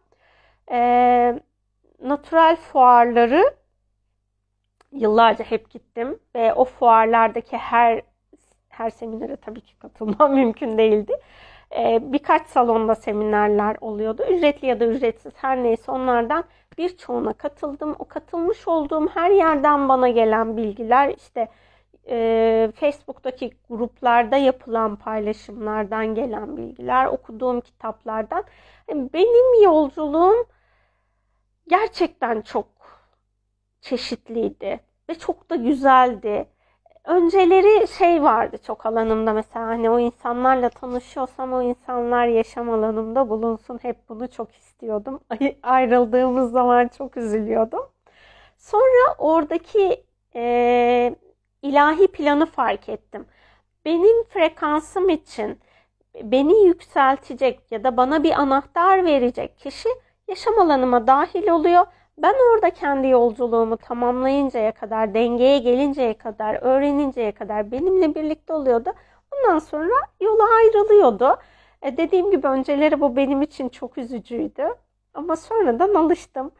e, natural fuarları yıllarca hep gittim ve o fuarlardaki her her seminere tabii ki katılmam mümkün değildi. Ee, birkaç salonda seminerler oluyordu. Ücretli ya da ücretsiz her neyse onlardan birçoğuna katıldım. O katılmış olduğum her yerden bana gelen bilgiler işte e, Facebook'taki gruplarda yapılan paylaşımlardan gelen bilgiler, okuduğum kitaplardan benim yolculuğum gerçekten çok çeşitliydi ve çok da güzeldi. Önceleri şey vardı çok alanımda mesela hani o insanlarla tanışıyorsam o insanlar yaşam alanımda bulunsun. Hep bunu çok istiyordum. Ayrıldığımız zaman çok üzülüyordum. Sonra oradaki e, ilahi planı fark ettim. Benim frekansım için beni yükseltecek ya da bana bir anahtar verecek kişi yaşam alanıma dahil oluyor. Ben orada kendi yolculuğumu tamamlayıncaya kadar, dengeye gelinceye kadar, öğreninceye kadar benimle birlikte oluyordu. Ondan sonra yola ayrılıyordu. E dediğim gibi önceleri bu benim için çok üzücüydü. Ama sonradan alıştım.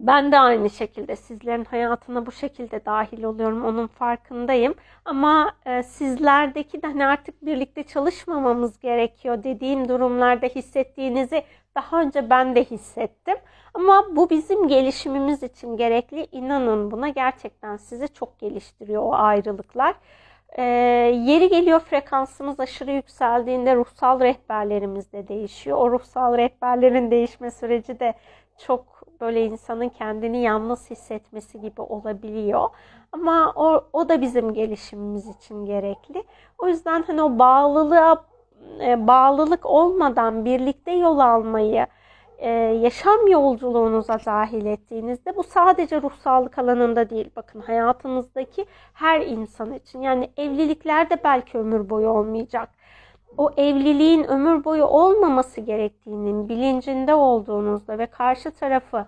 Ben de aynı şekilde sizlerin hayatına bu şekilde dahil oluyorum. Onun farkındayım. Ama e, sizlerdeki de hani artık birlikte çalışmamamız gerekiyor dediğim durumlarda hissettiğinizi daha önce ben de hissettim. Ama bu bizim gelişimimiz için gerekli. İnanın buna gerçekten sizi çok geliştiriyor o ayrılıklar. Ee, yeri geliyor frekansımız aşırı yükseldiğinde ruhsal rehberlerimiz de değişiyor. O ruhsal rehberlerin değişme süreci de çok böyle insanın kendini yalnız hissetmesi gibi olabiliyor. Ama o, o da bizim gelişimimiz için gerekli. O yüzden hani o bağlılığa e, bağlılık olmadan birlikte yol almayı e, yaşam yolculuğunuza dahil ettiğinizde bu sadece ruhsallık alanında değil. Bakın hayatınızdaki her insan için yani evliliklerde belki ömür boyu olmayacak. O evliliğin ömür boyu olmaması gerektiğinin bilincinde olduğunuzda ve karşı tarafı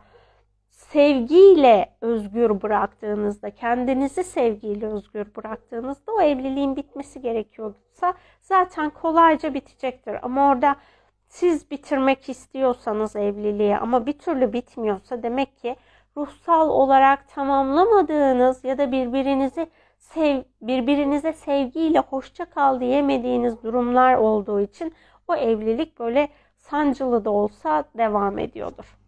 sevgiyle özgür bıraktığınızda, kendinizi sevgiyle özgür bıraktığınızda o evliliğin bitmesi gerekiyorsa zaten kolayca bitecektir. Ama orada siz bitirmek istiyorsanız evliliği ama bir türlü bitmiyorsa demek ki ruhsal olarak tamamlamadığınız ya da birbirinizi sev, birbirinize sevgiyle hoşça kal diyemediğiniz durumlar olduğu için o evlilik böyle sancılı da olsa devam ediyordur.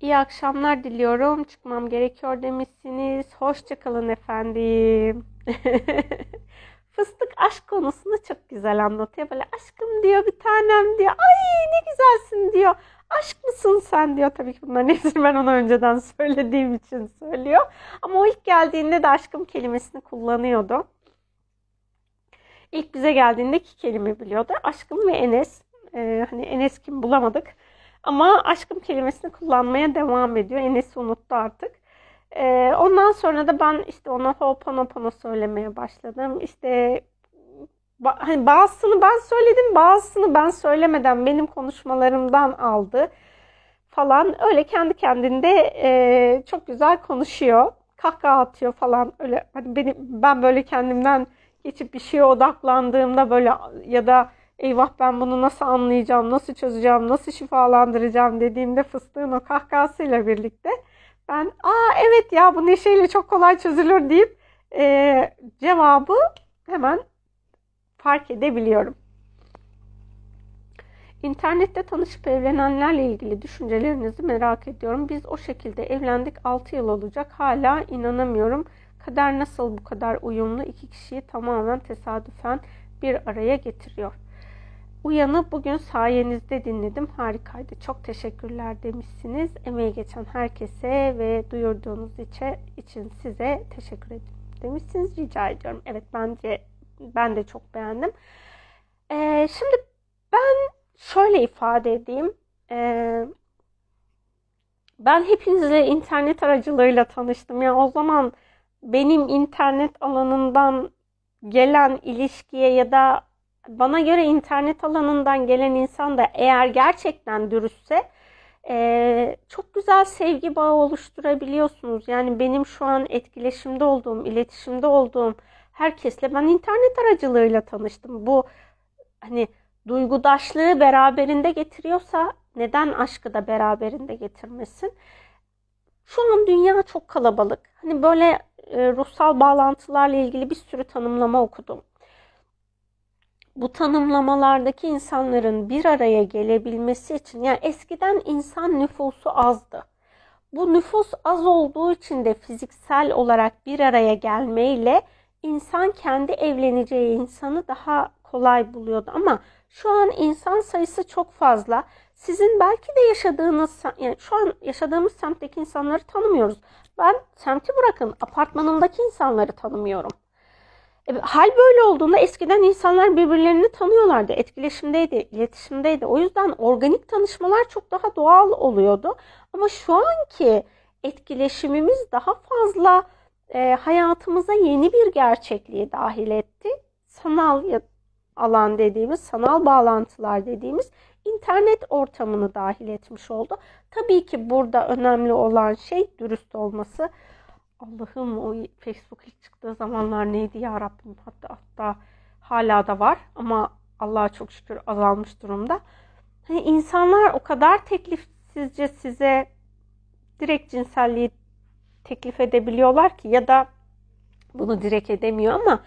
İyi akşamlar diliyorum. Çıkmam gerekiyor demişsiniz. Hoşçakalın efendim. Fıstık aşk konusunu çok güzel anlatıyor. Böyle aşkım diyor bir tanem diyor. Ay ne güzelsin diyor. Aşk mısın sen diyor. Tabii ki bunların hepsini ben ona önceden söylediğim için söylüyor. Ama o ilk geldiğinde de aşkım kelimesini kullanıyordu. İlk bize geldiğinde iki kelime biliyordu. Aşkım ve Enes. Ee, hani Enes kim bulamadık. Ama aşkım kelimesini kullanmaya devam ediyor. Enes'i unuttu artık. Ee, ondan sonra da ben işte ona Ho'oponopono söylemeye başladım. İşte hani bazısını ben söyledim, bazısını ben söylemeden benim konuşmalarımdan aldı falan. Öyle kendi kendinde e, çok güzel konuşuyor. Kahkaha atıyor falan. Öyle hani benim ben böyle kendimden geçip bir şeye odaklandığımda böyle ya da eyvah ben bunu nasıl anlayacağım, nasıl çözeceğim, nasıl şifalandıracağım dediğimde fıstığın o kahkahasıyla birlikte ben aa evet ya bu neşeyle çok kolay çözülür deyip e, cevabı hemen fark edebiliyorum. İnternette tanışıp evlenenlerle ilgili düşüncelerinizi merak ediyorum. Biz o şekilde evlendik 6 yıl olacak. Hala inanamıyorum. Kader nasıl bu kadar uyumlu iki kişiyi tamamen tesadüfen bir araya getiriyor. Uyanı bugün sayenizde dinledim. Harikaydı. Çok teşekkürler demişsiniz. Emeği geçen herkese ve duyurduğunuz için size teşekkür ederim demişsiniz. Rica ediyorum. Evet bence ben de çok beğendim. Ee, şimdi ben şöyle ifade edeyim. Ee, ben hepinizle internet aracılığıyla tanıştım. Yani o zaman benim internet alanından gelen ilişkiye ya da bana göre internet alanından gelen insan da eğer gerçekten dürüstse e, çok güzel sevgi bağı oluşturabiliyorsunuz. Yani benim şu an etkileşimde olduğum, iletişimde olduğum herkesle ben internet aracılığıyla tanıştım. Bu hani duygudaşlığı beraberinde getiriyorsa neden aşkı da beraberinde getirmesin? Şu an dünya çok kalabalık. Hani böyle e, ruhsal bağlantılarla ilgili bir sürü tanımlama okudum bu tanımlamalardaki insanların bir araya gelebilmesi için yani eskiden insan nüfusu azdı. Bu nüfus az olduğu için de fiziksel olarak bir araya gelmeyle insan kendi evleneceği insanı daha kolay buluyordu. Ama şu an insan sayısı çok fazla. Sizin belki de yaşadığınız, yani şu an yaşadığımız semtteki insanları tanımıyoruz. Ben semti bırakın apartmanımdaki insanları tanımıyorum. E, hal böyle olduğunda eskiden insanlar birbirlerini tanıyorlardı, etkileşimdeydi, iletişimdeydi. O yüzden organik tanışmalar çok daha doğal oluyordu. Ama şu anki etkileşimimiz daha fazla e, hayatımıza yeni bir gerçekliği dahil etti. Sanal alan dediğimiz, sanal bağlantılar dediğimiz internet ortamını dahil etmiş oldu. Tabii ki burada önemli olan şey dürüst olması. Allah'ım o Facebook ilk çıktığı zamanlar neydi ya Rabbim hatta hatta hala da var ama Allah'a çok şükür azalmış durumda. Hani insanlar o kadar teklifsizce size direkt cinselliği teklif edebiliyorlar ki ya da bunu direkt edemiyor ama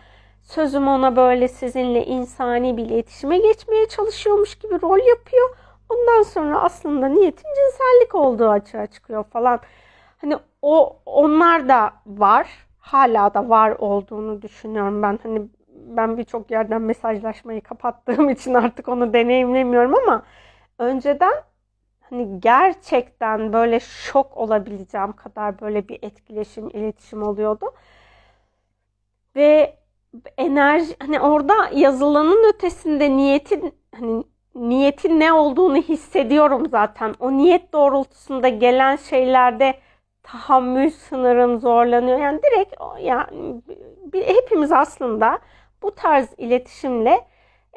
sözüm ona böyle sizinle insani bir iletişime geçmeye çalışıyormuş gibi rol yapıyor. Ondan sonra aslında niyetin cinsellik olduğu açığa çıkıyor falan. Hani o onlar da var. Hala da var olduğunu düşünüyorum ben. Hani ben birçok yerden mesajlaşmayı kapattığım için artık onu deneyimlemiyorum ama önceden hani gerçekten böyle şok olabileceğim kadar böyle bir etkileşim, iletişim oluyordu. Ve enerji hani orada yazılanın ötesinde niyetin hani niyetin ne olduğunu hissediyorum zaten. O niyet doğrultusunda gelen şeylerde tahammül sınırım zorlanıyor. Yani direkt yani hepimiz aslında bu tarz iletişimle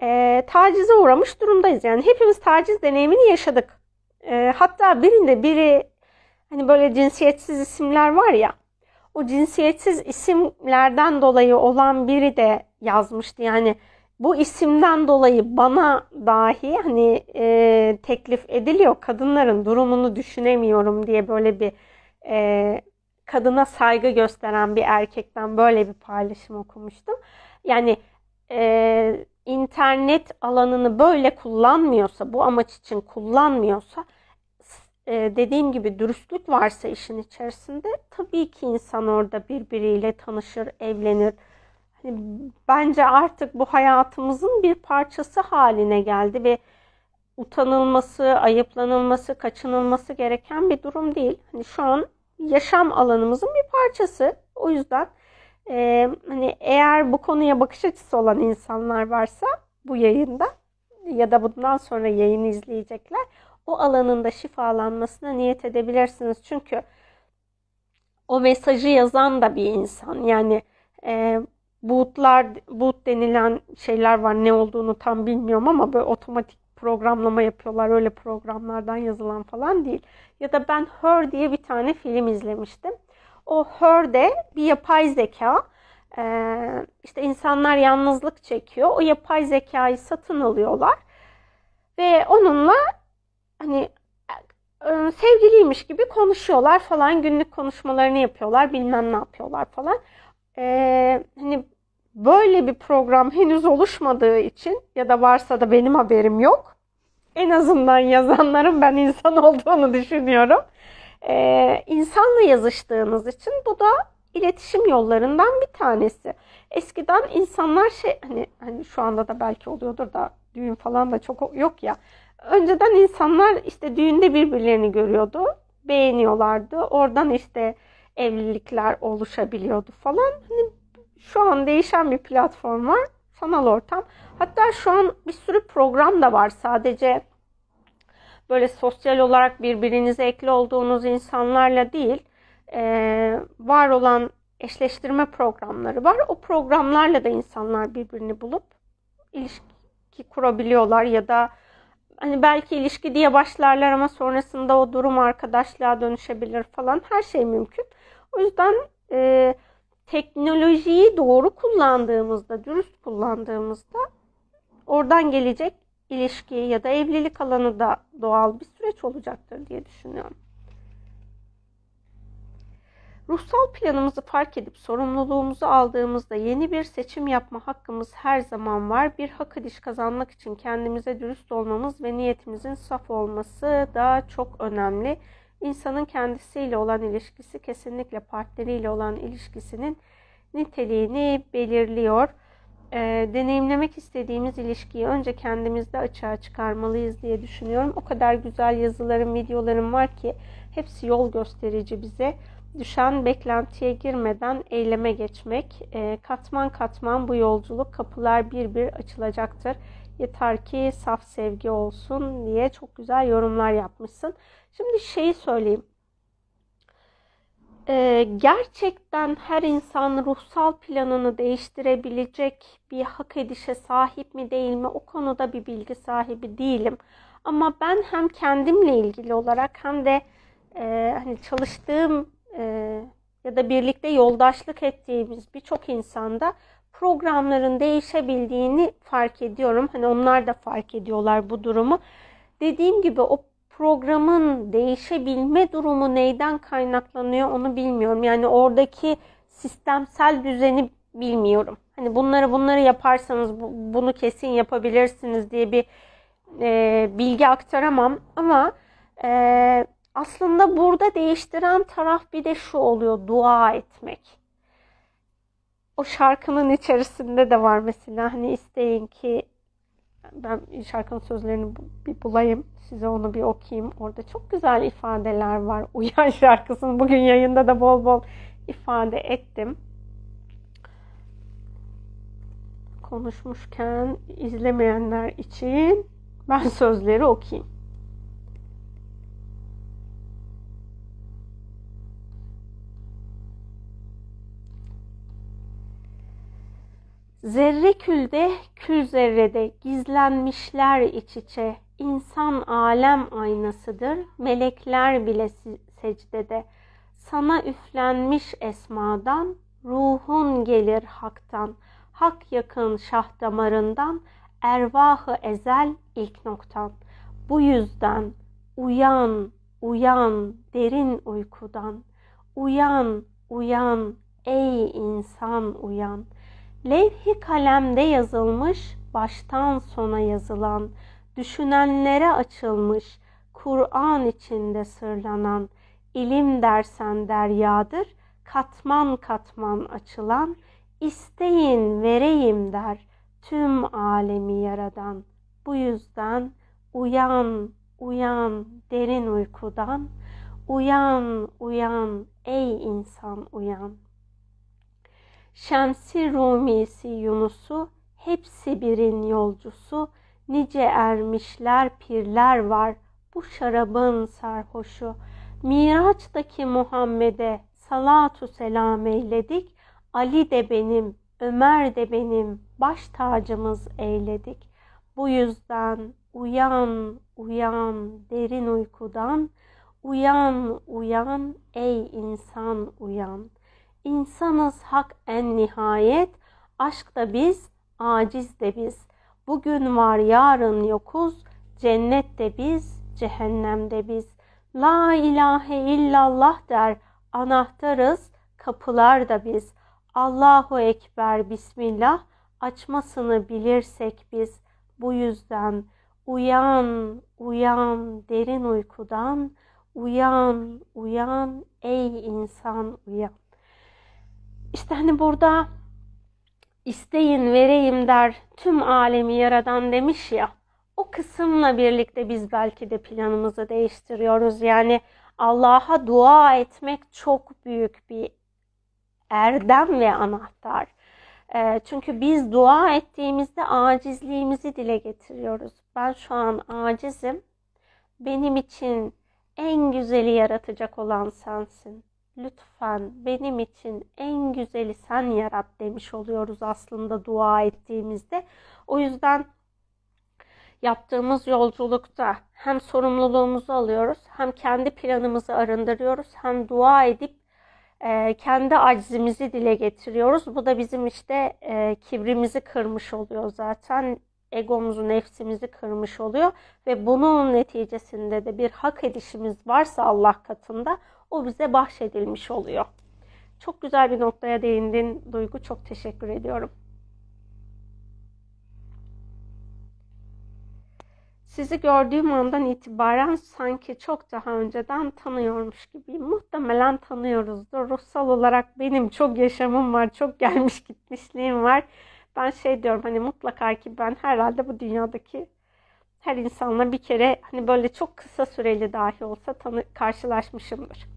e, tacize uğramış durumdayız. Yani hepimiz taciz deneyimini yaşadık. E, hatta birinde biri hani böyle cinsiyetsiz isimler var ya o cinsiyetsiz isimlerden dolayı olan biri de yazmıştı. Yani bu isimden dolayı bana dahi hani e, teklif ediliyor kadınların durumunu düşünemiyorum diye böyle bir e, kadına saygı gösteren bir erkekten böyle bir paylaşım okumuştum. Yani e, internet alanını böyle kullanmıyorsa, bu amaç için kullanmıyorsa e, dediğim gibi dürüstlük varsa işin içerisinde tabii ki insan orada birbiriyle tanışır, evlenir. Hani bence artık bu hayatımızın bir parçası haline geldi ve utanılması, ayıplanılması, kaçınılması gereken bir durum değil. Hani şu an yaşam alanımızın bir parçası. O yüzden e, hani eğer bu konuya bakış açısı olan insanlar varsa bu yayında ya da bundan sonra yayını izleyecekler o alanında şifalanmasına niyet edebilirsiniz. Çünkü o mesajı yazan da bir insan. Yani e, bootlar, boot denilen şeyler var. Ne olduğunu tam bilmiyorum ama böyle otomatik programlama yapıyorlar. Öyle programlardan yazılan falan değil. Ya da ben Her diye bir tane film izlemiştim. O Her'de bir yapay zeka ee, işte insanlar yalnızlık çekiyor. O yapay zekayı satın alıyorlar. Ve onunla hani e, sevgiliymiş gibi konuşuyorlar falan. Günlük konuşmalarını yapıyorlar. Bilmem ne yapıyorlar falan. Ee, hani böyle bir program henüz oluşmadığı için ya da varsa da benim haberim yok. En azından yazanların ben insan olduğunu düşünüyorum. Ee, insanla yazıştığınız için bu da iletişim yollarından bir tanesi. Eskiden insanlar şey hani hani şu anda da belki oluyordur da düğün falan da çok yok ya. Önceden insanlar işte düğünde birbirlerini görüyordu, beğeniyorlardı. Oradan işte evlilikler oluşabiliyordu falan. Hani şu an değişen bir platform var. Sanal ortam. Hatta şu an bir sürü program da var. Sadece böyle sosyal olarak birbirinize ekli olduğunuz insanlarla değil, e, var olan eşleştirme programları var. O programlarla da insanlar birbirini bulup ilişki kurabiliyorlar ya da hani belki ilişki diye başlarlar ama sonrasında o durum arkadaşlığa dönüşebilir falan. Her şey mümkün. O yüzden e, teknolojiyi doğru kullandığımızda, dürüst kullandığımızda oradan gelecek ilişki ya da evlilik alanı da doğal bir süreç olacaktır diye düşünüyorum. Ruhsal planımızı fark edip sorumluluğumuzu aldığımızda yeni bir seçim yapma hakkımız her zaman var. Bir hak ediş kazanmak için kendimize dürüst olmamız ve niyetimizin saf olması da çok önemli. İnsanın kendisiyle olan ilişkisi kesinlikle partneriyle olan ilişkisinin niteliğini belirliyor. E, deneyimlemek istediğimiz ilişkiyi önce kendimizde açığa çıkarmalıyız diye düşünüyorum. O kadar güzel yazılarım, videolarım var ki hepsi yol gösterici bize. Düşen beklentiye girmeden eyleme geçmek. E, katman katman bu yolculuk kapılar bir bir açılacaktır. Yeter ki saf sevgi olsun diye çok güzel yorumlar yapmışsın. Şimdi şeyi söyleyeyim. Ee, gerçekten her insan ruhsal planını değiştirebilecek bir hak edişe sahip mi değil mi? O konuda bir bilgi sahibi değilim. Ama ben hem kendimle ilgili olarak hem de e, hani çalıştığım e, ya da birlikte yoldaşlık ettiğimiz birçok insanda programların değişebildiğini fark ediyorum. Hani onlar da fark ediyorlar bu durumu. Dediğim gibi o programın değişebilme durumu neyden kaynaklanıyor onu bilmiyorum. Yani oradaki sistemsel düzeni bilmiyorum. Hani bunları bunları yaparsanız bunu kesin yapabilirsiniz diye bir e, bilgi aktaramam. Ama e, aslında burada değiştiren taraf bir de şu oluyor dua etmek o şarkının içerisinde de var mesela hani isteyin ki ben şarkının sözlerini bir bulayım size onu bir okuyayım. Orada çok güzel ifadeler var. Uyan şarkısını bugün yayında da bol bol ifade ettim. Konuşmuşken izlemeyenler için ben sözleri okuyayım. Zerre külde, kül zerrede gizlenmişler iç içe. İnsan alem aynasıdır, melekler bile secdede. Sana üflenmiş esmadan, ruhun gelir haktan. Hak yakın şah damarından, ervahı ezel ilk noktan. Bu yüzden uyan, uyan derin uykudan. Uyan, uyan ey insan uyan.'' Levh-i kalemde yazılmış, baştan sona yazılan, düşünenlere açılmış, Kur'an içinde sırlanan, ilim dersen deryadır, katman katman açılan, isteyin vereyim der tüm alemi yaradan. Bu yüzden uyan, uyan derin uykudan, uyan, uyan ey insan uyan.'' Şemsi Rumisi Yunus'u hepsi birin yolcusu nice ermişler pirler var bu şarabın sarhoşu. Miraç'taki Muhammed'e salatu selam eyledik. Ali de benim, Ömer de benim baş tacımız eyledik. Bu yüzden uyan, uyan derin uykudan, uyan, uyan ey insan uyan.'' İnsanız hak en nihayet, aşk da biz, aciz de biz. Bugün var yarın yokuz, cennette biz, cehennemde biz. La ilahe illallah der, anahtarız, kapılar da biz. Allahu Ekber, Bismillah, açmasını bilirsek biz. Bu yüzden uyan, uyan derin uykudan, uyan, uyan ey insan uyan. İşte hani burada isteyin vereyim der tüm alemi yaradan demiş ya. O kısımla birlikte biz belki de planımızı değiştiriyoruz. Yani Allah'a dua etmek çok büyük bir erdem ve anahtar. E, çünkü biz dua ettiğimizde acizliğimizi dile getiriyoruz. Ben şu an acizim. Benim için en güzeli yaratacak olan sensin lütfen benim için en güzeli sen yarat demiş oluyoruz aslında dua ettiğimizde. O yüzden yaptığımız yolculukta hem sorumluluğumuzu alıyoruz hem kendi planımızı arındırıyoruz hem dua edip e, kendi aczimizi dile getiriyoruz. Bu da bizim işte e, kibrimizi kırmış oluyor zaten egomuzu, nefsimizi kırmış oluyor ve bunun neticesinde de bir hak edişimiz varsa Allah katında o bize bahşedilmiş oluyor. Çok güzel bir noktaya değindin Duygu. Çok teşekkür ediyorum. sizi gördüğüm andan itibaren sanki çok daha önceden tanıyormuş gibiyim. Muhtemelen tanıyoruzdur. Ruhsal olarak benim çok yaşamım var, çok gelmiş gitmişliğim var. Ben şey diyorum hani mutlaka ki ben herhalde bu dünyadaki her insanla bir kere hani böyle çok kısa süreli dahi olsa tanı karşılaşmışımdır.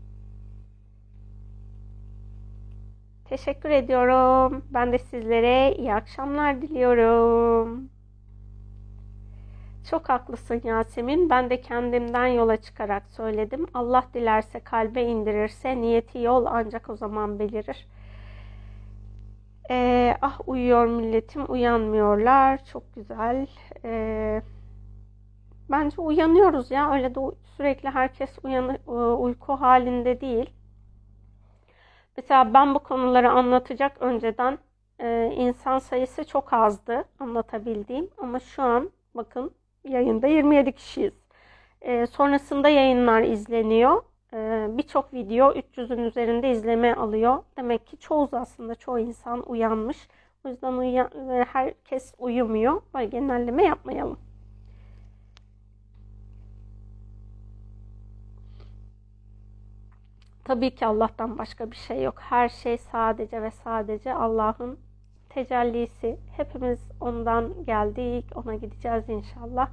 Teşekkür ediyorum. Ben de sizlere iyi akşamlar diliyorum. Çok haklısın Yasemin. Ben de kendimden yola çıkarak söyledim. Allah dilerse kalbe indirirse niyeti yol ancak o zaman belirir. Ee, ah uyuyor milletim uyanmıyorlar. Çok güzel. Ee, bence uyanıyoruz ya. Öyle de sürekli herkes uyanı, e, uyku halinde değil. Mesela ben bu konuları anlatacak önceden e, insan sayısı çok azdı anlatabildiğim. Ama şu an bakın yayında 27 kişiyiz. E, sonrasında yayınlar izleniyor. E, Birçok video 300'ün üzerinde izleme alıyor. Demek ki çoğu aslında çoğu insan uyanmış. O yüzden uyan, herkes uyumuyor. Böyle genelleme yapmayalım. Tabii ki Allah'tan başka bir şey yok. Her şey sadece ve sadece Allah'ın tecellisi. Hepimiz ondan geldik, ona gideceğiz inşallah.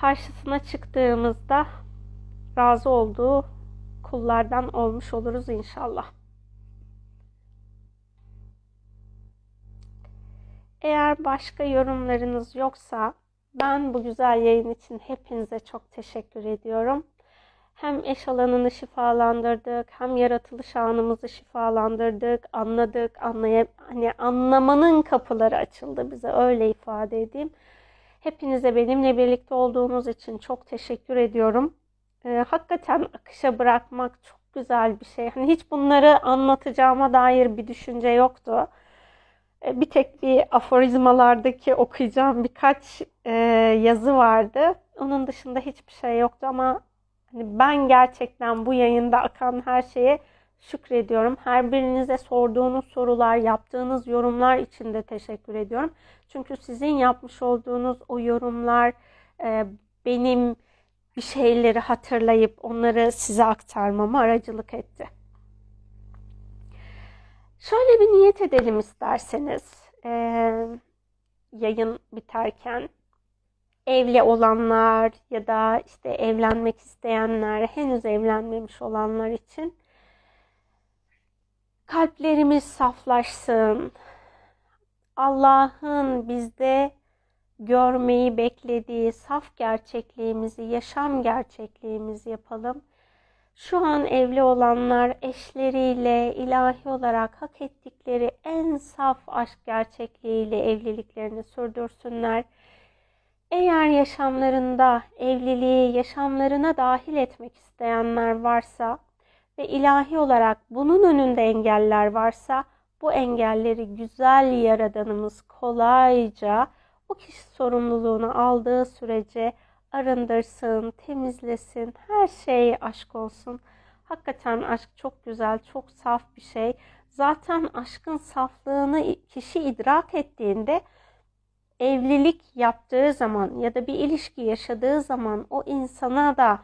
Karşısına çıktığımızda razı olduğu kullardan olmuş oluruz inşallah. Eğer başka yorumlarınız yoksa ben bu güzel yayın için hepinize çok teşekkür ediyorum hem eş alanını şifalandırdık, hem yaratılış anımızı şifalandırdık, anladık, anlayıp hani anlamanın kapıları açıldı bize öyle ifade edeyim. Hepinize benimle birlikte olduğunuz için çok teşekkür ediyorum. Ee, hakikaten akışa bırakmak çok güzel bir şey. Hani hiç bunları anlatacağıma dair bir düşünce yoktu. Ee, bir tek bir aforizmalardaki okuyacağım birkaç e, yazı vardı. Onun dışında hiçbir şey yoktu ama Hani ben gerçekten bu yayında akan her şeye şükrediyorum. Her birinize sorduğunuz sorular, yaptığınız yorumlar için de teşekkür ediyorum. Çünkü sizin yapmış olduğunuz o yorumlar e, benim bir şeyleri hatırlayıp onları size aktarmama aracılık etti. Şöyle bir niyet edelim isterseniz. E, yayın biterken evli olanlar ya da işte evlenmek isteyenler, henüz evlenmemiş olanlar için kalplerimiz saflaşsın. Allah'ın bizde görmeyi beklediği saf gerçekliğimizi, yaşam gerçekliğimizi yapalım. Şu an evli olanlar eşleriyle ilahi olarak hak ettikleri en saf aşk gerçekliğiyle evliliklerini sürdürsünler eğer yaşamlarında evliliği yaşamlarına dahil etmek isteyenler varsa ve ilahi olarak bunun önünde engeller varsa bu engelleri güzel yaradanımız kolayca o kişi sorumluluğunu aldığı sürece arındırsın, temizlesin, her şey aşk olsun. Hakikaten aşk çok güzel, çok saf bir şey. Zaten aşkın saflığını kişi idrak ettiğinde evlilik yaptığı zaman ya da bir ilişki yaşadığı zaman o insana da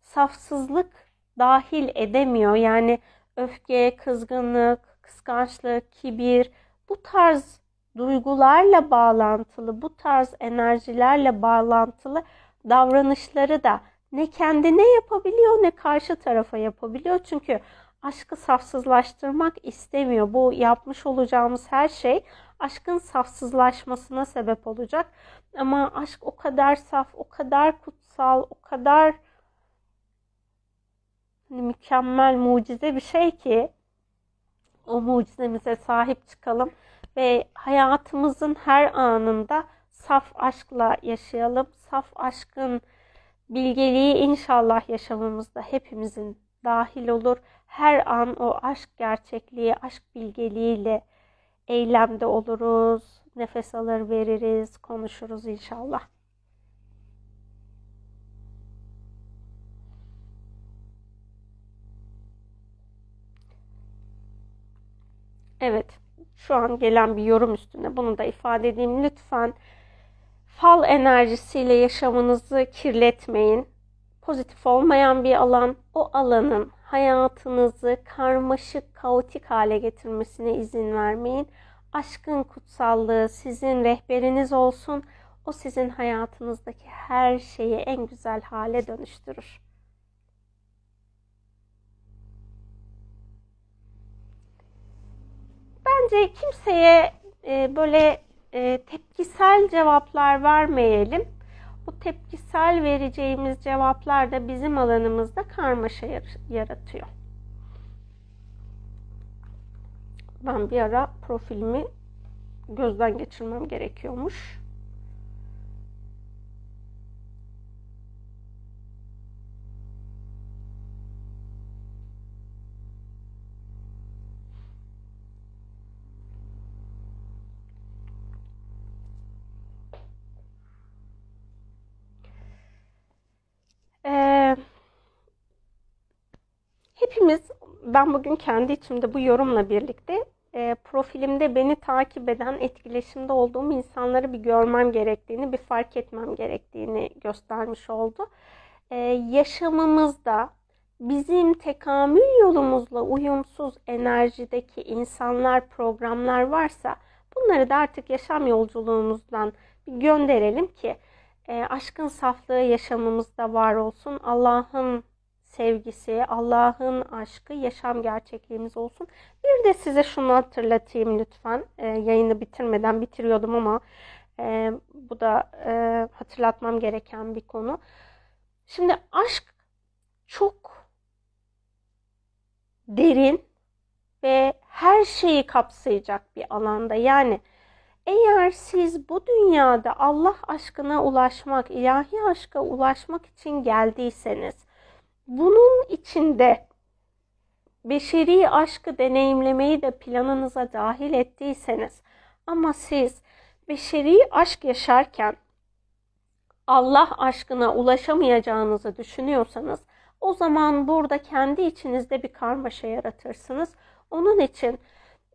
safsızlık dahil edemiyor. Yani öfke, kızgınlık, kıskançlık, kibir bu tarz duygularla bağlantılı, bu tarz enerjilerle bağlantılı davranışları da ne kendine yapabiliyor ne karşı tarafa yapabiliyor. Çünkü aşkı safsızlaştırmak istemiyor. Bu yapmış olacağımız her şey aşkın safsızlaşmasına sebep olacak. Ama aşk o kadar saf, o kadar kutsal, o kadar hani mükemmel, mucize bir şey ki o mucizemize sahip çıkalım ve hayatımızın her anında saf aşkla yaşayalım. Saf aşkın bilgeliği inşallah yaşamımızda hepimizin dahil olur. Her an o aşk gerçekliği, aşk bilgeliğiyle eylemde oluruz, nefes alır veririz, konuşuruz inşallah. Evet, şu an gelen bir yorum üstüne bunu da ifade edeyim. Lütfen fal enerjisiyle yaşamınızı kirletmeyin. Pozitif olmayan bir alan, o alanın hayatınızı karmaşık, kaotik hale getirmesine izin vermeyin. Aşkın kutsallığı sizin rehberiniz olsun. O sizin hayatınızdaki her şeyi en güzel hale dönüştürür. Bence kimseye e, böyle e, tepkisel cevaplar vermeyelim. Bu tepkisel vereceğimiz cevaplar da bizim alanımızda karmaşa yaratıyor. Ben bir ara profilimi gözden geçirmem gerekiyormuş. Hepimiz ben bugün kendi içimde bu yorumla birlikte e, profilimde beni takip eden, etkileşimde olduğum insanları bir görmem gerektiğini, bir fark etmem gerektiğini göstermiş oldu. E, yaşamımızda bizim tekamül yolumuzla uyumsuz enerjideki insanlar, programlar varsa bunları da artık yaşam yolculuğumuzdan gönderelim ki e, aşkın saflığı yaşamımızda var olsun. Allah'ın sevgisi, Allah'ın aşkı yaşam gerçekliğimiz olsun. Bir de size şunu hatırlatayım lütfen. E, yayını bitirmeden bitiriyordum ama e, bu da e, hatırlatmam gereken bir konu. Şimdi aşk çok derin ve her şeyi kapsayacak bir alanda. Yani eğer siz bu dünyada Allah aşkına ulaşmak, ilahi aşka ulaşmak için geldiyseniz, bunun içinde beşeri aşkı deneyimlemeyi de planınıza dahil ettiyseniz ama siz beşeri aşk yaşarken Allah aşkına ulaşamayacağınızı düşünüyorsanız o zaman burada kendi içinizde bir karmaşa yaratırsınız. Onun için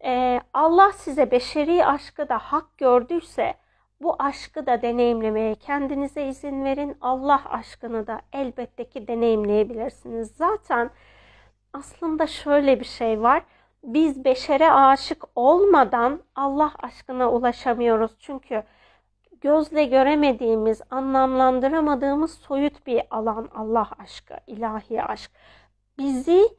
e, Allah size beşeri aşkı da hak gördüyse bu aşkı da deneyimlemeye kendinize izin verin. Allah aşkını da elbette ki deneyimleyebilirsiniz. Zaten aslında şöyle bir şey var. Biz beşere aşık olmadan Allah aşkına ulaşamıyoruz. Çünkü gözle göremediğimiz, anlamlandıramadığımız soyut bir alan Allah aşkı, ilahi aşk. Bizi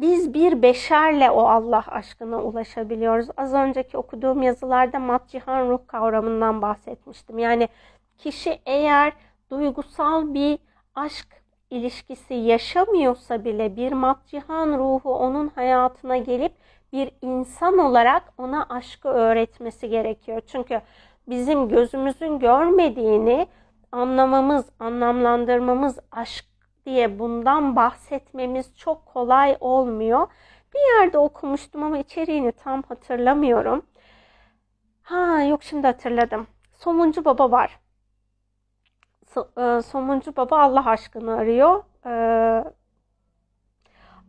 biz bir beşerle o Allah aşkına ulaşabiliyoruz. Az önceki okuduğum yazılarda madcihan ruh kavramından bahsetmiştim. Yani kişi eğer duygusal bir aşk ilişkisi yaşamıyorsa bile bir madcihan ruhu onun hayatına gelip bir insan olarak ona aşkı öğretmesi gerekiyor. Çünkü bizim gözümüzün görmediğini anlamamız, anlamlandırmamız, aşk diye bundan bahsetmemiz çok kolay olmuyor. Bir yerde okumuştum ama içeriğini tam hatırlamıyorum. Ha yok şimdi hatırladım. Somuncu Baba var. E, Somuncu Baba Allah aşkını arıyor. E,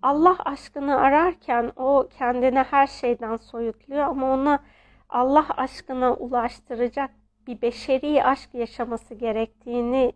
Allah aşkını ararken o kendine her şeyden soyutluyor ama ona Allah aşkına ulaştıracak bir beşeri aşk yaşaması gerektiğini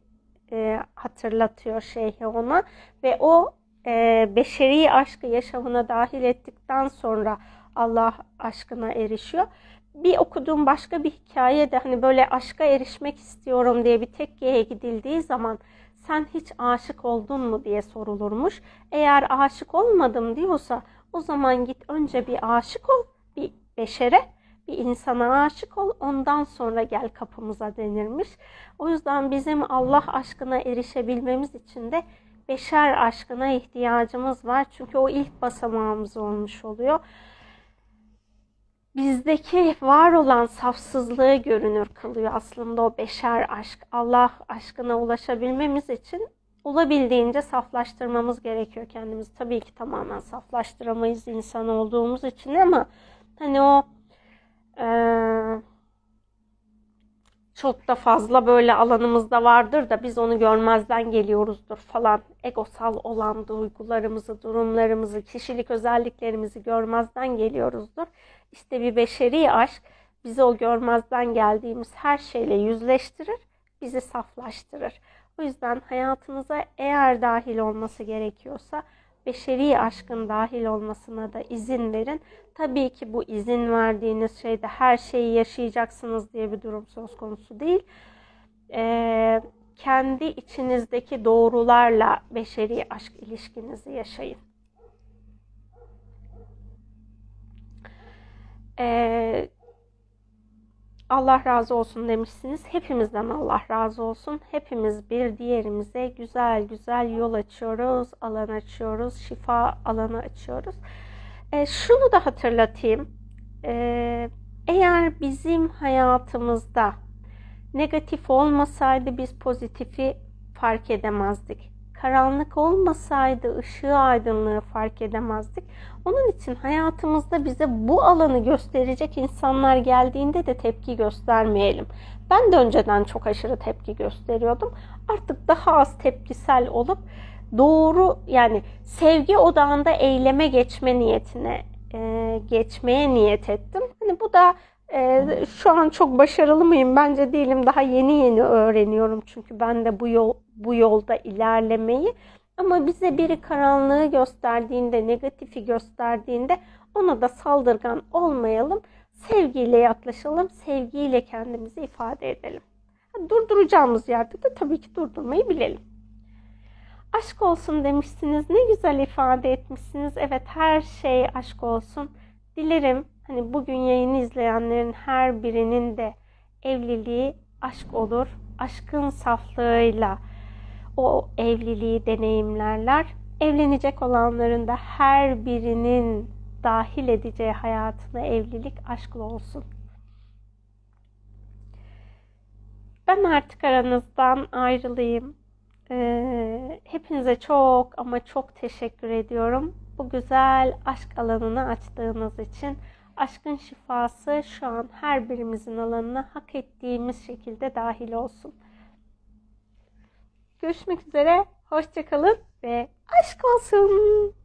e, hatırlatıyor şeyhi ona ve o e, beşeri aşkı yaşamına dahil ettikten sonra Allah aşkına erişiyor. Bir okuduğum başka bir hikaye de hani böyle aşka erişmek istiyorum diye bir tekkeye gidildiği zaman sen hiç aşık oldun mu diye sorulurmuş. Eğer aşık olmadım diyorsa o zaman git önce bir aşık ol bir beşere bir insana aşık ol ondan sonra gel kapımıza denirmiş. O yüzden bizim Allah aşkına erişebilmemiz için de beşer aşkına ihtiyacımız var. Çünkü o ilk basamağımız olmuş oluyor. Bizdeki var olan safsızlığı görünür kılıyor aslında o beşer aşk. Allah aşkına ulaşabilmemiz için olabildiğince saflaştırmamız gerekiyor kendimizi. Tabii ki tamamen saflaştıramayız insan olduğumuz için ama hani o ee, çok da fazla böyle alanımızda vardır da biz onu görmezden geliyoruzdur falan. Egosal olan duygularımızı, durumlarımızı, kişilik özelliklerimizi görmezden geliyoruzdur. İşte bir beşeri aşk bizi o görmezden geldiğimiz her şeyle yüzleştirir, bizi saflaştırır. O yüzden hayatınıza eğer dahil olması gerekiyorsa beşeri aşkın dahil olmasına da izin verin. Tabii ki bu izin verdiğiniz şeyde her şeyi yaşayacaksınız diye bir durum söz konusu değil. Ee, kendi içinizdeki doğrularla beşeri aşk ilişkinizi yaşayın. Ee, Allah razı olsun demişsiniz. Hepimizden Allah razı olsun. Hepimiz bir diğerimize güzel güzel yol açıyoruz, alan açıyoruz, şifa alanı açıyoruz. E, şunu da hatırlatayım. E, eğer bizim hayatımızda negatif olmasaydı biz pozitifi fark edemezdik. Karanlık olmasaydı ışığı aydınlığı fark edemezdik. Onun için hayatımızda bize bu alanı gösterecek insanlar geldiğinde de tepki göstermeyelim. Ben de önceden çok aşırı tepki gösteriyordum. Artık daha az tepkisel olup doğru yani sevgi odağında eyleme geçme niyetine e, geçmeye niyet ettim. Hani bu da e, şu an çok başarılı mıyım? Bence değilim. Daha yeni yeni öğreniyorum çünkü ben de bu yol bu yolda ilerlemeyi. Ama bize biri karanlığı gösterdiğinde, negatifi gösterdiğinde ona da saldırgan olmayalım. Sevgiyle yaklaşalım, sevgiyle kendimizi ifade edelim. Durduracağımız yerde de tabii ki durdurmayı bilelim. Aşk olsun demişsiniz. Ne güzel ifade etmişsiniz. Evet her şey aşk olsun. Dilerim hani bugün yayını izleyenlerin her birinin de evliliği aşk olur. Aşkın saflığıyla o evliliği deneyimlerler. Evlenecek olanların da her birinin dahil edeceği hayatına evlilik aşklı olsun. Ben artık aranızdan ayrılayım. Ee, hepinize çok ama çok teşekkür ediyorum. Bu güzel aşk alanını açtığınız için aşkın şifası şu an her birimizin alanına hak ettiğimiz şekilde dahil olsun. Görüşmek üzere, hoşçakalın ve aşk olsun.